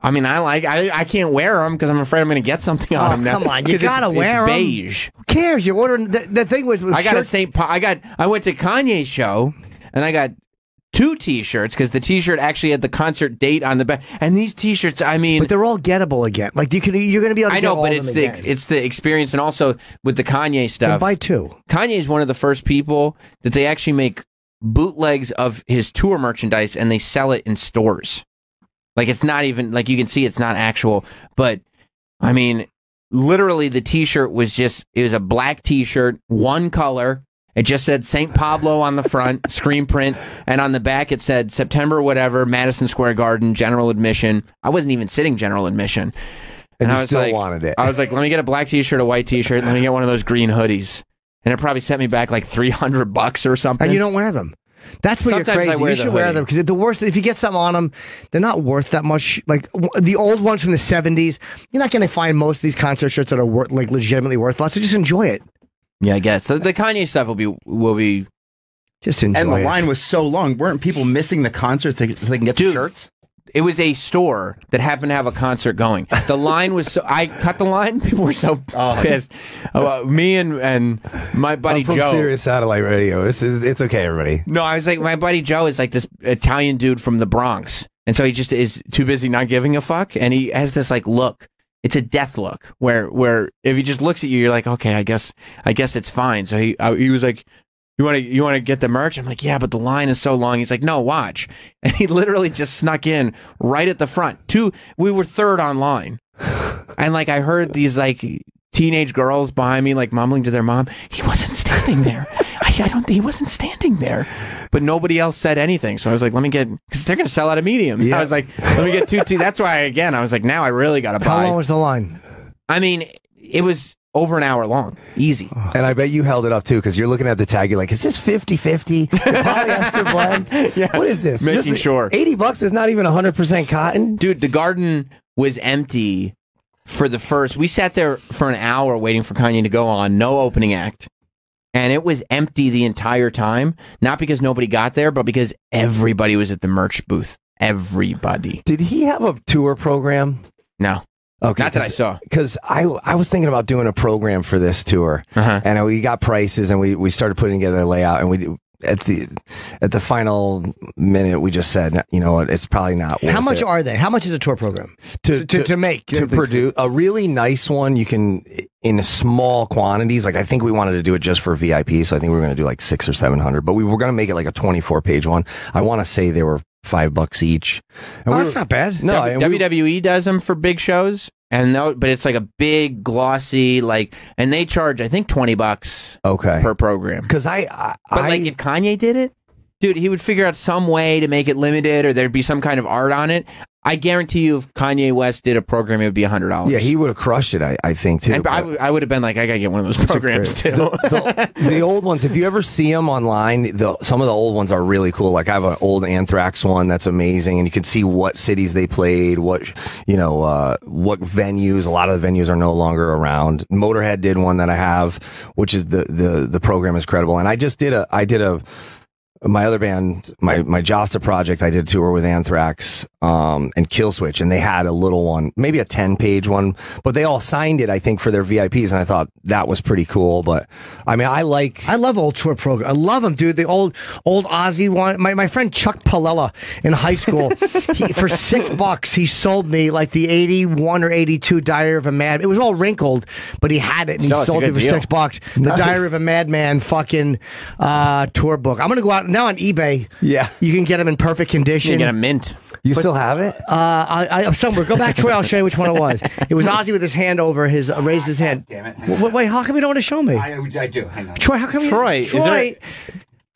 I mean, I like. I I can't wear them because I'm afraid I'm going to get something on Oh, them now. come on, you gotta it's wear 'em. beige. Who cares? You're ordering. The, the thing was, with I got a St. Pa- I got. I went to Kanye's show and I got two T-shirts because the T-shirt actually had the concert date on the back. And these T-shirts, I mean, but they're all gettable again. Like you can, you're going to be able. to I know, but it's the again. it's the experience, and also with the Kanye stuff. buy two. Kanye is one of the first people that they actually make bootlegs of his tour merchandise and they sell it in stores. Like it's not even like you can see it's not actual, but I mean, literally the T-shirt was just it was a black T-shirt, one color. It just said St. Pablo on the front, screen print, and on the back it said September whatever, Madison Square Garden, general admission. I wasn't even sitting general admission. And, I you was still like- wanted it. I was like, let me get a black T-shirt, a white T-shirt, let me get one of those green hoodies, and it probably set me back like three hundred bucks or something. And you don't wear them. That's where Sometimes you're crazy. you the should wear them because the worst. If you get something on them, they're not worth that much. Like w- the old ones from the '70s, you're not going to find most of these concert shirts that are worth, like legitimately worth a lot. So just enjoy it. Yeah, I guess. So the Kanye stuff will be will be. Just enjoy And the it. line was so long. Weren't people missing the concerts to, so they can get the shirts? It was a store that happened to have a concert going. The line was so. I cut the line. People were so pissed. Uh, me and and my buddy I'm from Joe. Sirius Satellite Radio. It's, it's okay, everybody. No, I was like, my buddy Joe is like this Italian dude from the Bronx. And so he just is too busy not giving a fuck. And he has this like look. It's a death look where, where if he just looks at you, you're like, okay, I guess, I guess it's fine. So he, uh, he was like, you want to, you want to get the merch? I'm like, yeah, but the line is so long. He's like, no, watch. And he literally just snuck in right at the front. Two, we were third online. And like, I heard these like teenage girls behind me, like mumbling to their mom, he wasn't standing there. I, I don't think he wasn't standing there. But nobody else said anything. So I was like, let me get, because they're going to sell out of mediums. I was like, let me get two T. That's why, again, I was like, now I really got to buy. How buy. long was the line? I mean, it was over an hour long. Easy. And I bet you held it up too because you're looking at the tag. You're like, is this 50 50? Polyester blend? Yeah. What is this? Making This is- sure. 80 bucks is not even 100% cotton. Dude, the garden was empty for the first. We sat there for an hour waiting for Kanye to go on, no opening act. And it was empty the entire time, not because nobody got there, but because everybody was at the merch booth. Everybody. Did he have a tour program? No. Okay. Not that I saw. Because I, I was thinking about doing a program for this tour. Uh-huh. And we got prices and we, we started putting together a layout and we at the at the final minute we just said you know what it's probably not How much it. are they? How much is a tour program to, to, to make to produce a really nice one you can in small quantities like i think we wanted to do it just for vip so i think we were going to do like six or seven hundred but we were going to make it like a 24 page one i want to say they were five bucks each and Oh, we that's not bad. no W- and we- WWE does them for big shows, and no, but it's like a big glossy like, and they charge I think twenty bucks okay per program. because i, I But I- like if Kanye did it, dude, he would figure out some way to make it limited, or there'd be some kind of art on it. I guarantee you, if Kanye West did a program, it would be a hundred dollars. yeah he would have crushed it i, I think too And I, would- I would have been like, I gotta get one of those programs too. the, the old ones, if you ever see them online, the, some of the old ones are really cool. Like I have an old Anthrax one that's amazing, and you can see what cities they played, what you know, uh, what venues. A lot of the venues are no longer around. Motorhead did one that I have, which is the the the program is credible. And I just did a I did a my other band, my my Jasta project, I did a tour with Anthrax um, and Killswitch, and they had a little one, maybe a ten page one, but they all signed it, I think, for their VIPs, and I thought that was pretty cool. But I mean, I like I love old tour program. I love them, dude. The old old Ozzy one. My, my friend Chuck Palella in high school, he, for six bucks, he sold me like the eighty one or eighty two Diary of a Mad. It was all wrinkled, but he had it and he Still, sold it for deal. six bucks. The Nice. Diary of a Madman fucking uh, tour book. I'm gonna go out now on eBay. Yeah. you can get them in perfect condition. You get a mint. you still have it. Uh, I, I, somewhere. Go back, Troy. I'll show you which one it was. It was Ozzy with his hand over his, uh, raised his hand. Damn it. Wait, wait, how come you don't want to show me? I, I do. Hang on. Troy, how come you? Troy, is Troy, there-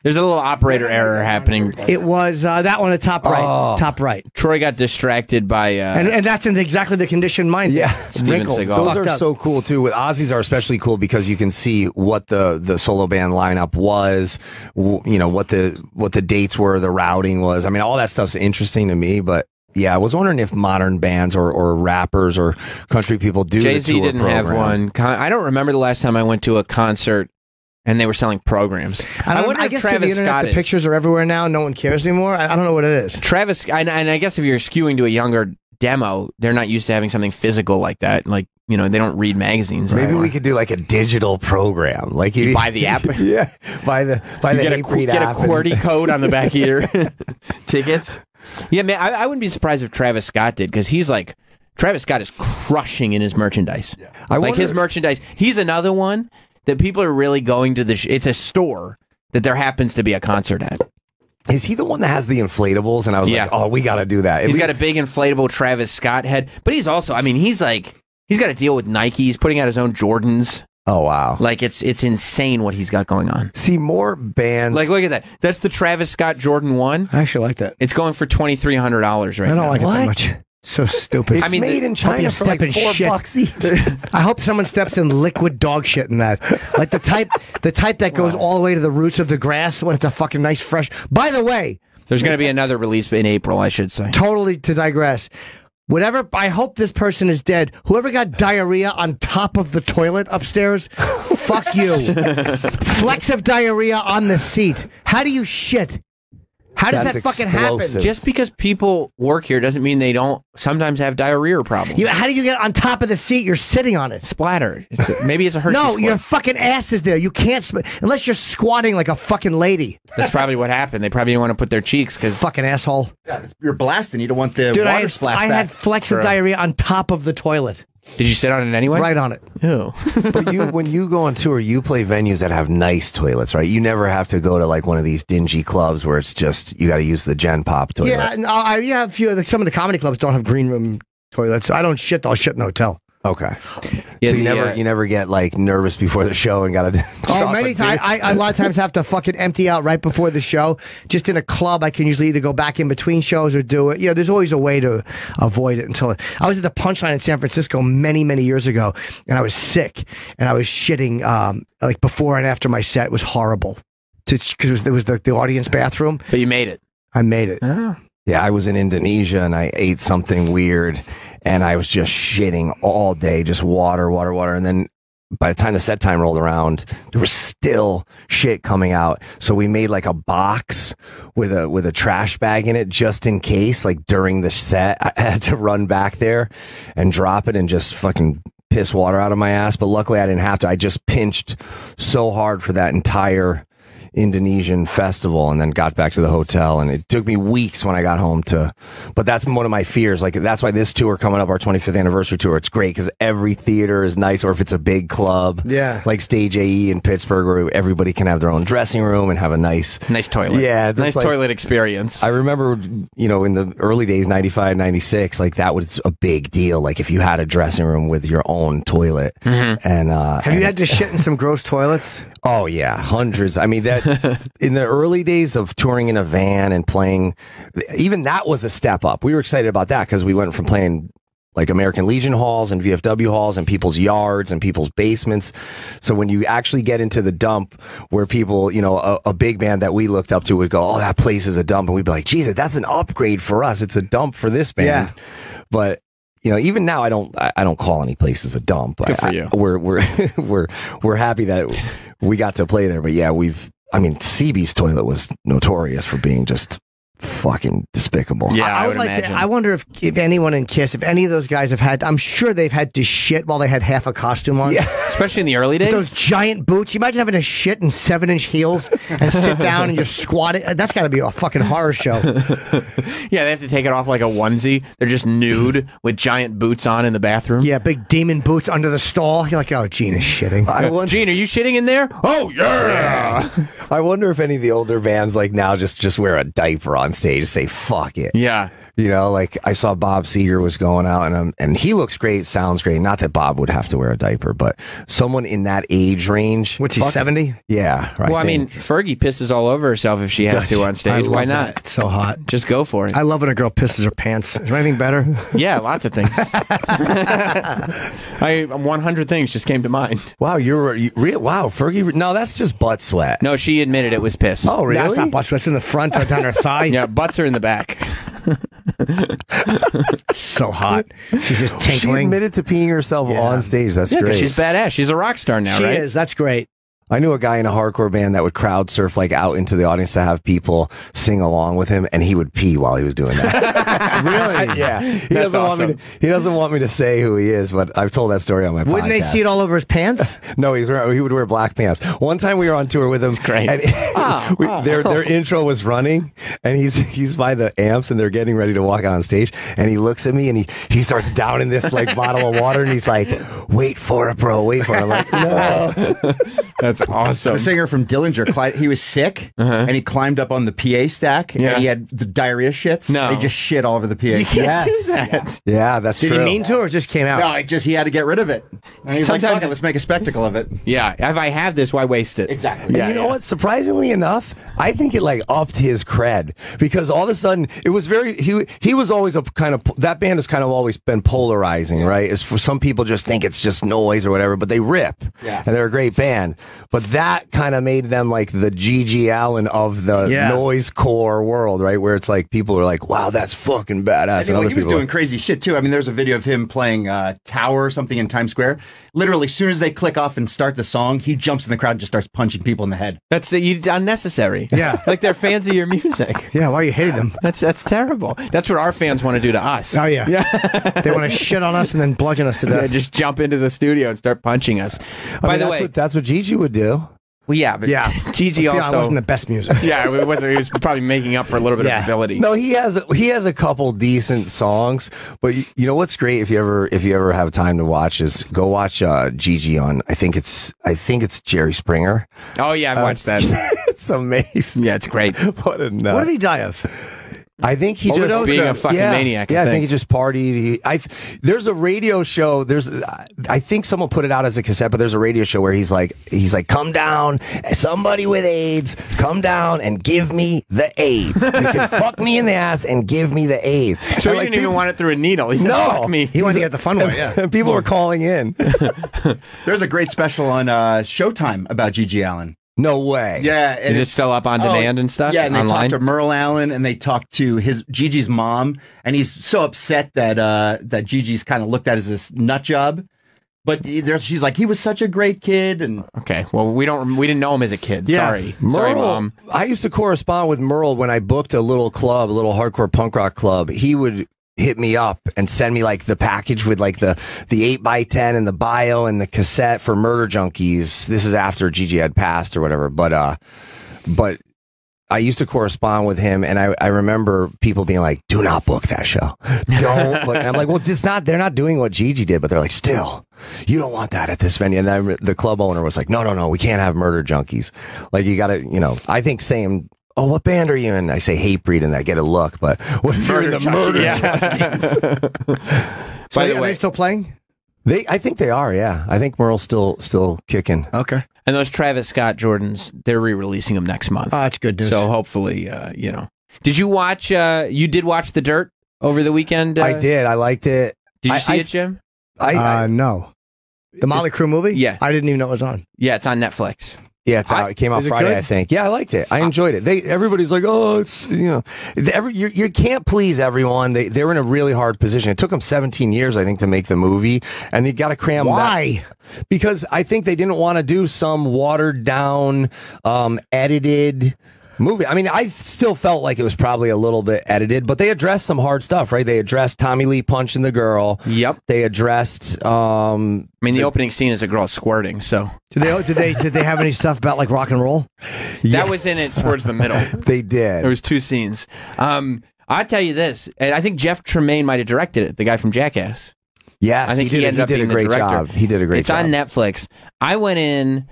There's a little operator error happening. it was uh, that one at top right. Oh. Top right. Troy got distracted by. Uh, And, and that's in exactly the condition mine. Yeah. Steven Wrinkled. Seagal. Those are up. so cool too. With Ozzy's are especially cool because you can see what the the solo band lineup was, w- you know what the what the dates were, the routing was. I mean, all that stuff's interesting to me. But yeah, I was wondering if modern bands or, or rappers or country people do. Jay the Z tour didn't have one. Con- I don't remember the last time I went to a concert and they were selling programs. I, I, don't, wonder I if guess Travis the internet, Scott the is. pictures are everywhere now. No one cares anymore. I, I don't know what it is. Travis, and, and I guess if you're skewing to a younger demo, they're not used to having something physical like that. Like you know, they don't read magazines. Maybe anymore. we could do like a digital program, like You buy the app. yeah, buy the buy You the get a, Hatebreed get a app and- QWERTY code on the back of your tickets. Yeah, man, I, I wouldn't be surprised if Travis Scott did because he's like Travis Scott is crushing in his merchandise. I like his merchandise. He's another one that people are really going to the. Sh- it's a store that there happens to be a concert at. Is he the one that has the inflatables? And I was Yeah. like, oh, we got to do that. At He's least- got a big inflatable Travis Scott head, but he's also. I mean, he's like he's got to deal with Nike. He's putting out his own Jordans. oh wow. Like it's it's insane what he's got going on. See more bands. Like look at that. That's the Travis Scott Jordan one. I actually like that. It's going for twenty three hundred dollars right now. I don't now. like it that much. So stupid. it's I mean, made the- in China for like step in four shit. bucks each. I hope someone steps in liquid dog shit in that. Like the type, the type that goes all the way to the roots of the grass when it's a fucking nice fresh. By the way, There's going to be another release in April, I should say. totally to digress. Whatever, I hope this person is dead. Whoever got diarrhea on top of the toilet upstairs, fuck you. Flecks of diarrhea on the seat. How do you shit? How does That's that fucking explosive. happen? Just because people work here doesn't mean they don't sometimes have diarrhea problems. You, how do you get on top of the seat? You're sitting on it. Splatter. It's a- maybe it's a Hershey No, squirt. your fucking ass is there. You can't, sm- unless you're squatting like a fucking lady. That's probably what happened. They probably didn't want to put their cheeks because Fucking asshole. You're blasting. You don't want the Dude, water I had, splash I back. had flecks of diarrhea on top of the toilet. Did you sit on it anyway? Right on it. Ew. but you, when you go on tour, you play venues that have nice toilets, right? You never have to go to like one of these dingy clubs where it's just you got to use the Gen Pop toilet. Yeah, and uh, I, yeah, a few of the, some of the comedy clubs don't have green room toilets. I don't shit. I'll shit in a hotel. Okay. Yeah, so you the, never uh, you never get like nervous before the show and got to. Oh, many times. I, I a lot of times have to fucking empty out right before the show. Just in a club, I can usually either go back in between shows or do it. You know, there's always a way to avoid it until I was at the Punchline in San Francisco many, many years ago, and I was sick and I was shitting um, like before and after my set It was horrible. Because it was, it was the, the audience bathroom. But you made it. I made it. Yeah. Yeah, I was in Indonesia and I ate something weird and I was just shitting all day, just water, water, water. And then by the time the set time rolled around, there was still shit coming out. So we made like a box with a with a trash bag in it just in case, like during the set, I had to run back there and drop it and just fucking piss water out of my ass. But luckily I didn't have to. I just pinched so hard for that entire Indonesian festival and then got back to the hotel and it took me weeks when I got home to but that's one of my fears like that's why this tour coming up our 25th anniversary tour it's great cuz every theater is nice or if it's a big club Yeah. like Stage AE in Pittsburgh where everybody can have their own dressing room and have a nice Nice toilet. Yeah, Nice like- toilet experience. I remember, you know, in the early days, 95, 96, like that was a big deal. Like if you had a dressing room with your own toilet and, uh, Have you had to shit in some gross toilets? Oh yeah, hundreds. I mean that in the early days of touring in a van and playing, even that was a step up. We were excited about that because we went from playing like American Legion halls and VFW halls and people's yards and people's basements. So when you actually get into the dump where people, you know, a, a big band that we looked up to would go, "Oh, that place is a dump," and we'd be like, "Jesus, that's an upgrade for us. It's a dump for this band." But you know, even now, I don't, I, I don't call any places a dump. Good for you. I- we're, we're, we're, we're happy that we got to play there. But yeah, we've, I mean, CB's toilet was notorious for being just fucking despicable. Yeah, I, would like to. I wonder if if anyone in Kiss, if any of those guys have had. I'm sure they've had to shit while they had half a costume on. Yeah, especially in the early days. Those giant boots. You imagine having to shit in seven inch heels and sit down and just squat it. That's got to be a fucking horror show. yeah, they have to take it off like a onesie. They're just nude with giant boots on in the bathroom. Yeah, big demon boots under the stall. You're like, oh, Gene is shitting. I wonder- Gene, are you shitting in there? Oh yeah. I wonder if any of the older bands like now just just wear a diaper on stage, say fuck it. Yeah. You know, like I saw Bob Seger was going out and um, and he looks great, sounds great. Not that Bob would have to wear a diaper, but someone in that age range. What's he, 70? Yeah. Right. Well, I mean, Fergie pisses all over herself if she has to on stage. love Why that. not? It's so hot. Just go for it. I love when a girl pisses her pants. Is there anything better? yeah, lots of things. I 100 things just came to mind. Wow, you're you, re- wow, Fergie. No, that's just butt sweat. No, she admitted it was piss. Oh, really? That's not butt sweat. It's in the front or down her thigh. Yeah, butts are in the back. So hot. She's just She tinkling. admitted to peeing herself on stage. That's Yeah, great. she's badass. She's a rock star now, she right? is. That's great. I knew a guy in a hardcore band that would crowd surf like out into the audience to have people sing along with him, and he would pee while he was doing that. really? yeah. He That's doesn't want me. To, he doesn't want me to say who he is, but I've told that story on my. Podcast. Wouldn't they see it all over his pants? No, he's he would wear black pants. One time we were on tour with him. great. And Oh, we, oh. their their intro was running, and he's he's by the amps, and they're getting ready to walk out on stage, and he looks at me, and he he starts downing this like bottle of water, and he's like, "Wait for it, bro. Wait for it." I'm like, "No." That's awesome. The singer from Dillinger, Clyde, he was sick uh-huh. and he climbed up on the PA stack Yeah. and he had the diarrhea shits. No. He just shit all over the PA. You can't yes. do that. Yeah, that's Did true. he mean to, or just came out? No, I just he had to get rid of it. And he's like, "Fuck it, let's make a spectacle of it." Yeah, if I have this, why waste it? Exactly. And you know what? Surprisingly enough, I think it like upped his cred because all of a sudden it was very he he was always a kind of that band has kind of always been polarizing, right? Is for some people just think it's just noise or whatever, but they rip Yeah. and they're a great band. But that kind of made them like the GG Allen of the Yeah. noise core world, right? Where it's like people are like, "Wow, that's fucking badass," And, and, well, other he was people are doing crazy shit too. I mean, there's a video of him playing uh, Tower or something in Times Square. Literally, as soon as they click off and start the song, he jumps in the crowd and just starts punching people in the head. That's the, you, unnecessary. Yeah. like they're fans of your music. Yeah, why are you hate them? That's that's terrible. That's what our fans want to do to us. Oh yeah, yeah. they want to shit on us and then bludgeon us to They death. just jump into the studio and start punching us. I By mean, the that's way, what, that's what GG would do. Well, yeah, but Yeah, GG Yeah, it also wasn't the best music. yeah, it wasn't. He was probably making up for a little bit Yeah. of ability. No, he has he has a couple decent songs, but you, you know what's great if you ever if you ever have time to watch is go watch uh, GG on I think it's I think it's Jerry Springer. Oh yeah, I've watched Uh, that. it's amazing. Yeah, it's great. What a nut. What did he die of? I think he Overdose? just Being a fucking yeah, maniac, I Yeah, I think. think. he just partied. He, I there's a radio show. There's I think someone put it out as a cassette, but there's a radio show where he's like he's like, come down, somebody with AIDS, come down and give me the AIDS. You can fuck me in the ass and give me the AIDS. So And, he like, didn't even want it through a needle. He said, No. "Fuck me." He wanted to get the fun way. Yeah. People were calling in. There's a great special on uh, Showtime about GG Allen. No way. Yeah, Is it still up on Oh, demand and stuff? Yeah, and they online? talked to Merle Allen and they talked to his GG's mom, and he's so upset that uh, that GG's kind of looked at as this nut job. But she's like, he was such a great kid, and Okay, well we don't we didn't know him as a kid. Yeah. Sorry, sorry, Merle, mom. I used to correspond with Merle when I booked a little club, a little hardcore punk rock club. He would hit me up and send me like the package with like the the eight by ten and the bio and the cassette for Murder Junkies. This is after GG had passed or whatever, but uh, but. I used to correspond with him, and I, I remember people being like, "Do not book that show. Don't." book. And I'm like, "Well, just not. They're not doing what GG did, but they're like, still, you don't want that at this venue." And then the club owner was like, "No, no, no, we can't have murder junkies. Like, you got to, you know." I think saying, "Oh, what band are you in?" I say Hatebreed, and I get a look. But what if you're in the murder junkies? By the are way, they still playing? They, I think they are. Yeah, I think Merle's still still kicking. Okay. and those Travis Scott Jordans, they're re-releasing them next month. Oh, that's good news. so hopefully, uh, you know. Did you watch? Uh, you did watch The Dirt over the weekend? Uh, I did. I liked it. Did you I- see I- it, Jim? I, uh, I no. The Motley Crue movie? Yeah. I didn't even know it was on. Yeah, it's on Netflix. Yeah, it's out. It came out Friday. I think. Yeah, I liked it. I enjoyed it. They everybody's like, oh, it's you know, every, you you can't please everyone. They they're in a really hard position. It took them 17 years, I think, to make the movie, and they got to cram. Why? That, because I think they didn't want to do some watered down, um, edited. Movie. I mean, I still felt like it was probably a little bit edited, but they addressed some hard stuff, right? They addressed Tommy Lee punching the girl. Yep. They addressed. Um, I mean, the opening scene is a girl squirting, so Did they did they did they have any stuff about like rock and roll? that was in it towards the middle. they did. There was two scenes. Um, I tell you this, and I think Jeff Tremaine might have directed it. The guy from Jackass. Yes, I think he he, did- ended he up did a being the great director. job. He did a great job. it's on Netflix. I went in.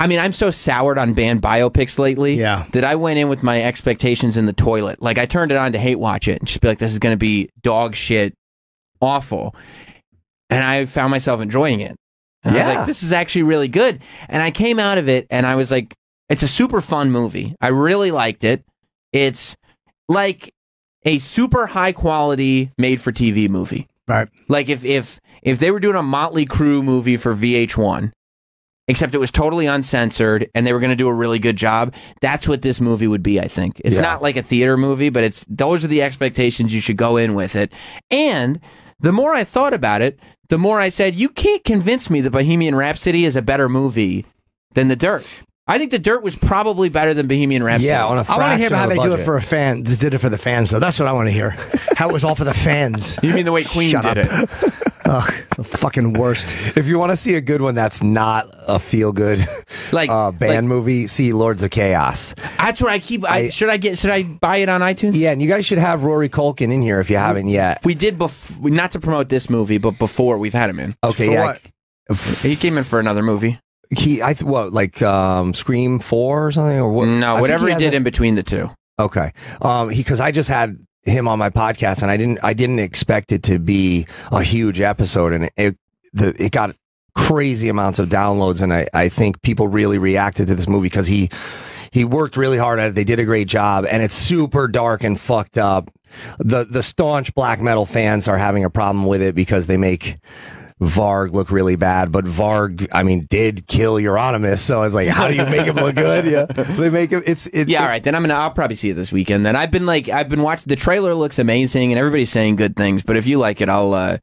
I mean, I'm so soured on band biopics lately. Yeah. That I went in with my expectations in the toilet. Like I turned it on to hate watch it and just be like, "This is going to be dog shit, awful," and I found myself enjoying it. And I was Yeah. like, "This is actually really good." And I came out of it and I was like, "It's a super fun movie. I really liked it. It's like a super high quality made for TV movie." Right. Like if if if they were doing a Motley Crue movie for VH1, except it was totally uncensored and they were going to do a really good job, that's what this movie would be, I think. It's Yeah. not like a theater movie, but it's those are the expectations you should go in with it. And the more I thought about it, the more I said, you can't convince me that Bohemian Rhapsody is a better movie than The Dirt. I think The Dirt was probably better than Bohemian Rhapsody. Yeah, on I want to hear about how they do it for a fan. They did it for the fans, though. That's what I want to hear. how it was all for the fans. You mean the way Queen Shut did up. it? Ugh, the fucking worst. If you want to see a good one that's not a feel good like uh, band movie, see Lords of Chaos. That's where I keep. I, should I get? Should I buy it on iTunes? Yeah, and you guys should have Rory Culkin in here if you haven't yet. We did before, not to promote this movie, but before we've had him in. Okay, For yeah. what? He came in for another movie. He, I th- what like um, Scream Four or something or what? No, think whatever he, has did in between the two. Okay. Um, he because I just had him on my podcast and I didn't I didn't expect it to be a huge episode and it the it got crazy amounts of downloads and I I think people really reacted to this movie because he he worked really hard at it. They did a great job and it's super dark and fucked up. The the staunch black metal fans are having a problem with it because they make Varg look really bad, but Varg, I mean, did kill Euronymous. So it's like, how do you make him look good? Yeah, they make him. It's it, Yeah, all right. Then I'm gonna. I'll probably see it this weekend. Then I've been like, I've been watching. The trailer looks amazing, and everybody's saying good things. But if you like it, I'll. uh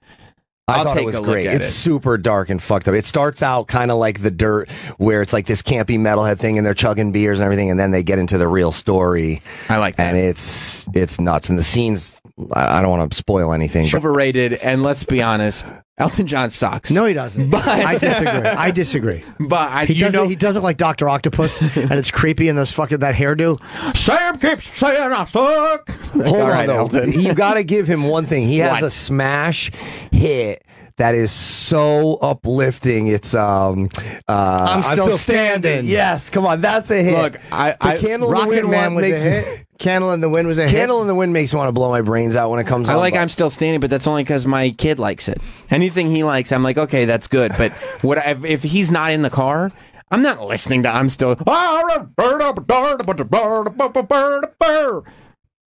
I I'll thought take it was great. It's it. super dark and fucked up. It starts out kind of like the dirt, where it's like this campy metalhead thing, and they're chugging beers and everything, and then they get into the real story. I like that, and it's it's nuts. And the scenes, I I don't want to spoil anything, but Overrated, and let's be honest, Elton John sucks. No, he doesn't. But I disagree. I disagree. But I, He you does. know, he does look like Doctor Octopus, and it's creepy. And those fucking that hairdo. Sam keeps saying I suck. hold All on right. Elton. You got to give him one thing. He has What? a smash hit. That is so uplifting. It's um, uh, I'm still standing. Yes, come on, that's a hit. Look, I- the I- candle in the Rocket wind Man was a hit. Candle in the Wind was a hit. Candle in the wind makes me want to blow my brains out when it comes I on. like but- I'm still standing, but that's only because my kid likes it. Anything he likes, I'm like, okay, that's good. But what I, if, if he's not in the car, I'm not listening to. I'm still.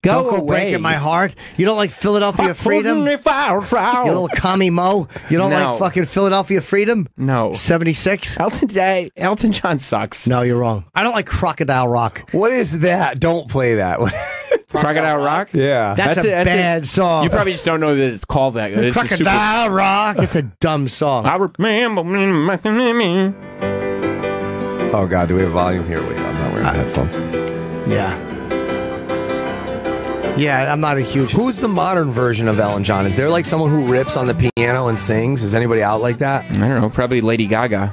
Go Don't go away. breaking my heart. You don't like Philadelphia Freedom. You little commie mo. You don't No. like fucking Philadelphia Freedom. No, seventy six. Elton Day, Elton John sucks. No, you're wrong. I don't like Crocodile Rock. What is that? Don't play that. Crocodile Rock. yeah, That's, a bad song. You probably just don't know that it's called that. It's a super- Crocodile Rock. It's a dumb song. I remember. Oh God, do we have volume here? Wait, I'm not wearing headphones. Yeah. Yeah, I'm not a huge. Who's the modern version of Elton John? Is there like someone who rips on the piano and sings? Is anybody out like that? I don't know. Probably Lady Gaga.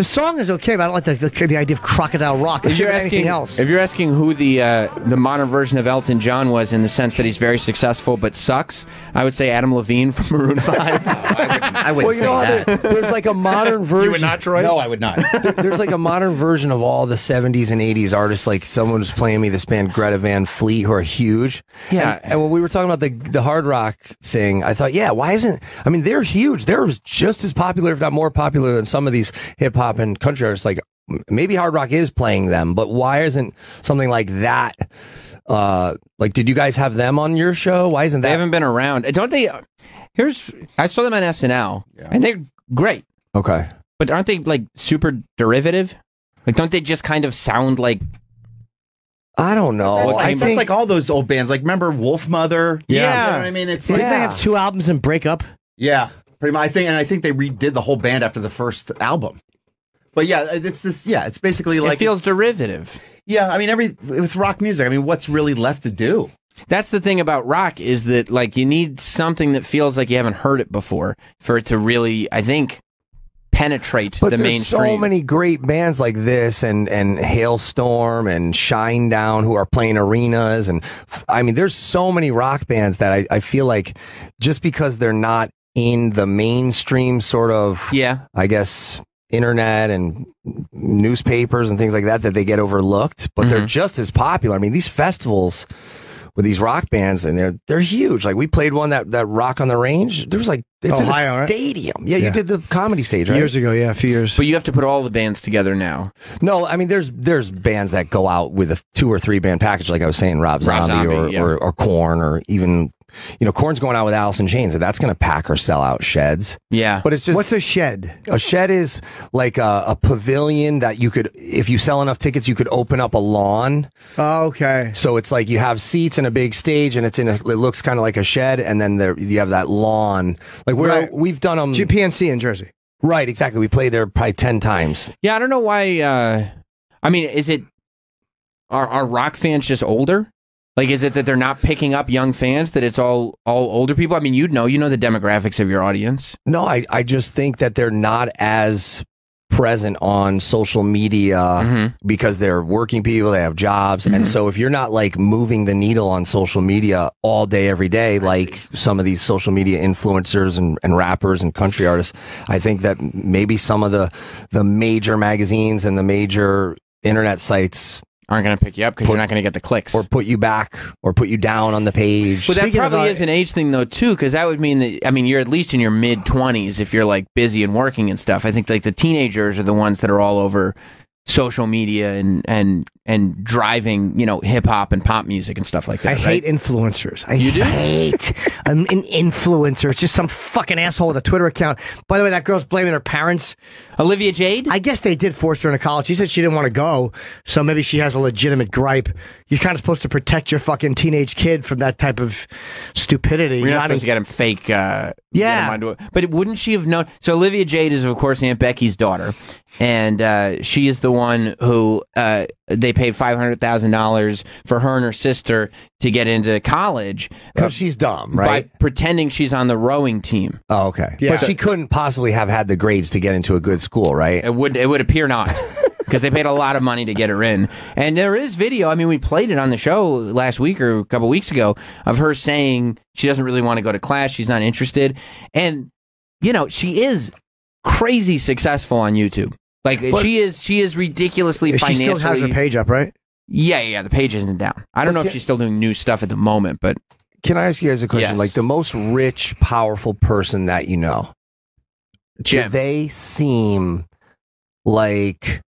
The song is okay, but I don't like the, the, the idea of Crocodile Rock. If you're asking, anything else. if you're asking who the uh, the modern version of Elton John was in the sense that he's very successful but sucks, I would say Adam Levine from Maroon Five. I wouldn't Well, you say know, that. there- there's like a modern version. You would not, Troy? No, I would not. There's like a modern version of all the 70s and 80s artists. Like someone was playing me this band Greta Van Fleet, who are huge. Yeah. And, and when we were talking about the the hard rock thing, I thought, yeah, why isn't? I mean, they're huge. They're just as popular, if not more popular, than some of these hip hop and country artists. Like maybe hard rock is playing them, but why isn't something like that? Uh, like, did you guys have them on your show? Why isn't they that? haven't been around. Don't they? Here's I saw them on SNL, and they're great. Okay. But aren't they like super derivative? Like, don't they just kind of sound like? I don't know. That's, What like, came- that's like all those old bands. Like remember Wolfmother? Yeah. You know what I mean, it's Didn't like they have two albums and break up? Yeah, pretty much. I think, and I think they redid the whole band after the first album. But yeah, uh, it's this. Yeah, it's basically like it feels derivative. Yeah, I mean, every with rock music. I mean, what's really left to do? That's the thing about rock is that like you need something that feels like you haven't heard it before for it to really, I think, penetrate But the there's mainstream. so many great bands like this, and and Halestorm and Shinedown who are playing arenas, and I mean, there's so many rock bands that I, I feel like just because they're not in the mainstream sort of, yeah, I guess internet and newspapers and things like that that they get overlooked, but they're Mhm. just as popular. I mean, these festivals with these rock bands and they're they're huge. Like we played one that that Rock on the Range. There was like it's Ohio, in a right? stadium. Yeah, Yeah. you did the comedy stage, right? Years ago, yeah, a few years. But you have to put all the bands together now. No, I mean there's there's bands that go out with a two or three band package, like I was saying, Rob Rob Zombie, Zombie, or, yeah. or or Korn, or even you know Korn's going out with Alice in Chains, and that's going to pack or sell out sheds. Yeah, but it's just What's a shed? a shed is like a, a pavilion that you could, if you sell enough tickets, you could open up a lawn. Oh, okay. So it's like you have seats and a big stage, and it's in a. It looks kind of like a shed, and then there you have that lawn. Like we're Right. we've done them. GPNC in Jersey. Right, exactly. We played there probably ten times. Yeah, I don't know why. Uh, I mean, is it are are rock fans just older? Like, is it that they're not picking up young fans? That it's all all older people? I mean, you'd know, you know the demographics of your audience. No, I, I just think that they're not as present on social media Mm-hmm. because they're working people, they have jobs. And so if you're not like moving the needle on social media all day, every day, like some of these social media influencers and, and rappers and country artists, I think that maybe some of the, the major magazines and the major internet sites aren't going to pick you up because you're not going to get the clicks or put you back or put you down on the page. Well, that Speaking of, probably is an age thing though too, because that would mean that I mean you're at least in your mid twenties if you're like busy and working and stuff. I think like the teenagers are the ones that are all over social media and and and driving you know hip hop and pop music and stuff like that. I right? hate influencers. I You do? hate an, an influencer. It's just some fucking asshole with a Twitter account. By the way, that girl's blaming her parents. Olivia Jade? I guess they did force her into college. She said she didn't want to go, so maybe she has a legitimate gripe. You're kind of supposed to protect your fucking teenage kid from that type of stupidity. You're not Not supposed in- to get him fake. Uh, Yeah. get him onto it. but wouldn't she have known? So Olivia Jade is of course Aunt Becky's daughter, and uh, she is the one who uh, they paid five hundred thousand dollars for her and her sister to get into college Because she's dumb, right? by pretending she's on the rowing team. Oh, okay. Yeah. But she couldn't possibly have had the grades to get into a good school, right? It would it would appear not. Because they paid a lot of money to get her in, and there is video. I mean, we played it on the show last week or a couple weeks ago of her saying she doesn't really want to go to class. She's not interested, and you know she is crazy successful on YouTube. Like But- she is, she is ridiculously she still has her page up, right? Yeah, yeah, yeah. The page isn't down. I don't know if she's still doing new stuff at the moment, but Can I ask you guys a question? Yes. Like the most rich, powerful person that you know, do they seem like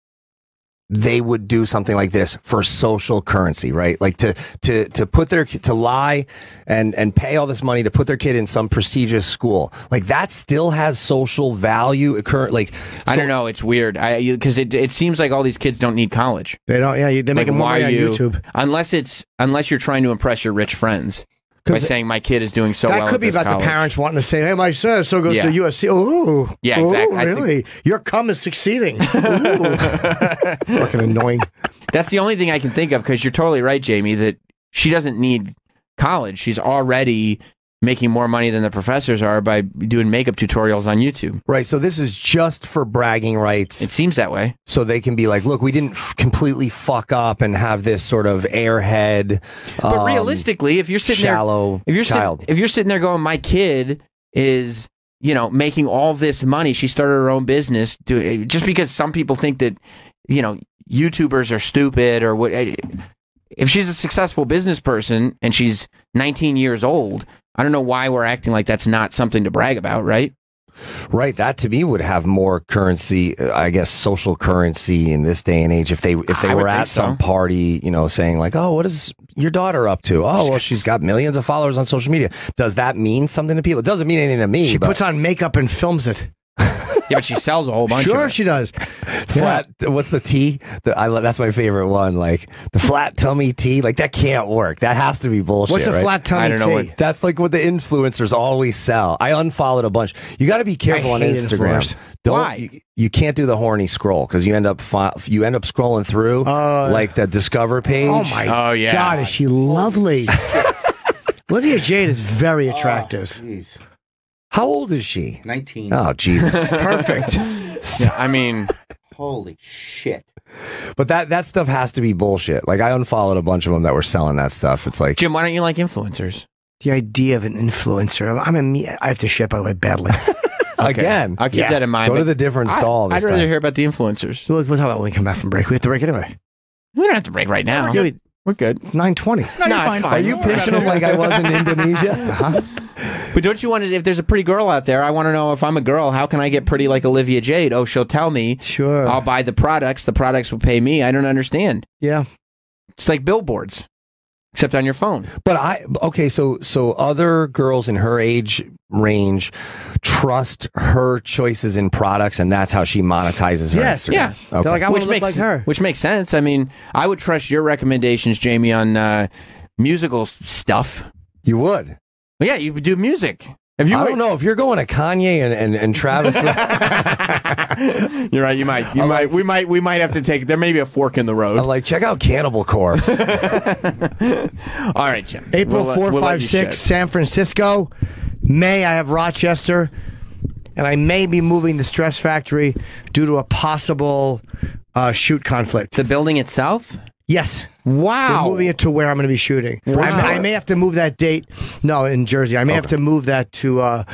they would do something like this for social currency, right? Like to to to put their to lie and and pay all this money to put their kid in some prestigious school. Like that still has social value. Current like I don't know. It's weird. I because it it seems like all these kids don't need college. They don't. Yeah, they're Like, making more why money on you- YouTube. Unless it's unless you're trying to impress your rich friends by saying my kid is doing so well. that could be about college. the parents wanting to say, "Hey, my son so goes Yeah. to USC." Oh, Yeah, exactly. Think- really? Your cum is succeeding. Ooh. Fucking annoying. That's the only thing I can think of because you're totally right, Jamey. That she doesn't need college. She's already making more money than the professors are by doing makeup tutorials on YouTube. Right. So this is just for bragging rights. It seems that way. So they can be like, look, we didn't f- completely fuck up and have this sort of airhead. But um, realistically, if you're sitting shallow there, if you're sit- child. if you're sitting there going, my kid is you know making all this money. She started her own business. Do, just because some people think that you know YouTubers are stupid or what. eh, If she's a successful business person and she's 19 years old, I don't know why we're acting like that's not something to brag about, right? Right, that to me would have more currency, uh, I guess, social currency in this day and age. If they if they I were at some so. party, you know, saying like, "Oh, what is your daughter up to?" Oh, well, she's got millions of followers on social media. Does that mean something to people? It doesn't mean anything to me. She but puts on makeup and films it. Yeah, but she sells a whole bunch. Sure, of it. she does. Flat. What's the T? The, I, lo- that's my favorite one. Like the flat tummy tea. Like that can't work. That has to be bullshit. What's a right? flat tummy I don't know tea? what- That's like what the influencers always sell. I unfollowed a bunch. You got to be careful I on hate Instagram. influencers. Don't Why? You, you can't do the horny scroll because you end up fi- you end up scrolling through Uh, like the discover page. Oh my Oh, yeah. God, is she lovely? Olivia Jade is very attractive. Jeez. How old is she? 19. Oh Jesus! Perfect. Yeah, I mean, Holy shit. but that that stuff has to be bullshit. Like I unfollowed a bunch of them that were selling that stuff. It's like Jim, why don't you like influencers? the idea of an influencer. I'm a me. I have to shit by the way badly. again. I'll keep Yeah. that in mind. Go to the different I- stall. I'd rather time. hear about the influencers. we'll, we'll talk about when we come back from break. We have to break anyway. We don't have to break right now. Yeah, we- We're good. Nine twenty. No, it's fine. Are you pitching them like I was in Indonesia? Uh-huh. But don't you want to? If there's a pretty girl out there, I want to know if I'm a girl, how can I get pretty like Olivia Jade? Oh, she'll tell me. Sure. I'll buy the products. The products will pay me. I don't understand. yeah. It's like billboards, except on your phone. But I okay, so so other girls in her age range trust her choices in products, and that's how she monetizes her Yes. Instagram. Yeah. Okay. They're like, I want which to look makes like her. which makes sense. I mean, I would trust your recommendations, Jamey, on uh, musical stuff. you would. Well, yeah, you do music. If you I were- don't know if you're going to Kanye and and, and Travis. You're right. You might. You might. We might. We might have to take. There may be a fork in the road. I'm like, check out Cannibal Corpse. All right, Jim. April We'll four, we'll five, six, shed. San Francisco. May I have Rochester, and I may be moving the Stress Factory due to a possible uh, shoot conflict. The building itself. Yes. Wow. We're moving it to where I'm going to be shooting. I, I may have to move that date. No, in Jersey. I may have to move that to. Uh,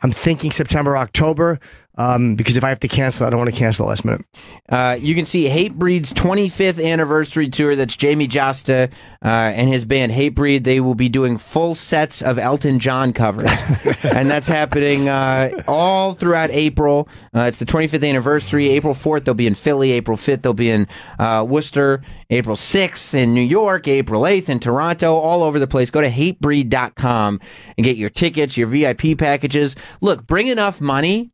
I'm thinking September, October. Um, because if I have to cancel, I don't want to cancel last minute. Uh, you can see Hatebreed's 25th anniversary tour. That's Jamey Jasta uh, and his band Hatebreed. They will be doing full sets of Elton John covers, and that's happening uh, all throughout April. Uh, it's the 25th anniversary. April 4th, they'll be in Philly. April 5th, they'll be in uh, Worcester. April 6th in New York. April 8th in Toronto. All over the place. Go to hatebreed.com and get your tickets, your VIP packages. Look, bring enough money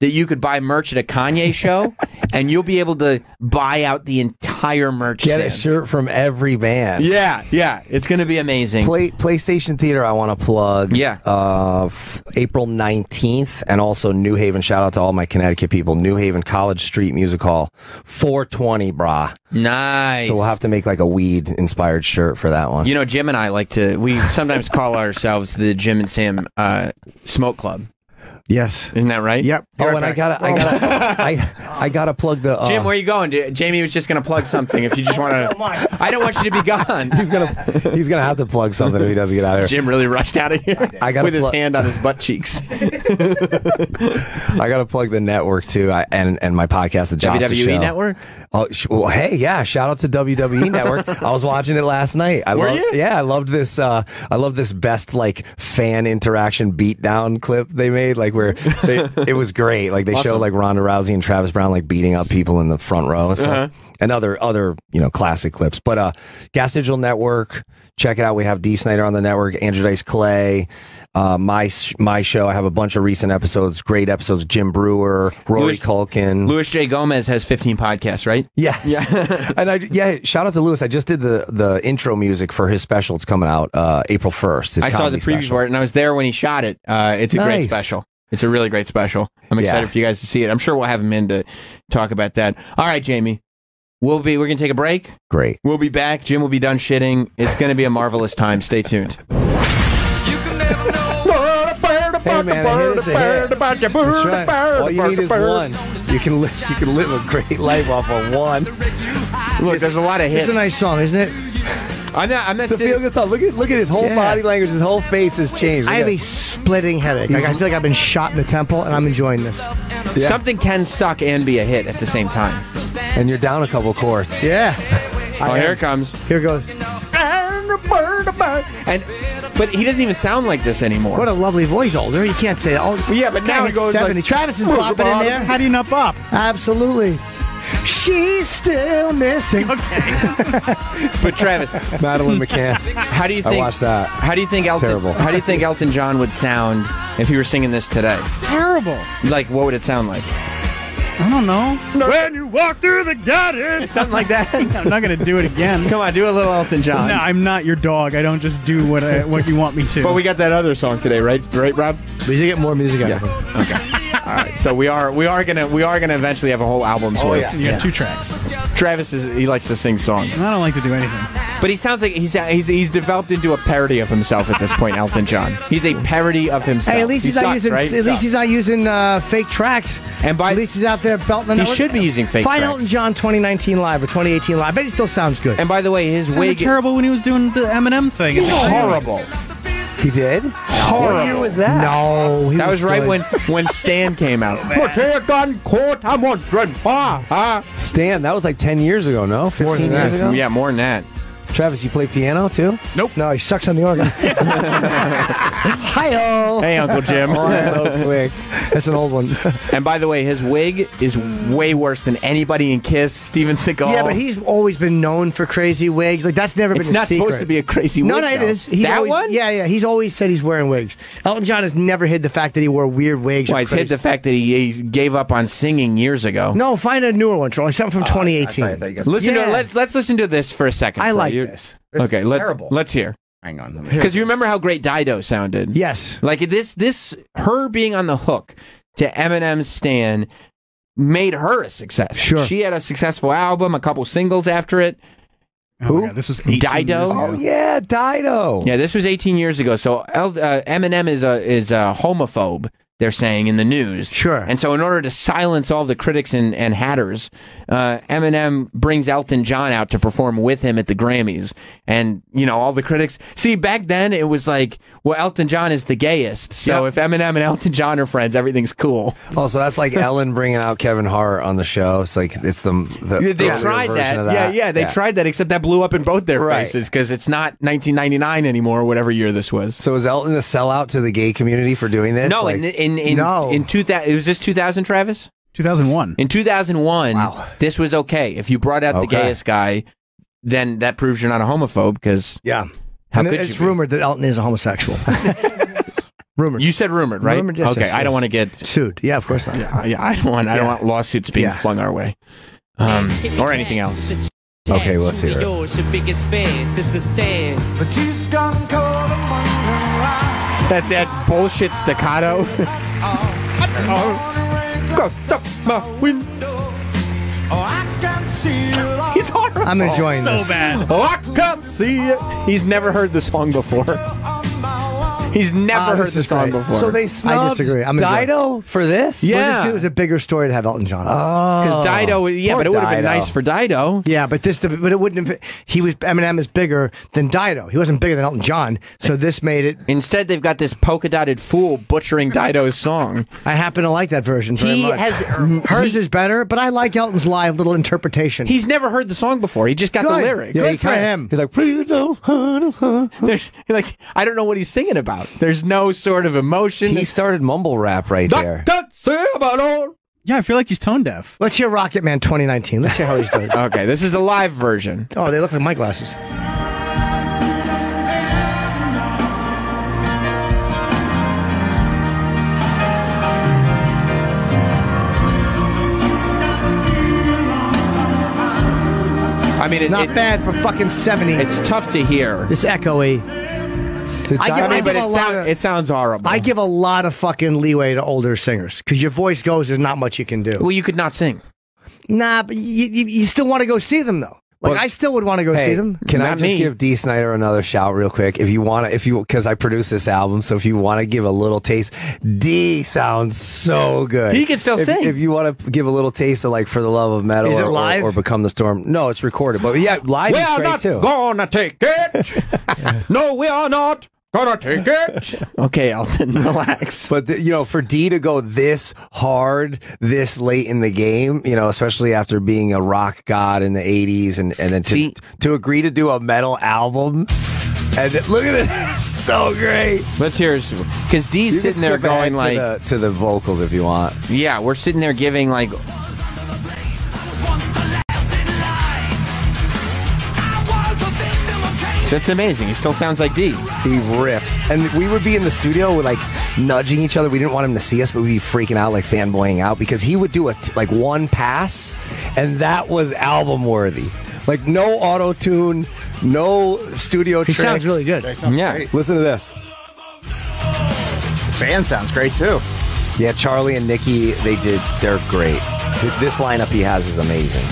that you could buy merch at a Kanye show, and you'll be able to buy out the entire merch. Get a shirt from every band. Yeah, yeah, it's going to be amazing. Play, PlayStation Theater, I want to plug. Yeah. Uh, April 19th, and also New Haven. Shout out to all my Connecticut people. New Haven College Street Music Hall, 420, brah. Nice. So we'll have to make like a weed inspired shirt for that one. You know, Jim and I like to. We sometimes call ourselves the Jim and Sam uh, Smoke Club. Yes. Isn't that right? Yep. oh, and I gotta, I gotta, I, I gotta plug the. Uh, Jim, where are you going? Dude, Jamey was just going to plug something. If you just want to, I don't want you to be gone. he's gonna, he's gonna have to plug something if he doesn't get out of here. Jim really rushed out of here I gotta with his hand on his butt cheeks. I gotta plug the network too, I, and and my podcast, the Jasta WWE Show. Network? Oh, well, hey, yeah! Shout out to WWE Network. I was watching it last night. I Were love, you? Yeah, I loved this. Uh, I love this best like fan interaction beatdown clip they made. Like where they, it was great. Like they show like Ronda Rousey and Travis Browne like beating up people in the front row and Uh-huh. and other other you know classic clips. But uh, Gas Digital Network. Check it out. We have Dee Snider on the network, Andrew Dice Clay, uh, my my show. I have a bunch of recent episodes, great episodes. Jim Breuer, Rory Louis- Culkin, Louis J. Gomez has 15 podcasts, right? Yes. Yeah. and I yeah, shout out to Louis. I just did the the intro music for his special. It's coming out uh, April first. I saw the preview for it, and I was there when he shot it. Uh, it's a great special. It's a really great special. I'm excited Yeah. for you guys to see it. I'm sure we'll have him in to talk about that. All right, Jamey. We'll be. We're gonna take a break. Great. We'll be back. Jim will be done shitting. It's gonna be a marvelous time. Stay tuned. Hey man, a hit is a hit. That's right. All you need is one. You can live. You can live a great life off of one. Look, there's a lot of hits. It's a nice song, isn't it? I'm not. I'm not It's a sitting- feel good song. Look at look at his whole Yeah. body language. His whole face has changed. I Look have a splitting headache. Like, I feel like I've been shot in the temple, and I'm enjoying this. Something can suck and be a hit at the same time. and you're down a couple quarts. Yeah. Oh, here it comes. Here it goes. And but he doesn't even sound like this anymore. What a lovely voice, older. You can't say that. Oh, yeah, but now he hit goes 70. like, Travis is bopping in there. How do you not bop? Absolutely. She's still missing. Okay. but Travis, Madeleine McCann. how do you think? I think? watched that. How do you think Elton? terrible. How do you think Elton John would sound if he were singing this today? Terrible. Like, what would it sound like? I don't know. When you walk through the garden. Something like that. I'm not going to do it again. Come on, do a little Elton John. No, I'm not your dog. I don't just do what I, what you want me to. But we got that other song today, right? Right, Rob? We should get more music out of him. Okay. All right. So we are we are gonna we are gonna eventually have a whole album. Oh, worth. yeah. you got two tracks. Travis is he likes to sing songs, I don't like to do anything. but he sounds like he's he's he's developed into a parody of himself at this point. Elton John. He's a parody of himself. Hey, at least He he's not sucks, using. right? At least he's not using uh, fake tracks. And by at least he's out there belting. He should be using fake Find tracks. Elton John 2019 live or 2018 live. I bet he still sounds good. And by the way, his Sounded wig terrible when he was doing the Eminem thing. He's horrible. He did? Horrible. What year was that? No, he That was right good. when when Stan came out. Stan, that was like 10 years ago, no? 15 years ago? Yeah, more than that. Travis, you play piano too? Nope. No, he sucks on the organ. Hi-oh. Hey, Uncle Jim. so quick. That's an old one. And by the way, his wig is way worse than anybody in Kiss. Steven Seagal. Yeah, but he's always been known for crazy wigs. Like that's never been. It's not secret. supposed to be a crazy No, wig, no, it though. is. He's That always, one? Yeah, yeah. He's always said he's wearing wigs. Elton John has never hid the fact that he wore weird wigs. or Well, he's hid crazy- the fact that he, he gave up on singing years ago. No, find a newer one, Troy. Something from 2018. I thought you guys- Listen Yeah. to let, let's listen to this for a second. I Troy. like You- this. It's okay, let, terrible. let's hear. Hang on. Because you remember how great Dido sounded. Yes. Like this, this her being on the hook to Eminem's Stan made her a success. Sure. she had a successful album, a couple singles after it. Oh my God, this was 18 Dido? years ago. Oh, yeah, Dido. Yeah, this was 18 years ago. So uh, Eminem is a is a homophobe. They're saying in the news. Sure. And so, in order to silence all the critics and, and hatters, uh, Eminem brings Elton John out to perform with him at the Grammys. And, you know, all the critics. See, back then it was like, well, Elton John is the gayest. So if Eminem and Elton John are friends, everything's cool. Also, that's like Ellen bringing out Kevin Hart on the show. It's like it's the, the Yeah, they tried version that. Yeah, yeah, they tried that, except that blew up in both their Right. faces because it's not 1999 anymore, whatever year this was. So is Elton a sellout to the gay community for doing this? No, Like- in in in, No. in 2000, it was this 2000, Travis? 2001. In 2001, this was okay. If you brought out the gayest guy, then that proves you're not a homophobe because Yeah. how and could it's you rumored that Elton is a homosexual. rumored. You said rumored, right? Rumored, yes, okay, yes, I don't want to get Sued. Yeah, of course not. yeah, yeah, I don't want I don't want lawsuits being Yeah. flung our way. Um, or anything else. Okay, let's hear it. Yours, your biggest fan. This is Stan. That that bullshit staccato. Oh, He's horrible. I'm enjoying oh, so this. bad. Oh, I can see it. He's never heard the song before. He's never Ah, heard this the song great. before. So they I snubbed disagree. I'm enjoying- Dido for this? Yeah. Well, this dude was a bigger story to have Elton John. Oh, because Dido, yeah, Poor but it would have been nice for Dido. Yeah, but this, but it wouldn't have. He was Eminem is bigger than Dido. He wasn't bigger than Elton John. So this made it. Instead, they've got this polka dotted fool butchering Dido's song. I happen to like that version. Very He much. has- hers is better, but I like Elton's live little interpretation. He's never heard the song before. He just got the Good. lyrics. Yeah, he Good for him. He's like, "Please don't hurt her." Like I don't know what he's singing about. There's no sort of emotion. he started mumble rap right there. Yeah, I feel like he's tone deaf. Let's hear Rocket Man 2019. Let's hear how he's doing. okay, this is the live version. oh, they look like my glasses. I mean, it, Not it- bad for fucking 70. It's tough to hear. It's echoey. The I give- I mean, but it, a lot sound, of- it sounds horrible. I give a lot of fucking leeway to older singers because your voice goes. There's not much you can do. well, you could not sing. Nah, but you, you, you still want to go see them though. Like Well, I still would want to go Hey, see them. Can I just me. give Dee Snider another shout real quick? If you want to, if you, because I produced this album, so if you want to give a little taste, D sounds so good. He can still if, sing. If you want to give a little taste of like For the Love of Metal Is or, or- live? Or, Become the Storm. No, it's recorded. But yeah, live is We're great not too. gonna take it. no, we are not gonna take it. okay, Elton, relax. But the, you know, for Dee to go this hard, this late in the game, you know, especially after being a rock god in the '80s, and and then to See- to agree to do a metal album, and look at this, so great. Let's hear his because Dee's You sitting there going like, to the, to the vocals if you want. yeah, we're sitting there giving like That's amazing. He still sounds like Dee. He rips. And we would be in the studio, with like nudging each other. We didn't want him to see us, but we'd be freaking out, like fanboying out, because he would do a t- like one pass, and that was album worthy. Like no auto tune, no studio He tricks. sounds really good. They sound Yeah. great. Listen to this. Band sounds great too. Yeah, Charlie and Nikki, they did. They're great. This lineup he has is amazing.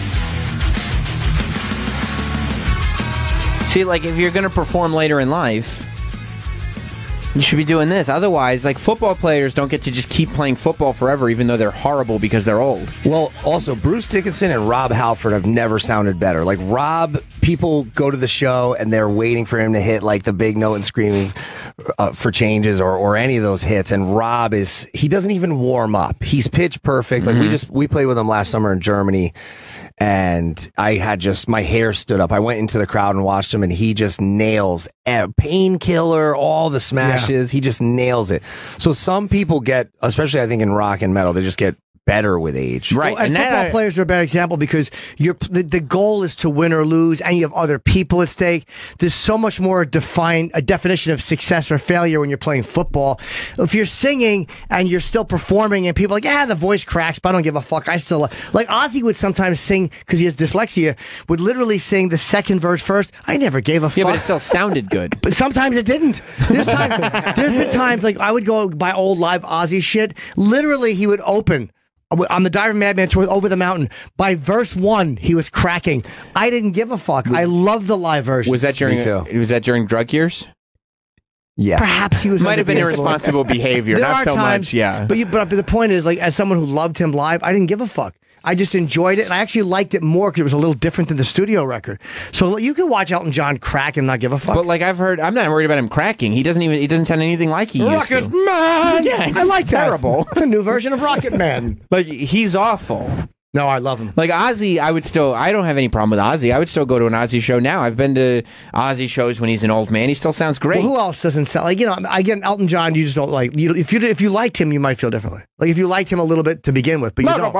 See, like if you're going to perform later in life, you should be doing this. Otherwise, like football players don't get to just keep playing football forever, even though they're horrible because they're old. Well, also Bruce Dickinson and Rob Halford have never sounded better. Like Rob, people go to the show and they're waiting for him to hit like the big note and screaming uh, for changes or or any of those hits. And Rob is he doesn't even warm up. He's pitch perfect. Like we just we played with him last summer in Germany. And I had just my hair stood up. I went into the crowd and watched him, and he just nails painkiller, all the smashes. He just nails it. So some people get, especially I think in rock and metal, they just get better with age. Right. Well, and and that football I- players are a bad example because you're the, the goal is to win or lose, and you have other people at stake. There's so much more defined a definition of success or failure when you're playing football. If you're singing and you're still performing, and people are like, yeah, the voice cracks, but I don't give a fuck. I still like Ozzy would sometimes sing because he has dyslexia. Would literally sing the second verse first. I never gave a fuck. Yeah, but it still sounded good. But sometimes it didn't. There's times, there's been times like I would go by old live Ozzy shit. Literally, he would open on the Diver Madman tour over the mountain. By verse one, he was cracking. I didn't give a fuck. I love the live version. Was that during? Was that during drug years? Yeah. Perhaps he was Might have been irresponsible behavior, There not are so times, much. Yeah. But you, but the point is, like, as someone who loved him live, I didn't give a fuck. I just enjoyed it, and I actually liked it more because it was a little different than the studio record. So you can watch Elton John crack and not give a fuck. But like I've heard, I'm not worried about him cracking. He doesn't even. He doesn't sound anything like he used Rocket to. Man. Yeah, I like that. terrible. It's a new version of Rocket Man. Like he's awful. No, I love him. Like Ozzy, I would still. I don't have any problem with Ozzy. I would still go to an Ozzy show now. I've been to Ozzy shows when he's an old man. He still sounds great. Well, who else doesn't sound like you know? I again, Elton John. You just don't like. You, if you if you liked him, you might feel differently. Like if you liked him a little bit to begin with, but you don't.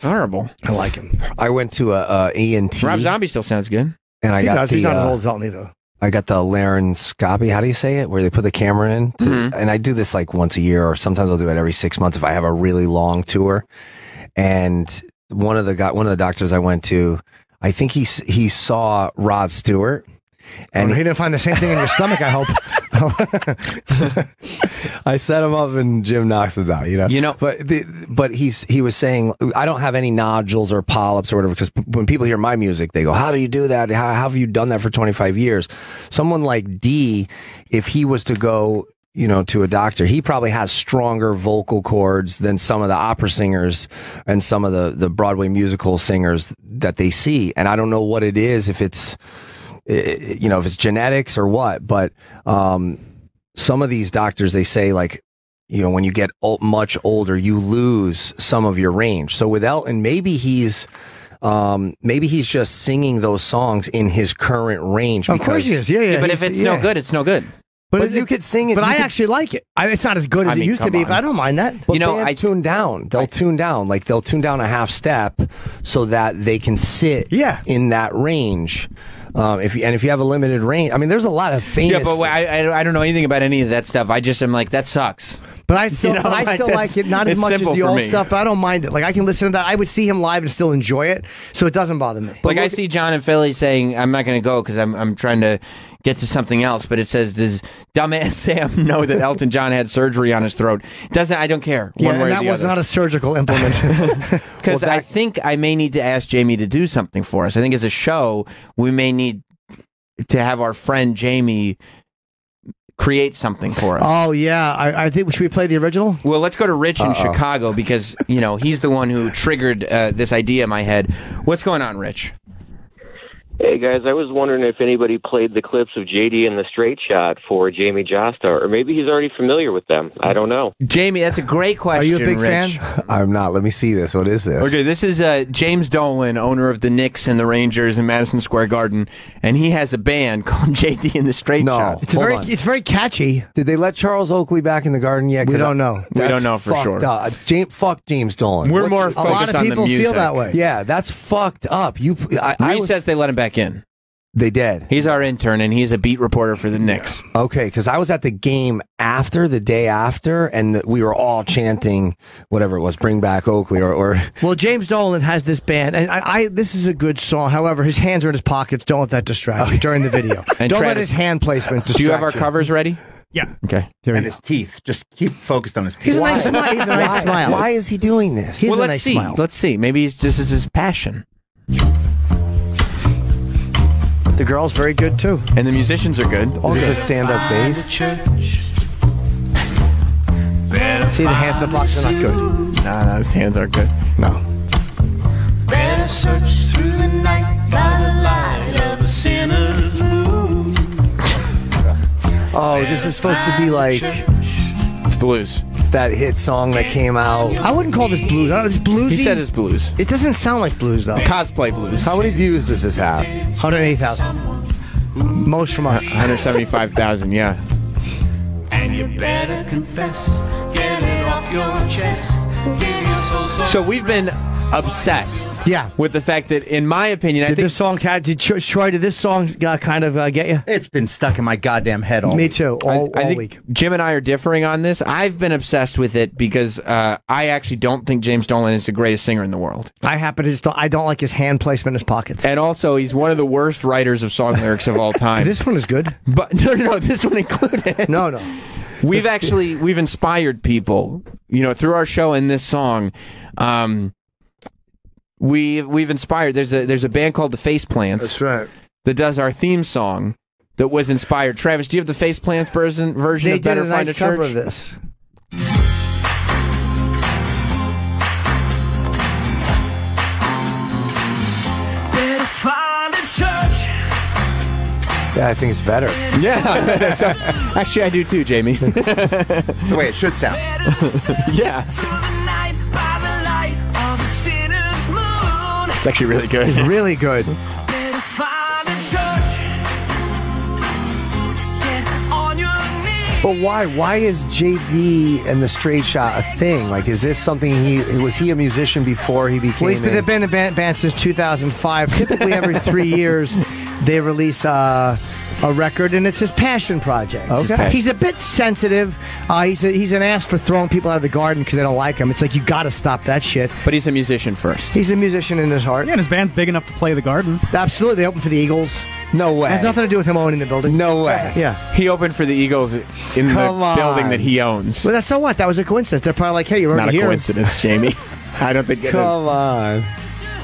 Horrible. I like him. I went to a, a ENT. Rob Zombie still sounds good. and I he got does. the, He's not as uh, old as Elton either. I got the laryngoscopy. How do you say it? Where they put the camera in, to, Mm-hmm. and I do this like once a year, or sometimes I'll do it every six months if I have a really long tour. And one of the one of the doctors I went to, I think he he saw Rod Stewart, And and he didn't find the same thing in your stomach. I hope. I set him up and Jim knocks him down, you know. You know- but the, but he's he was saying I don't have any nodules or polyps or whatever because when people hear my music, they go, "How do you do that? How, how have you done that for 25 years?" Someone like Dee, if he was to go, you know, to a doctor, he probably has stronger vocal cords than some of the opera singers and some of the the Broadway musical singers that they see. And I don't know what it is if it's you know if it's genetics or what, but um, some of these doctors they say like you know when you get ol- much older you lose some of your range so with elton maybe he's um maybe he's just singing those songs in his current range Of course he is. Yeah, yeah. but if he's- it's no good, it's no good. But you could sing it- But I could- actually like it. I, it's not as good as I mean, it used to be, on. but I don't mind that. but You know, bands I- tune down they'll tune down like they'll tune down a half step so that they can sit Yeah. in that range um if you, and if you have a limited range i mean there's a lot of famous Yeah, but I, I I don't know anything about any of that stuff. I just am like that sucks. But I still, You know, I like, still that's- like it not as it's much as simple the for old me. stuff. But I don't mind it. Like I can listen to that. I would see him live and still enjoy it, so it doesn't bother me. like I see John and Philly saying, "I'm not going to go because I'm I'm trying to get to something else." But it says, "Does dumbass Sam know that Elton John had surgery on his throat?" Doesn't I don't care yeah, one way or that the was other. not a surgical implement. Because I think I may need to ask Jamey to do something for us. I think as a show, we may need to have our friend Jamey create something for us. oh yeah, I, I think should we play the original? Well, let's go to Rich in Chicago because you know he's the one who triggered uh, this idea in my head. What's going on, Rich? Hey guys, I was wondering if anybody played the clips of JD and the Straight Shot for Jamey Jasta, or maybe he's already familiar with them. I don't know. Jamey, that's a great question. Are you a big Rich. fan? i'm not let me see this what is this Okay, this is uh, James Dolan, owner of the Knicks and the Rangers in Madison Square Garden, and he has a band called JD and the Straight No. Shot. It's Hold very, on. it's very catchy. Did they let Charles Oakley back in the garden yet? We don't I- know. We don't know for sure. Up. James, fuck James Dolan. We're What's- more A focused lot of on the people feel that way. Yeah, that's fucked up. You, I, I was, says they let him back in. They did. He's our intern, and he's a beat reporter for the Knicks. Okay, because I was at the game after the day after, and th- we were all chanting whatever it was, "Bring back Oakley," or, or Well, James Dolan has this band, and I, I this is a good song. However, his hands are in his pockets. Don't let that distract you during the video. And Don't let his hand placement distract Do you have our you. covers ready? Yeah. Okay. and his teeth. Just keep focused on his teeth. He's a nice smile. He's a nice why, smile. why is he doing this? He has well, a let's nice see. smile. Let's see. Maybe he's, this is his passion, The girl's very good too. and the musicians are good. Is this a stand-up bass? See the hands in the pockets are not good. Nah, nah, his hands aren't good. No. Better search through the night by the light of a sinner's moon. Oh, this is supposed to be like It's blues. That hit song that came out. I wouldn't call this blues. I don't- It's bluesy. He said it's blues. it doesn't sound like blues though. Cosplay blues. How many views does this have? 180,000. Most from us. 175,000, yeah. And you better confess, get it off your chest. Give your soul some So we've been obsessed Yeah. with the fact that, in my opinion, I Did think this song, Cat? Did Troy- Troy? Did this song uh, kind of uh, get you? It's been stuck in my goddamn head all Me week. too. All, I all think week. Jim and I are differing on this. I've been obsessed with it because uh, I actually don't think James Dolan is the greatest singer in the world. I happen to. Still, I don't like his hand placement in his pockets. And also, he's one of the worst writers of song lyrics of all time. this one is good. but no, no, no, this one included. No, no. We've actually we've inspired people, you know, through our show and this song. Um, we we've inspired. There's a there's a band called the Face Plants right. that does our theme song that was inspired. Travis, do you have the Face Plants version version They of did Better a Find nice a Church? cover of this. Yeah, I think it's better. Yeah, So- actually, I do too, Jamey. That's the way it should sound. yeah, Through the night by the light of a sinner's moon. it's actually really good. It's really good. Better find a church. Get on your knees. But why? Why is JD and the Straight Shot a thing? Like, is this something he was he a musician before he became? Well, he's been a- a a band, band since 2005. Typically, every three years, they release uh, a record, and it's his passion project. Okay. He's a bit sensitive. Uh, he's, a, he's an ass for throwing people out of the garden because they don't like him. It's like, you got to stop that shit. But he's a musician first. He's a musician in his heart. Yeah, and his band's big enough to play the garden. Absolutely. They open for the Eagles. no way. Has nothing to do with him owning the building. No way. Yeah. He opened for the Eagles in Come the on. building that he owns. Well, that's so what? That was a coincidence. They're probably like, hey, you're Not a here. coincidence, Jamey. I don't think it is. Come on.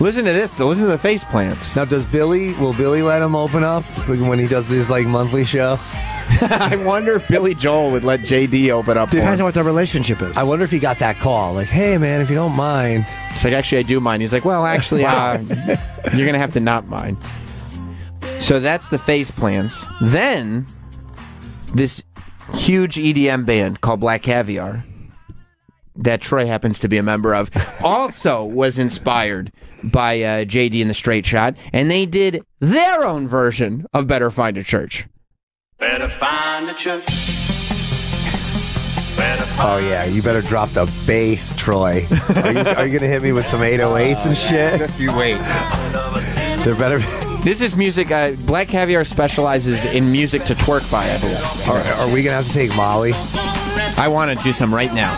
Listen to this. though. Listen to the face plants. Now, does Billy? Will Billy let him open up when he does this like monthly show? I wonder if Billy Joel would let JD open up. Depends on what their relationship is. I wonder if he got that call. Like, hey man, if you don't mind. It's like actually I do mind. He's like, well, actually, uh, you're gonna have to not mind. So that's the face plants. Then this huge EDM band called Black Caviar that Troy happens to be a member of also was inspired by uh, JD and the Straight Shot, and they did their own version of Better Find a Church. Better find a church. Oh yeah, you better drop the bass, Troy. Are you, are you gonna hit me with some 808s and shit? Just you wait. There better. This is music. Uh, Black Caviar specializes in music to twerk by, I believe. Are, are we gonna have to take Molly? I want to do some right now.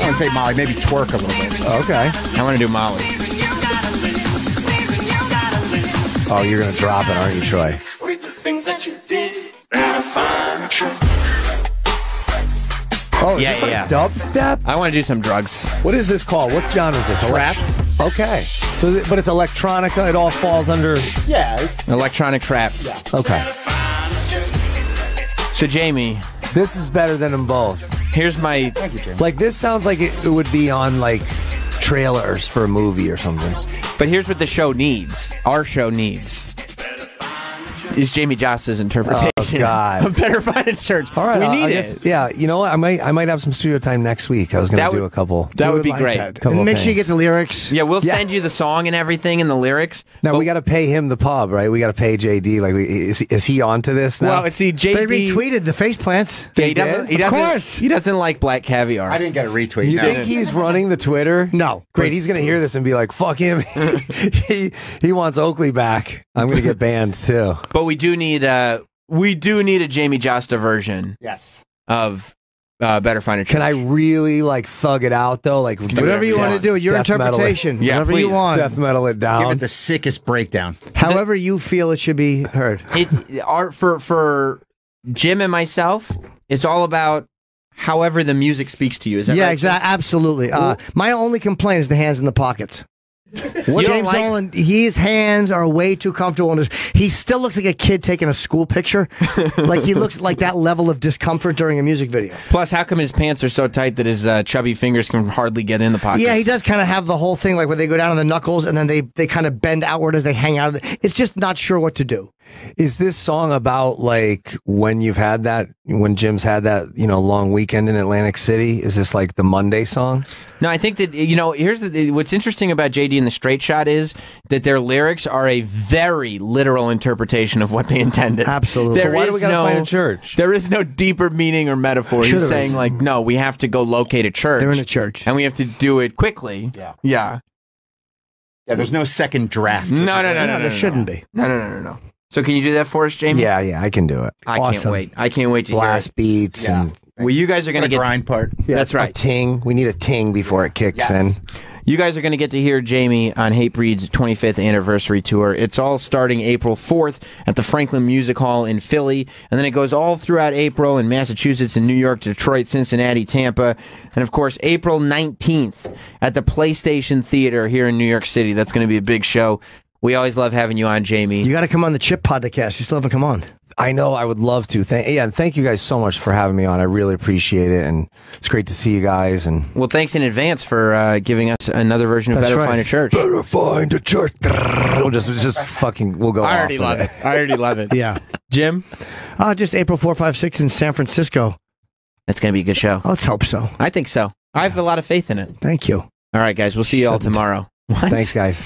I wouldn't say Molly, maybe twerk a little bit. Okay. I want to do Molly. Oh, you're gonna drop it, aren't you, Troy? with the things that you did. Better find a church. Oh, is Yeah, this like yeah. dubstep? I want to do some drugs. What is this called? What genre is this? Trap. Okay. So, but it's electronica. It all falls under. Yeah, it's Electronic trap. Yeah. Okay. So Jamey, This is better than them both. Here's my Like this sounds like it, it would be on like trailers for a movie or something. but here's what the show needs. Our show needs. Is Jamey Jasta's interpretation. Oh, God. of Better Find a Church. All right, we I'll- need I'll it. get- yeah, you know what? I might I might have some studio time next week. I was going to do would- a couple. That would be like great. that. Couple And of make sure you get the lyrics. Yeah, we'll Yeah. send you the song and everything and the lyrics. Now we got to pay him the pub, right? We got to pay JD. Like, we- is, is he onto this now? Well, see, They JD. retweeted the face plants. Yeah, he doesn't. He Of doesn't. course. He doesn't like black caviar. I didn't get a retweet. you no. think he's running the Twitter? No. Great. He's going to hear this and be like, "Fuck him." he he wants Oakley back. I'm going to get banned too. But we do need uh we do need a Jamey Jasta version Yes. of uh, Better Find a Church. Can I really like thug it out though? Like Whatever you want to do, your death interpretation. Yeah, whatever you want. Death metal it down. Give down. it the sickest breakdown. However you feel it should be heard. It art for for Jim and myself. It's all about however the music speaks to you. Is that yeah, right? exactly. Absolutely. Uh, my only complaint is the hands in the pockets. Don't James like- Dolan, his hands are way too comfortable. In his, he still looks like a kid taking a school picture. like he looks like that level of discomfort during a music video. Plus, how come his pants are so tight that his uh, chubby fingers can hardly get in the pockets? Yeah, he does kind of have the whole thing, like where they go down on the knuckles and then they, they kind of bend outward as they hang out. It's just not sure what to do. Is this song about like when you've had that when Jim's had that you know long weekend in Atlantic City? Is this like the Monday song? No, I think that you know. Here's the what's interesting about JD and the Straight Shot is that their lyrics are a very literal interpretation of what they intended. Absolutely. So There why do we gotta no- find a church? There is no deeper meaning or metaphor. Sure He's saying is. like, no, we have to go locate a church. They're in a church. and we have to do it quickly. Yeah. Yeah. Yeah, there's no second draft. No, no, no, no, No, no, there no, shouldn't no. be. No, no, no, no, no. So can you do that for us, Jamey? Yeah, yeah, I can do it. I can't wait. I can't wait to Blast hear beats Yeah. and it. Well, you guys are going The to get grind part. That's a right. ting. We need a ting before it kicks in. You guys are going to get to hear Jamey on Hatebreed's 25th anniversary tour. It's all starting April 4th at the Franklin Music Hall in Philly, and then it goes all throughout April in Massachusetts and New York, Detroit, Cincinnati, Tampa, and of course April 19th at the PlayStation Theater here in New York City. That's going to be a big show. We always love having you on, Jamey. You got to come on the Chip podcast. You still haven't come on. I know. I would love to. Thank yeah, and thank you guys so much for having me on. I really appreciate it, and it's great to see you guys. And well, thanks in advance for uh, giving us another version of That's Better right. Find a Church. Better find a church. We'll just just fucking we'll go. I already with love it. I already love it. Yeah. Jim? Uh, just April four, five, six in San Francisco. It's going to be a good show. Let's hope so. I think so. I have a lot of faith in it. Thank you. All right, guys. We'll see you all tomorrow. What? Thanks, guys.